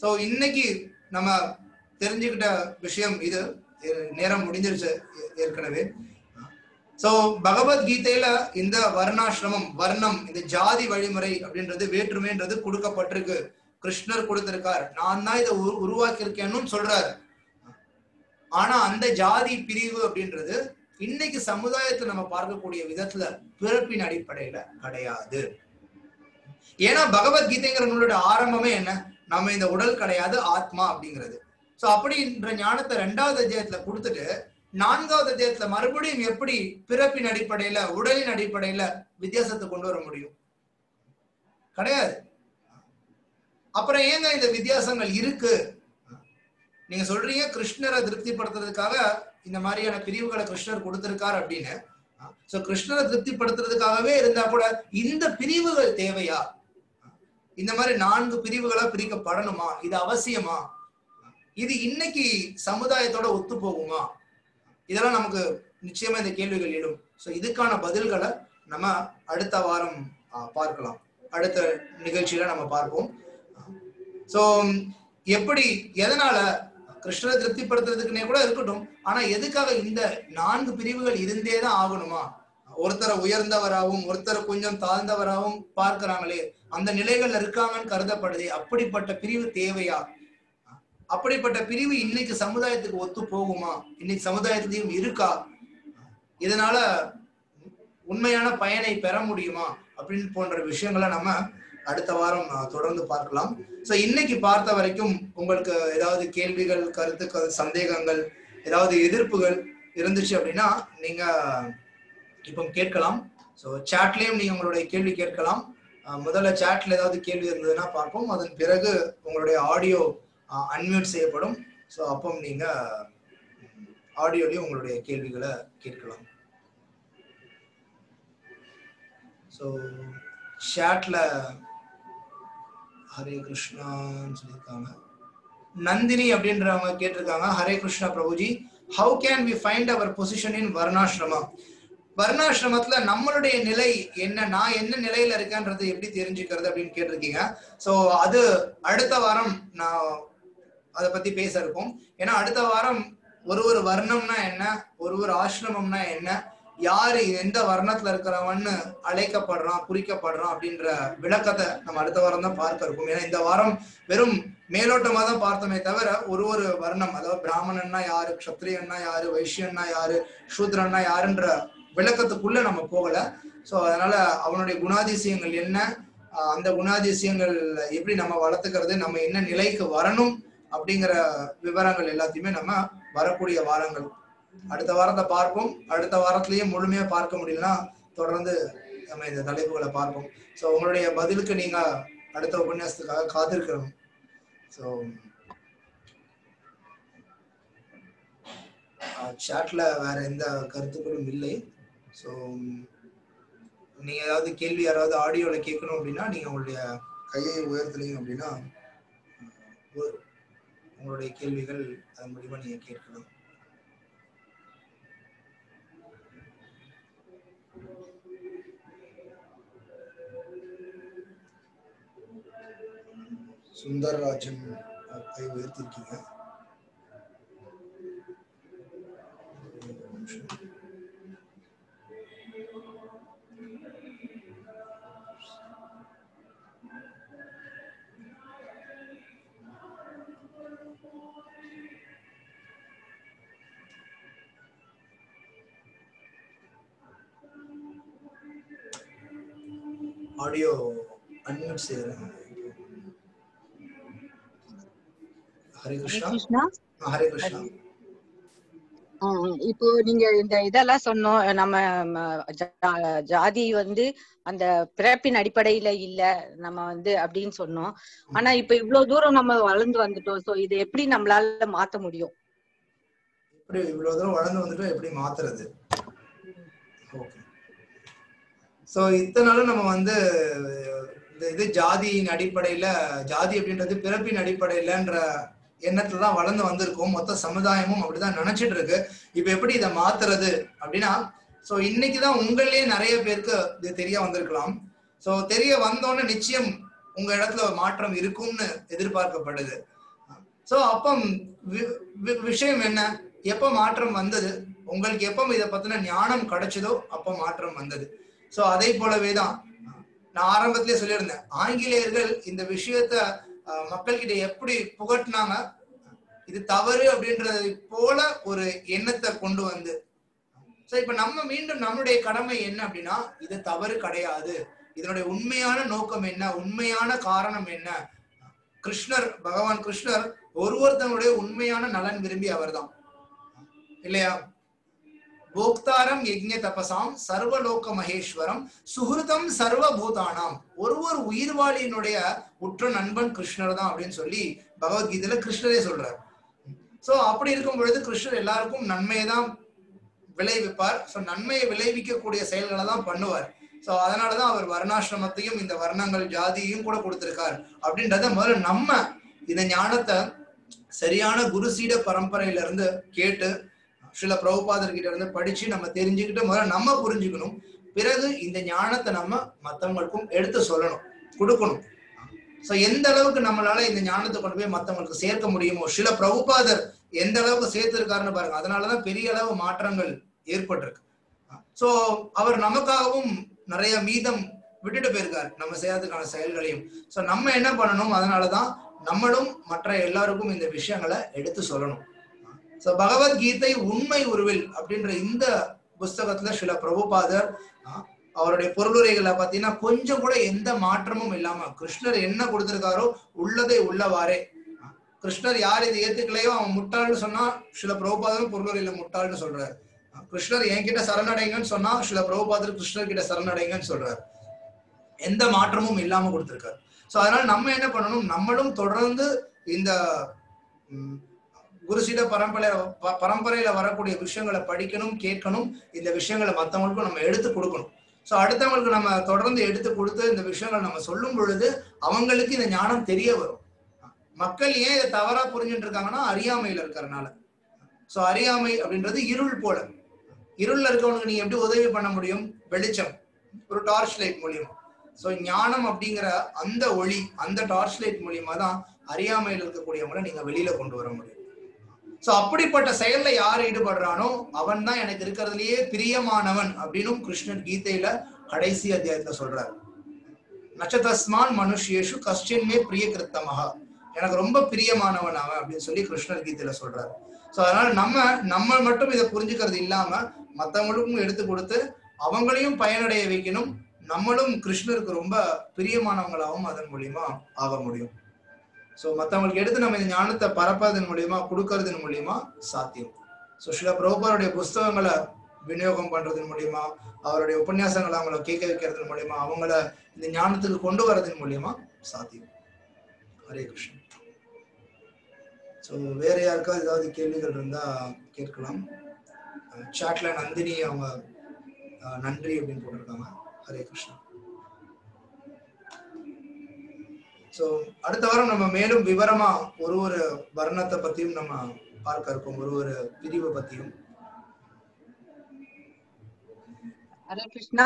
ஸோ இன்னைக்கு நம்ம தெரிஞ்சுக்கிட்ட விஷயம் இது. நேரம் முடிஞ்சிருச்சு ஏற்கனவே. ஸோ பகவத்கீதையில இந்த வர்ணாசிரமம் வர்ணம் இந்த ஜாதி வழிமுறை அப்படின்றது வேற்றுமைன்றது கொடுக்கப்பட்டிருக்கு. கிருஷ்ணர் கொடுத்திருக்கார். நான் தான் இதை உருவாக்கியிருக்கேன்னு சொல்றாரு. ஆனா அந்த ஜாதி பிரிவு அப்படின்றது இன்னைக்கு சமுதாயத்தை நம்ம பார்க்கக்கூடிய விதத்துல பிறப்பின் அடிப்படையில கிடையாது. ஏன்னா பகவத்கீதைங்கிற நூலோட ஆரம்பமே என்ன? நம்ம இந்த உடல் கிடையாது ஆத்மா அப்படிங்கிறது. சோ அப்படின்ற ஞானத்தை ரெண்டாவது அத்தியாயத்துல கொடுத்துட்டு நான்காவது அத்தியாயத்துல மறுபடியும் எப்படி பிறப்பின் அடிப்படையில உடலின் அடிப்படையில வித்தியாசத்தை கொண்டு வர முடியும்? கிடையாது. அப்புறம் ஏங்க இந்த வித்தியாசங்கள் இருக்கு? நீங்க சொல்றீங்க கிருஷ்ணரை திருப்திப்படுத்துறதுக்காக இந்த மாதிரியான பிரிவுகளை கிருஷ்ணர் கொடுத்திருக்கார் அப்படின்னு. சோ கிருஷ்ணரை திருப்திப்படுத்துறதுக்காகவே இருந்தா கூட இந்த பிரிவுகள் தேவையா? இந்த மாதிரி நான்கு பிரிவுகளா பிரிக்கப்படணுமா? இது அவசியமா? இது இன்னைக்கு சமுதாயத்தோட ஒத்து போகுமா? இதெல்லாம் நமக்கு நிச்சயமா இந்த கேள்விகள் எழும். ஸோ இதுக்கான பதில்களை நம்ம அடுத்த வாரம் பார்க்கலாம். அடுத்த நிகழ்ச்சியில நம்ம பார்ப்போம். ஸோ எப்படி எதனால கிருஷ்ணரை திருப்திப்படுத்துறதுக்குன்னே கூட இருக்கட்டும். ஆனா எதுக்காக இந்த நான்கு பிரிவுகள் இருந்தே தான் ஆகணுமா? ஒருத்தரை உயர்ந்தவராகவும் ஒருத்தரை கொஞ்சம் தாழ்ந்தவராகவும் பார்க்கிறாங்களே. அந்த நிலைகள்ல இருக்காங்கன்னு கருதப்படுதே. அப்படிப்பட்ட பிரிவு தேவையா? அப்படிப்பட்ட பிரிவு இன்னைக்கு சமுதாயத்துக்கு ஒத்து போகுமா? இன்னைக்கு சமுதாயத்திலையும் இருக்கா? இதனால உண்மையான பயனை பெற முடியுமா? அப்படின்னு போன்ற விஷயங்களை நம்ம அடுத்த வாரம் தொடர்ந்து பார்க்கலாம். ஸோ இன்னைக்கு பார்த்த வரைக்கும் உங்களுக்கு ஏதாவது கேள்விகள் கருத்துக்கள் சந்தேகங்கள் ஏதாவது எதிர்ப்புகள் இருந்துச்சு அப்படின்னா நீங்க இப்போ கேட்கலாம். ஸோ சாட்லயும் நீங்க உங்களுடைய கேள்வி கேட்கலாம். முதல்ல சாட்ல ஏதாவது கேள்வி இருந்ததுன்னா பார்ப்போம். அதன் பிறகு உங்களுடைய ஆடியோ அன்மியூட் செய்யப்படும். ஸோ அப்போ நீங்க ஆடியோலயும் உங்களுடைய கேள்விகளை கேட்கலாம். ஸோ சேட்டில் ஹரே கிருஷ்ணான்னு சொல்லியிருக்காங்க. நந்தினி அப்படின்றவங்க கேட்டிருக்காங்க Hare Krishna Prabhuji how can we find our position in varnashrama வர்ணாசிரமத்துல நம்மளுடைய நிலை என்ன நான் என்ன நிலையில இருக்கேன்றது எப்படி தெரிஞ்சுக்கிறது அப்படின்னு கேட்டிருக்கீங்க. ஸோ அது அடுத்த வாரம் நான் அதை பத்தி பேச இருக்கோம் ஏன்னா அடுத்த வாரம் ஒரு ஒரு வர்ணம்னா என்ன ஒரு ஒரு ஆசிரமம்னா என்ன யாரு எந்த வர்ணத்துல இருக்கிறவன்னு அழைக்கப்படுறான் குறிக்கப்படுறான் அப்படின்ற விளக்கத்தை நம்ம அடுத்த வாரம் தான் பார்க்க இருக்கோம். ஏன்னா இந்த வாரம் வெறும் மேலோட்டமா தான் பார்த்தோமே தவிர ஒரு ஒரு வர்ணம் அதாவது பிராமணன்னா யாரு க்ஷத்ரியன்னா யாரு வைஷ்யன்னா யாரு சூத்ரன்னா யாருன்ற விளக்கத்துக்குள்ள நம்ம போகல. சோ அதனால அவனுடைய குணாதிசயங்கள் என்ன? அந்த குணாதிசயங்கள் எப்படி நம்ம வளர்த்துக்கிறது நம்ம என்ன நிலைக்கு வரணும் அப்படிங்கிற விவரங்கள் எல்லாத்தையுமே நம்ம வரக்கூடிய வாரங்கள் அடுத்த வாரத்தை பார்ப்போம். அடுத்த வாரத்திலயும் முழுமையா பார்க்க முடியலன்னா தொடர்ந்து நம்ம இந்த தலைப்புகளை பார்ப்போம். ஸோ உங்களுடைய பதிலுக்கு நீங்க அடுத்த உபன்யாசத்துக்காக காத்திருக்கிறோம். ஸோ சாட்ல வேற எந்த கருத்துக்களும் இல்லை. ஸோ நீங்க ஏதாவது கேள்வி யாராவது ஆடியோல கேட்கணும் அப்படின்னா நீங்க உங்களுடைய கையை உயர்த்தலையும் அப்படின்னா உங்களுடைய கேள்விகள் அதன் மூலியமா நீங்க கேட்கலாம். சுந்தர்ராஜன் அஹ், கை உயர்த்திருக்கீங்க ஒரு நிமிஷம். Audio unmute Hare Krishna. கிருஷ்ணா. இப்போ நீங்க இந்த இதெல்லாம் சொன்னோம் நம்ம ஜாதி வந்து அந்த பிறப்பின் அடிப்படையில இல்ல நம்ம வந்து அப்படின்னு சொன்னோம். ஆனா இப்ப இவ்வளவு தூரம் நம்ம வளர்ந்து வந்துட்டோம் சோ இதை எப்படி நம்மளால மாத்த முடியும்? எப்படி இவ்வளவு தூரம் வளர்ந்து வந்துட்டு எப்படி மாத்துறது? ஓகே. ஸோ இத்தனை நாளும் நம்ம வந்து இந்த இது ஜாதியின் அடிப்படையில ஜாதி அப்படின்றது பிறப்பின் அடிப்படையிலன்ற எண்ணத்துல தான் வளர்ந்து வந்திருக்கோம். மொத்த சமுதாயமும் அப்படிதான் நினைச்சிட்டு இருக்கு இப்ப எப்படி இதை மாத்துறது அப்படின்னா ஸோ இன்னைக்குதான் உங்களே நிறைய பேருக்கு இது தெரிய வந்திருக்கலாம். ஸோ தெரிய வந்தோன்னு நிச்சயம் உங்க இடத்துல மாற்றம் இருக்கும்னு எதிர்பார்க்கப்படுது. ஸோ அப்போ வி- விஷயம் என்ன? எப்போ மாற்றம் வந்தது? உங்களுக்கு எப்போ இதை பத்தின ஞானம் கிடைச்சதோ அப்போ மாற்றம் வந்தது. ஸோ அதே போலவே தான் நான் ஆரம்பத்திலே சொல்லியிருந்தேன் ஆங்கிலேயர்கள் இந்த விஷயத்த மக்கள்கிட்ட எப்படி புகட்டினாங்க? இது தவறு அப்படின்றது போல ஒரு எண்ணத்தை கொண்டு வந்து. ஸோ இப்போ நம்ம மீண்டும் நம்மளுடைய கடமை என்ன அப்படின்னா இது தவறு கிடையாது. இதனுடைய உண்மையான நோக்கம் என்ன? உண்மையான காரணம் என்ன? கிருஷ்ணர் பகவான் கிருஷ்ணர் ஒரு ஒருத்தனுடைய உண்மையான நலன் விரும்பி அவர்தான். இல்லையா? போக்தாரம் யஜ்ய தபசாம் சர்வலோக மகேஸ்வரம் சுகிருதம் சர்வபூதானாம் ஒரு ஒரு உயிர்வாளியினுடைய உற்ற நண்பன் கிருஷ்ணர் தான் அப்படின்னு சொல்லி பகவத்கீதையில கிருஷ்ணரே சொல்றார். சோ அப்படி இருக்கும் பொழுது கிருஷ்ணர் எல்லாருக்கும் நன்மையை தான் விளைவிப்பார். ஸோ நன்மையை விளைவிக்கக்கூடிய செயல்களை தான் பண்ணுவார். ஸோ அதனாலதான் அவர் வர்ணாசிரமத்தையும் இந்த வர்ணங்கள் ஜாதியையும் கூட கொடுத்திருக்கார். அப்படின்றத முதல்ல நம்ம இந்த ஞானத்தை சரியான குருசீட பரம்பரையில இருந்து கேட்டு சில பிரபுபாதர்கிட்ட இருந்து படிச்சு நம்ம தெரிஞ்சுக்கிட்டு முதல்ல நம்ம புரிஞ்சுக்கணும். பிறகு இந்த ஞானத்தை நம்ம மத்தவங்களுக்கும் எடுத்து சொல்லணும் கொடுக்கணும். சோ எந்த அளவுக்கு நம்மளால இந்த ஞானத்தை கொண்டு போய் மத்தவங்களுக்கு சேர்க்க முடியுமோ சில பிரபுபாதர் எந்த அளவுக்கு சேர்த்திருக்காருன்னு பாருங்க அதனாலதான் பெரிய அளவு மாற்றங்கள் ஏற்பட்டிருக்கு. சோ அவர் நமக்காகவும் நிறைய மீதம் விட்டுட்டு போயிருக்காரு நம்ம செய்யறதுக்கான செயல்களையும். சோ நம்ம என்ன பண்ணணும்? அதனாலதான் நம்மளும் மற்ற எல்லாருக்கும் இந்த விஷயங்களை எடுத்து சொல்லணும். சோ பகவத்கீதை உண்மை உருவில் அப்படின்ற இந்த புஸ்தகத்துல சில பிரபுபாதர் அவருடைய பொருளுரைகளை பாத்தீங்கன்னா கொஞ்சம் கூட எந்த மாற்றமும் இல்லாம கிருஷ்ணர் என்ன கொடுத்திருக்காரோ உள்ளதை உள்ளவாறே. கிருஷ்ணர் யார் இதை ஏத்துக்கலையோ அவன் முட்டாள்னு சொன்னா சில பிரபுபாதரும் பொருளுரையில முட்டாள்னு சொல்றாரு. கிருஷ்ணர் என்கிட்ட சரணடைங்கன்னு சொன்னா சில பிரபுபாதர் கிருஷ்ணர் கிட்ட சரணடைங்கன்னு சொல்றாரு. எந்த மாற்றமும் இல்லாம கொடுத்திருக்காரு. சோ அதனால நம்ம என்ன பண்ணணும்? நம்மளும் தொடர்ந்து இந்த குருசீட பரம்பரை ப- பரம்பரையில வரக்கூடிய விஷயங்களை படிக்கணும் கேட்கணும். இந்த விஷயங்களை மத்தவங்களுக்கும் நம்ம எடுத்து கொடுக்கணும். சோ அடுத்தவங்களுக்கு நம்ம தொடர்ந்து எடுத்து கொடுத்து இந்த விஷயங்களை நம்ம சொல்லும் பொழுது அவங்களுக்கு இந்த ஞானம் தெரிய வரும். மக்கள் ஏன் இதை தவறா புரிஞ்சுட்டு இருக்காங்கன்னா அறியாமையில இருக்கிறனால. சோ அறியாமை அப்படின்றது இருள் போல. இருள்ல இருக்கவனுக்கு நீங்க எப்படி உதவி பண்ண முடியும்? வெளிச்சம். ஒரு டார்ச் லைட் மூலியமா. சோ ஞானம் அப்படிங்கிற அந்த ஒளி அந்த டார்ச் லைட் மூலியமா தான் அறியாமையில் இருக்கக்கூடியவங்களை நீங்க வெளியில கொண்டு வர முடியும். சோ அப்படிப்பட்ட செயல்ல யார் ஈடுபடுறானோ அவன் தான் எனக்கு இருக்கிறதுலயே பிரியமானவன் அப்படின்னும் கிருஷ்ணன் கீதையில கடைசி அத்தியாயத்துல சொல்றாரு. நட்சதஸ்மான் மனுஷேஷு கஷ்டின்மே பிரிய கிருத்தமகா எனக்கு ரொம்ப பிரியமானவன் அவன் அப்படின்னு சொல்லி கிருஷ்ணர் கீதையில சொல்றாரு. சோ அதனால நம்ம நம்ம மட்டும் இதை புரிஞ்சுக்கிறது இல்லாம மத்தவங்களுக்கும் எடுத்து கொடுத்து அவங்களையும் பயனடைய வைக்கணும். நம்மளும் கிருஷ்ணருக்கு ரொம்ப பிரியமானவங்களாகவும் அதன் மூலியமா ஆக முடியும். ஸோ மற்றவங்களுக்கு எடுத்து நம்ம இந்த ஞானத்தை பரப்பதன் மூலியமா கொடுக்கறதன் மூலியமா சாத்தியம். ஸோ சில பிரபுபாருடைய புஸ்தகங்களை விநியோகம் பண்றதன் மூலியமா அவருடைய உபன்யாசங்களை அவங்கள கேட்க வைக்கிறதன் மூலியமா அவங்கள இந்த ஞானத்துக்கு கொண்டு வரதன் மூலியமா சாத்தியம். ஹரே கிருஷ்ணன் ஸோ வேற யாருக்காவது ஏதாவது கேள்விகள் இருந்தா கேட்கலாம். சாட்ல நந்தினி அவங்க நன்றி அப்படின்னு போட்டிருக்காங்க. ஹரே கிருஷ்ணன் ஸோ அடுத்த வாரம் நம்ம மேலும் விவரமா ஒரு ஒரு வர்ணத்தை பத்தியும் நம்ம பார்க்க இருக்கோம். ஒரு ஒரு பிரிவை பத்தியும். ஹரே கிருஷ்ணா.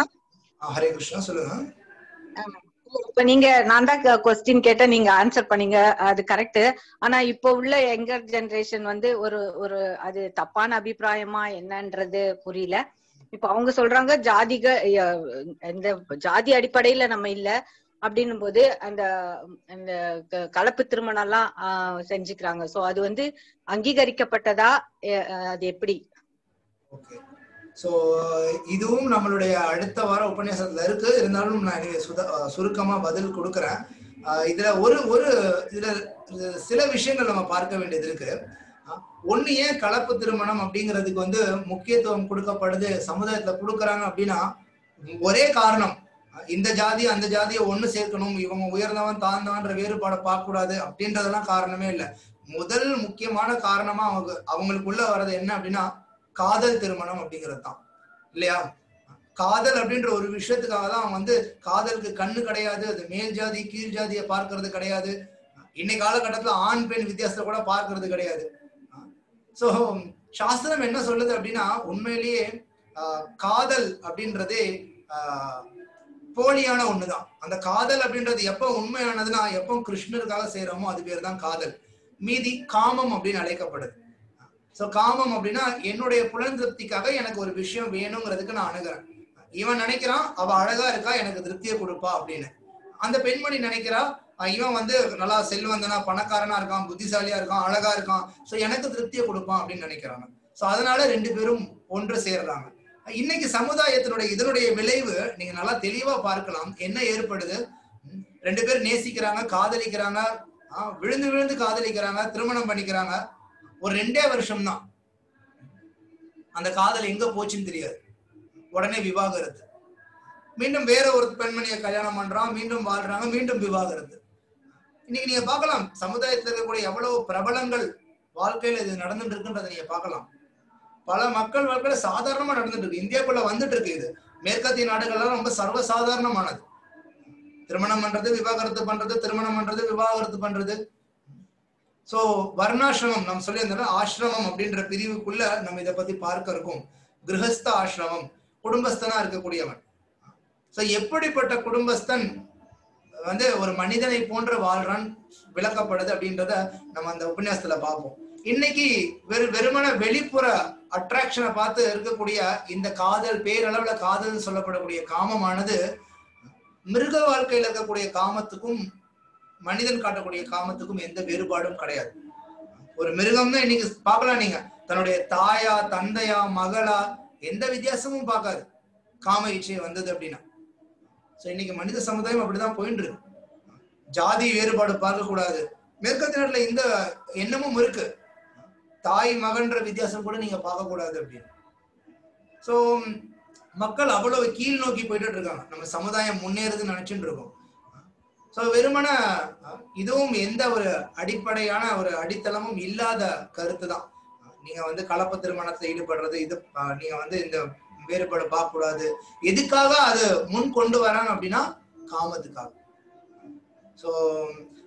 ஹரே கிருஷ்ணா சொல்லுங்க. இப்ப நீங்க நான் தான் கொஸ்டின் கேட்டேன். நீங்க ஆன்சர் பண்ணீங்க. அது கரெக்ட் ஆனா இப்போ உள்ள யங்கர் ஜெனரேஷன் வந்து ஒரு ஒரு அது தப்பான அபிப்பிராயமா என்னன்றது புரியல. இப்ப அவங்க சொல்றாங்க ஜாதிக இந்த ஜாதி அடிப்படையில நம்ம இல்ல. அப்படின்னும் போது அந்த அந்த க- கலப்பு திருமணம் எல்லாம் செஞ்சுக்கிறாங்க. சோ அது வந்து அங்கீகரிக்கப்பட்டதா அது எப்படி? ஓகே ஸோ இதுவும் நம்மளுடைய அடுத்த வார உபன்யாசத்துல இருக்கு. இருந்தாலும் நான் சுத சுருக்கமா பதில் கொடுக்குறேன். இதுல ஒரு ஒரு இதுல சில விஷயங்கள் நம்ம பார்க்க வேண்டியது இருக்கு. அஹ் ஒண்ணு ஏன் கலப்பு திருமணம் அப்படிங்கிறதுக்கு வந்து முக்கியத்துவம் கொடுக்கப்படுது சமுதாயத்துல கொடுக்குறாங்க அப்படின்னா ஒரே காரணம் இந்த ஜாதி அந்த ஜாதியை ஒண்ணு சேர்க்கணும் இவங்க உயர்ந்தவன் தாழ்ந்தவன்ற வேறுபாடை பார்க்க கூடாது அப்படின்றதெல்லாம் காரணமே இல்லை. முதல் முக்கியமான காரணமா அவங்க அவங்களுக்குள்ள வர்றது என்ன அப்படின்னா காதல் திருமணம் அப்படிங்கிறது தான். இல்லையா? காதல் அப்படின்ற ஒரு விஷயத்துக்காக தான் அவன் வந்து காதலுக்கு கண்ணு கிடையாது அது மேல் ஜாதி கீழ் ஜாதியை பார்க்கறது கிடையாது. இன்னைக்கு காலகட்டத்துல ஆண் பெண் வித்தியாசத்தை கூட பார்க்கறது கிடையாது. சோ சாஸ்திரம் என்ன சொல்லுது அப்படின்னா உண்மையிலேயே காதல் அப்படின்றதே ஆஹ், போலியான ஒண்ணுதான். அந்த காதல் அப்படின்றது எப்ப உண்மையானதுன்னா எப்போ கிருஷ்ணருக்காக செய்யறோமோ அது பேர் தான் காதல். மீதி காமம் அப்படின்னு அழைக்கப்படுது. சோ காமம் அப்படின்னா என்னுடைய புலன் திருப்திக்காக எனக்கு ஒரு விஷயம் வேணுங்கிறதுக்கு நான் அணுகிறேன். இவன் நினைக்கிறான் அவ அழகா இருக்கா எனக்கு திருப்தியை கொடுப்பா அப்படின்னு. அந்த பெண்மணி நினைக்கிறா இவன் வந்து நல்லா செல்வந்தனா பணக்காரனா இருக்கான் புத்திசாலியா இருக்கான் அழகா இருக்கான் சோ எனக்கு திருப்தியை கொடுப்பான் அப்படின்னு நினைக்கிறாங்க. சோ அதனால ரெண்டு பேரும் ஒன்று சேர்றாங்க. இன்னைக்கு சமுதாயத்தினுடைய இதனுடைய விளைவு நீங்க நல்லா தெளிவா பார்க்கலாம். என்ன ஏற்படுது? ரெண்டு பேர் நேசிக்கிறாங்க காதலிக்கிறாங்க விழுந்து விழுந்து காதலிக்கிறாங்க திருமணம் பண்ணிக்கிறாங்க. ஒரு ரெண்டே வருஷம் தான் அந்த காதல் எங்க போச்சுன்னு தெரியாது. உடனே விவாகரத்து. மீண்டும் வேற ஒரு பெண்மணியை கல்யாணம் பண்றான் மீண்டும் வாழ்றாங்க மீண்டும் விவாகரத்து. இன்னைக்கு நீங்க பார்க்கலாம் சமுதாயத்தில் இருக்கக்கூடிய எவ்வளவு பிரபலங்கள் வாழ்க்கையில இது நடந்துட்டு இருக்குன்றதை நீங்க பார்க்கலாம். பல மக்கள் வாழ்க்கையில சாதாரணமா நடந்துட்டு இருக்கு இந்தியாக்குள்ள வந்துட்டு இருக்கு இது. மேற்கத்திய நாடுகள்லாம் ரொம்ப சர்வசாதாரணமானது. திருமணம் பண்றது விவாகரத்து பண்றது திருமணம் பண்றது விவாகரத்து பண்றது. சோ வர்ணாசிரமம் நம்ம சொல்லியிருந்தோம் ஆசிரமம் அப்படின்ற பிரிவுக்குள்ள நம்ம இதை பத்தி பார்க்க இருக்கோம். கிரகஸ்த ஆசிரமம் குடும்பஸ்தனா இருக்கக்கூடியவன். சோ எப்படிப்பட்ட குடும்பஸ்தன் வந்து ஒரு மனிதனை போன்ற வாழ்றான் விளக்கப்படுது அப்படின்றத நம்ம அந்த உபன்யாசத்துல பார்ப்போம். இன்னைக்கு வெறு வெறுமன வெளிப்புற அட்ராக்ஷனை பார்த்து இருக்கக்கூடிய இந்த காதல் பேரளவுல காதல் சொல்லப்படக்கூடிய காமமானது மிருக வாழ்க்கையில இருக்கக்கூடிய காமத்துக்கும் மனிதன் காட்டக்கூடிய காமத்துக்கும் எந்த வேறுபாடும் கிடையாது. ஒரு மிருகம்னா இன்னைக்கு பார்க்கலாம் நீங்க. தன்னுடைய தாயா தந்தையா மகளா எந்த வித்தியாசமும் பார்க்காது. காம இச்சை வந்தது அப்படின்னா. சோ இன்னைக்கு மனித சமுதாயம் அப்படிதான் போயிட்டு இருக்கு ஜாதி வேறுபாடு பார்க்க கூடாது மேற்கத்திய இந்த எண்ணமும் இருக்கு. தாய் மகன்ற வித்தியாசம் கூட நீங்க பார்க்க கூடாது அப்படின்னு. ஸோ மக்கள் அவ்வளவு கீழ் நோக்கி போயிட்டு இருக்காங்க. நம்ம சமுதாயம் முன்னேறுதுன்னு நினைச்சுட்டு இருக்கோம். ஸோ வெறுமன இதுவும் எந்த ஒரு அடிப்படையான ஒரு அடித்தளமும் இல்லாத கருத்து தான். நீங்க வந்து கலப்பு திருமணத்தை ஈடுபடுறது இது நீங்க வந்து இந்த வேறுபாடு பார்க்கக்கூடாது. எதுக்காக அது முன் கொண்டு வராங்க அப்படின்னா காமத்துக்காக. ஸோ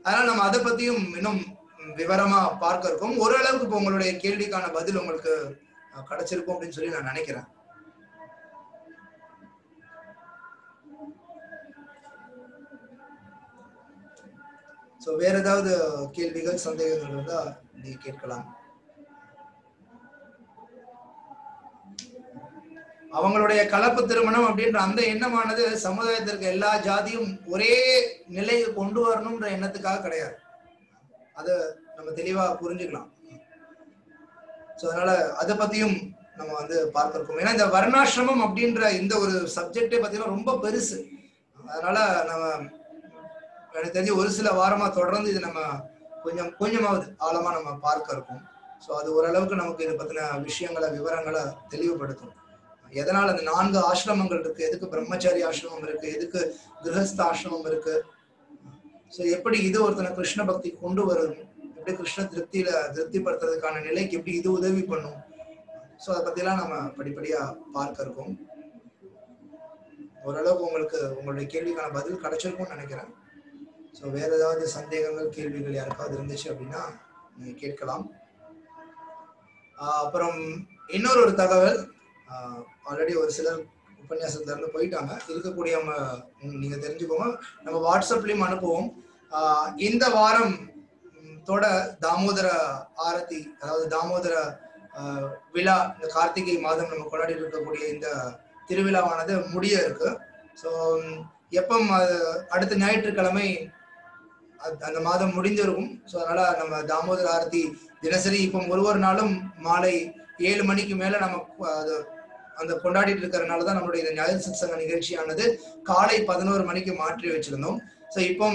அதனால நம்ம அதை பத்தியும் இன்னும் விவரமா பார்க்க ஓரளவுக்கு இப்போ உங்களுடைய கேள்விக்கான பதில் உங்களுக்கு கிடைச்சிருக்கும் அப்படின்னு சொல்லி நான் நினைக்கிறேன். சோ வேற ஏதாவது கேள்விகள் சந்தேகங்கள் இருந்தா நீ கேட்கலாம். அவங்களுடைய கலப்பு திருமணம் அப்படின்ற அந்த எண்ணமானது சமுதாயத்திற்கு எல்லா ஜாதியும் ஒரே நிலையை கொண்டு வரணும்ன்ற எண்ணத்துக்காக கிடையாது. அதை நம்ம தெளிவா புரிஞ்சுக்கலாம். ஸோ அதனால அதை பத்தியும் நம்ம வந்து பார்க்க இருக்கோம் ஏன்னா இந்த வர்ணாசிரமம் அப்படின்ற இந்த ஒரு சப்ஜெக்டே பார்த்தீங்கன்னா ரொம்ப பெருசு. அதனால நம்ம எனக்கு தெரிஞ்சு ஒரு சில வாரமாக தொடர்ந்து இது நம்ம கொஞ்சம் கொஞ்சமாவது ஆழமாக நம்ம பார்க்க இருக்கோம். ஸோ அது ஓரளவுக்கு நமக்கு இதை பற்றின விஷயங்களை விவரங்களை தெளிவுபடுத்தும். எதனால் அந்த நான்கு ஆசிரமங்கள் இருக்குது எதுக்கு பிரம்மச்சாரி ஆசிரமம் இருக்குது எதுக்கு கிரகஸ்த ஆசிரமம் இருக்குது ஸோ எப்படி இது ஒருத்தனை கிருஷ்ண பக்தி கொண்டு வரும் எப்படி கிருஷ்ண திருப்தியில திருப்திப்படுத்துறதுக்கான நிலைக்கு எப்படி இது உதவி பண்ணும்? ஸோ அதை பற்றிலாம் நம்ம படிப்படியா பார்க்க இருக்கோம். ஓரளவுக்கு உங்களுக்கு உங்களுடைய கேள்விக்கான பதில் கிடைச்சிருக்கும்னு நினைக்கிறேன். ஸோ வேற ஏதாவது சந்தேகங்கள் கேள்விகள் யாருக்காவது இருந்துச்சு அப்படின்னா நீங்க கேட்கலாம். அப்புறம் இன்னொரு ஒரு தகவல். ஆல்ரெடி ஒரு சிலர் உபன்யாசத்துல போயிட்டாங்க. இருக்கக்கூடிய நீங்கள் நீங்க தெரிஞ்சுக்கோங்க. நம்ம வாட்ஸ்அப்லயும் அனுப்புவோம். இந்த வாரம் தோட தாமோதர ஆரத்தி அதாவது தாமோதர விழா இந்த கார்த்திகை மாதம் நம்ம கொண்டாடி இருக்கக்கூடிய இந்த திருவிழாவானது முடிய இருக்கு. ஸோ எப்போ அடுத்த ஞாயிற்றுக்கிழமை அ- அந்த மாதம் முடிஞ்சிருக்கும். ஸோ அதனால நம்ம தாமோதர ஆரத்தி தினசரி இப்போ ஒரு ஒரு நாளும் மாலை ஏழு மணிக்கு மேல நம்ம அது அந்த கொண்டாடிட்டு இருக்கிறனால தான் நம்மளுடைய இந்த ஞாயிறு சத்சங்க நிகழ்ச்சியானது காலை பதினோரு மணிக்கு மாற்றி வச்சிருந்தோம். ஸோ இப்போ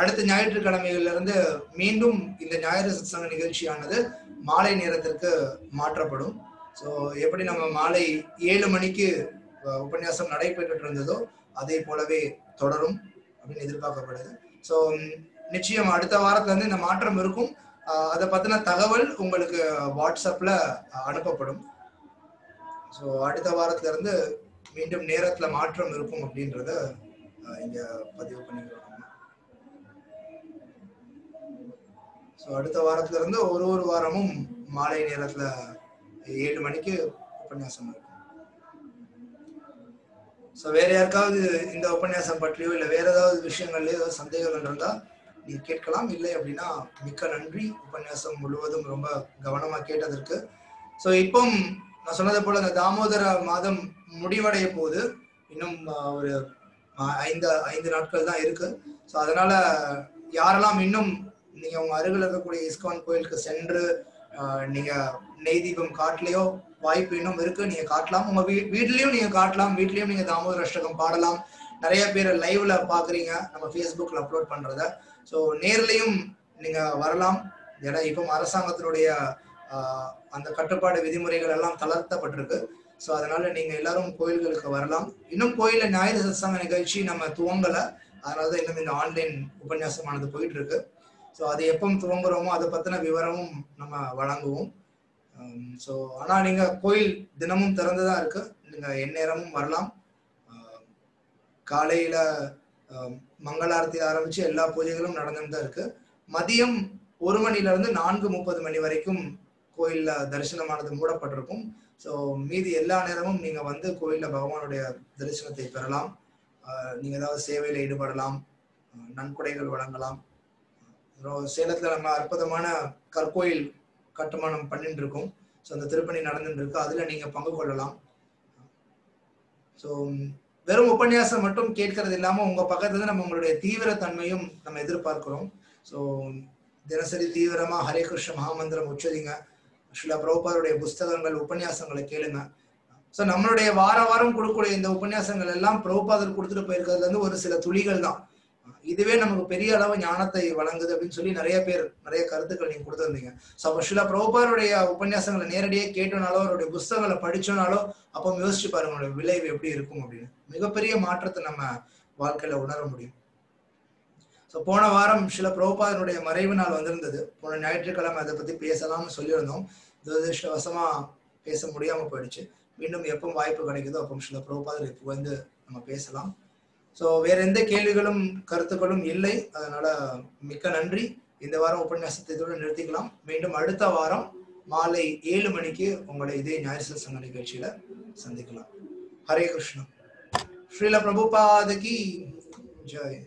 அடுத்த ஞாயிற்றுக்கிழமையிலிருந்து மீண்டும் இந்த ஞாயிறு சத்சங்க நிகழ்ச்சியானது மாலை நேரத்திற்கு மாற்றப்படும். ஸோ எப்படி நம்ம மாலை ஏழு மணிக்கு உபன்யாசம் நடைபெற்று இருந்ததோ அதே போலவே தொடரும் அப்படின்னு எதிர்பார்க்கப்படுது. ஸோ நிச்சயம் அடுத்த வாரத்துல இருந்து இந்த மாற்றம் இருக்கும். அதை பத்தின தகவல் உங்களுக்கு வாட்ஸ்அப்ல அனுப்பப்படும். ஸோ அடுத்த வாரத்திலிருந்து மீண்டும் நேரத்தில் மாற்றம் இருக்கும் அப்படின்றத இங்கே பதிவு பண்ணிக்கிறோம். நம்ம ஸோ அடுத்த வாரத்திலிருந்து ஒரு ஒரு வாரமும் மாலை நேரத்தில் ஏழு மணிக்கு உபன்யாசம் இருக்கும். ஸோ வேற யாருக்காவது இந்த உபன்யாசம் பற்றியோ இல்லை வேற ஏதாவது விஷயங்கள்ல ஏதாவது சந்தேகங்கள் இருந்தால் நீ கேட்கலாம். இல்லை அப்படின்னா மிக்க நன்றி. உபன்யாசம் முழுவதும் ரொம்ப கவனமாக கேட்டதற்கு. ஸோ இப்போ நான் சொன்னது போல இந்த தாமோதர மாதம் முடிவடைய போது இன்னும் ஒரு ஐந்து ஐந்து நாட்கள் தான் இருக்கு. ஸோ அதனால யாரெல்லாம் இன்னும் நீங்க உங்க அருகில் இருக்கக்கூடிய இஸ்கான் கோயிலுக்கு சென்று நீங்க நெய் தீபம் காட்டலையோ வாய்ப்பு இன்னும் இருக்கு நீங்க காட்டலாம். உங்க வீ வீட்லயும் நீங்க காட்டலாம். வீட்லயும் நீங்க தாமோதர அஷ்டகம் பாடலாம். நிறைய பேர் லைவ்ல பாக்குறீங்க நம்ம ஃபேஸ்புக்ல அப்லோட் பண்றத. ஸோ நேர்லயும் நீங்க வரலாம். ஏன்னா இப்போ அரசாங்கத்தினுடைய அந்த கட்டுப்பாடு விதிமுறைகள் எல்லாம் தளர்த்தப்பட்டிருக்கு. ஸோ அதனால நீங்க எல்லாரும் கோயில்களுக்கு வரலாம். இன்னும் கோயில ஞாயிறு சத்சங்க நிகழ்ச்சி நம்ம துவங்கல. அதனால தான் இன்னும் இந்த ஆன்லைன் உபன்யாசமானது போயிட்டு இருக்கு ஸோ அது எப்போ துவங்குறோமோ அதை பத்தின விவரமும் நம்ம வழங்குவோம். ஸோ ஆனால் நீங்க கோயில் தினமும் திறந்துதான் இருக்கு. நீங்க எந்நேரமும் வரலாம். காலையில் காலையில ஆஹ், மங்களாரத்தி ஆரம்பிச்சு எல்லா பூஜைகளும் நடந்துட்டு தான் இருக்கு. மதியம் ஒரு மணில இருந்து நான்கு முப்பது மணி வரைக்கும் கோயில்ல தரிசனமானது மூடப்பட்டிருக்கும். ஸோ மீதி எல்லா நேரமும் நீங்க வந்து கோயில்ல பகவானுடைய தரிசனத்தை பெறலாம். நீங்க ஏதாவது சேவையில ஈடுபடலாம். நன்கொடைகள் வழங்கலாம். அப்புறம் சேலத்துல நம்ம அற்புதமான கற்கோயில் கட்டுமானம் பண்ணிட்டு இருக்கோம் ஸோ அந்த திருப்பணி நடந்துட்டு இருக்கு அதுல நீங்க பங்கு கொள்ளலாம். ஸோ வெறும் உபன்யாசம் மட்டும் கேட்கறது இல்லாம உங்க பக்கத்துல நம்ம உங்களுடைய தீவிர தன்மையும் நம்ம எதிர்பார்க்கிறோம். ஸோ தினசரி தீவிரமா ஹரே கிருஷ்ண மகாமந்திரம் உச்சரிங்க. ஸ்ரீலா பிரபுபாருடைய புஸ்தகங்கள் உபன்யாசங்களை கேளுங்க. ஸோ நம்மளுடைய வார வாரம் கொடுக்கக்கூடிய இந்த உபன்யாசங்கள் எல்லாம் பிரபுபாதர் கொடுத்துட்டு போயிருக்கிறதுல இருந்து ஒரு சில துளிகள் தான். இதுவே நமக்கு பெரிய அளவு ஞானத்தை வழங்குது அப்படின்னு சொல்லி நிறைய பேர் நிறைய கருத்துக்கள் நீங்க கொடுத்துருந்தீங்க. ஸோ அப்போ ஸ்ரீலா பிரபுபாருடைய உபன்யாசங்களை நேரடியாக கேட்டோனாலோ அவருடைய புஸ்தகங்களை படிச்சோனாலோ அப்போ யோசிச்சு பாருங்க விளைவு எப்படி இருக்கும் அப்படின்னு. மிகப்பெரிய மாற்றத்தை நம்ம வாழ்க்கையில உணர முடியும். போன வாரம் சில பிரபுபாதனுடைய மறைவு நாள் வந்திருந்தது. போன ஞாயிற்றுக்கிழமை அதை பத்தி பேசலாம்னு சொல்லியிருந்தோம். துரதிருஷ்டவசமா பேச முடியாம போயிடுச்சு. மீண்டும் எப்போ வாய்ப்பு கிடைக்குதோ அப்போ சில பிரபுபாதர் இப்போ வந்து நம்ம பேசலாம். ஸோ வேற எந்த கேள்விகளும் கருத்துக்களும் இல்லை. அதனால மிக்க நன்றி. இந்த வாரம் உபன்யாசத்தை இதோடு நிறுத்திக்கலாம். மீண்டும் அடுத்த வாரம் மாலை ஏழு மணிக்கு உங்களை இதே ஞாயிறு சங்க நிகழ்ச்சியில சந்திக்கலாம். ஹரே கிருஷ்ணா. ஸ்ரீல பிரபுபாதகி ஜெய்.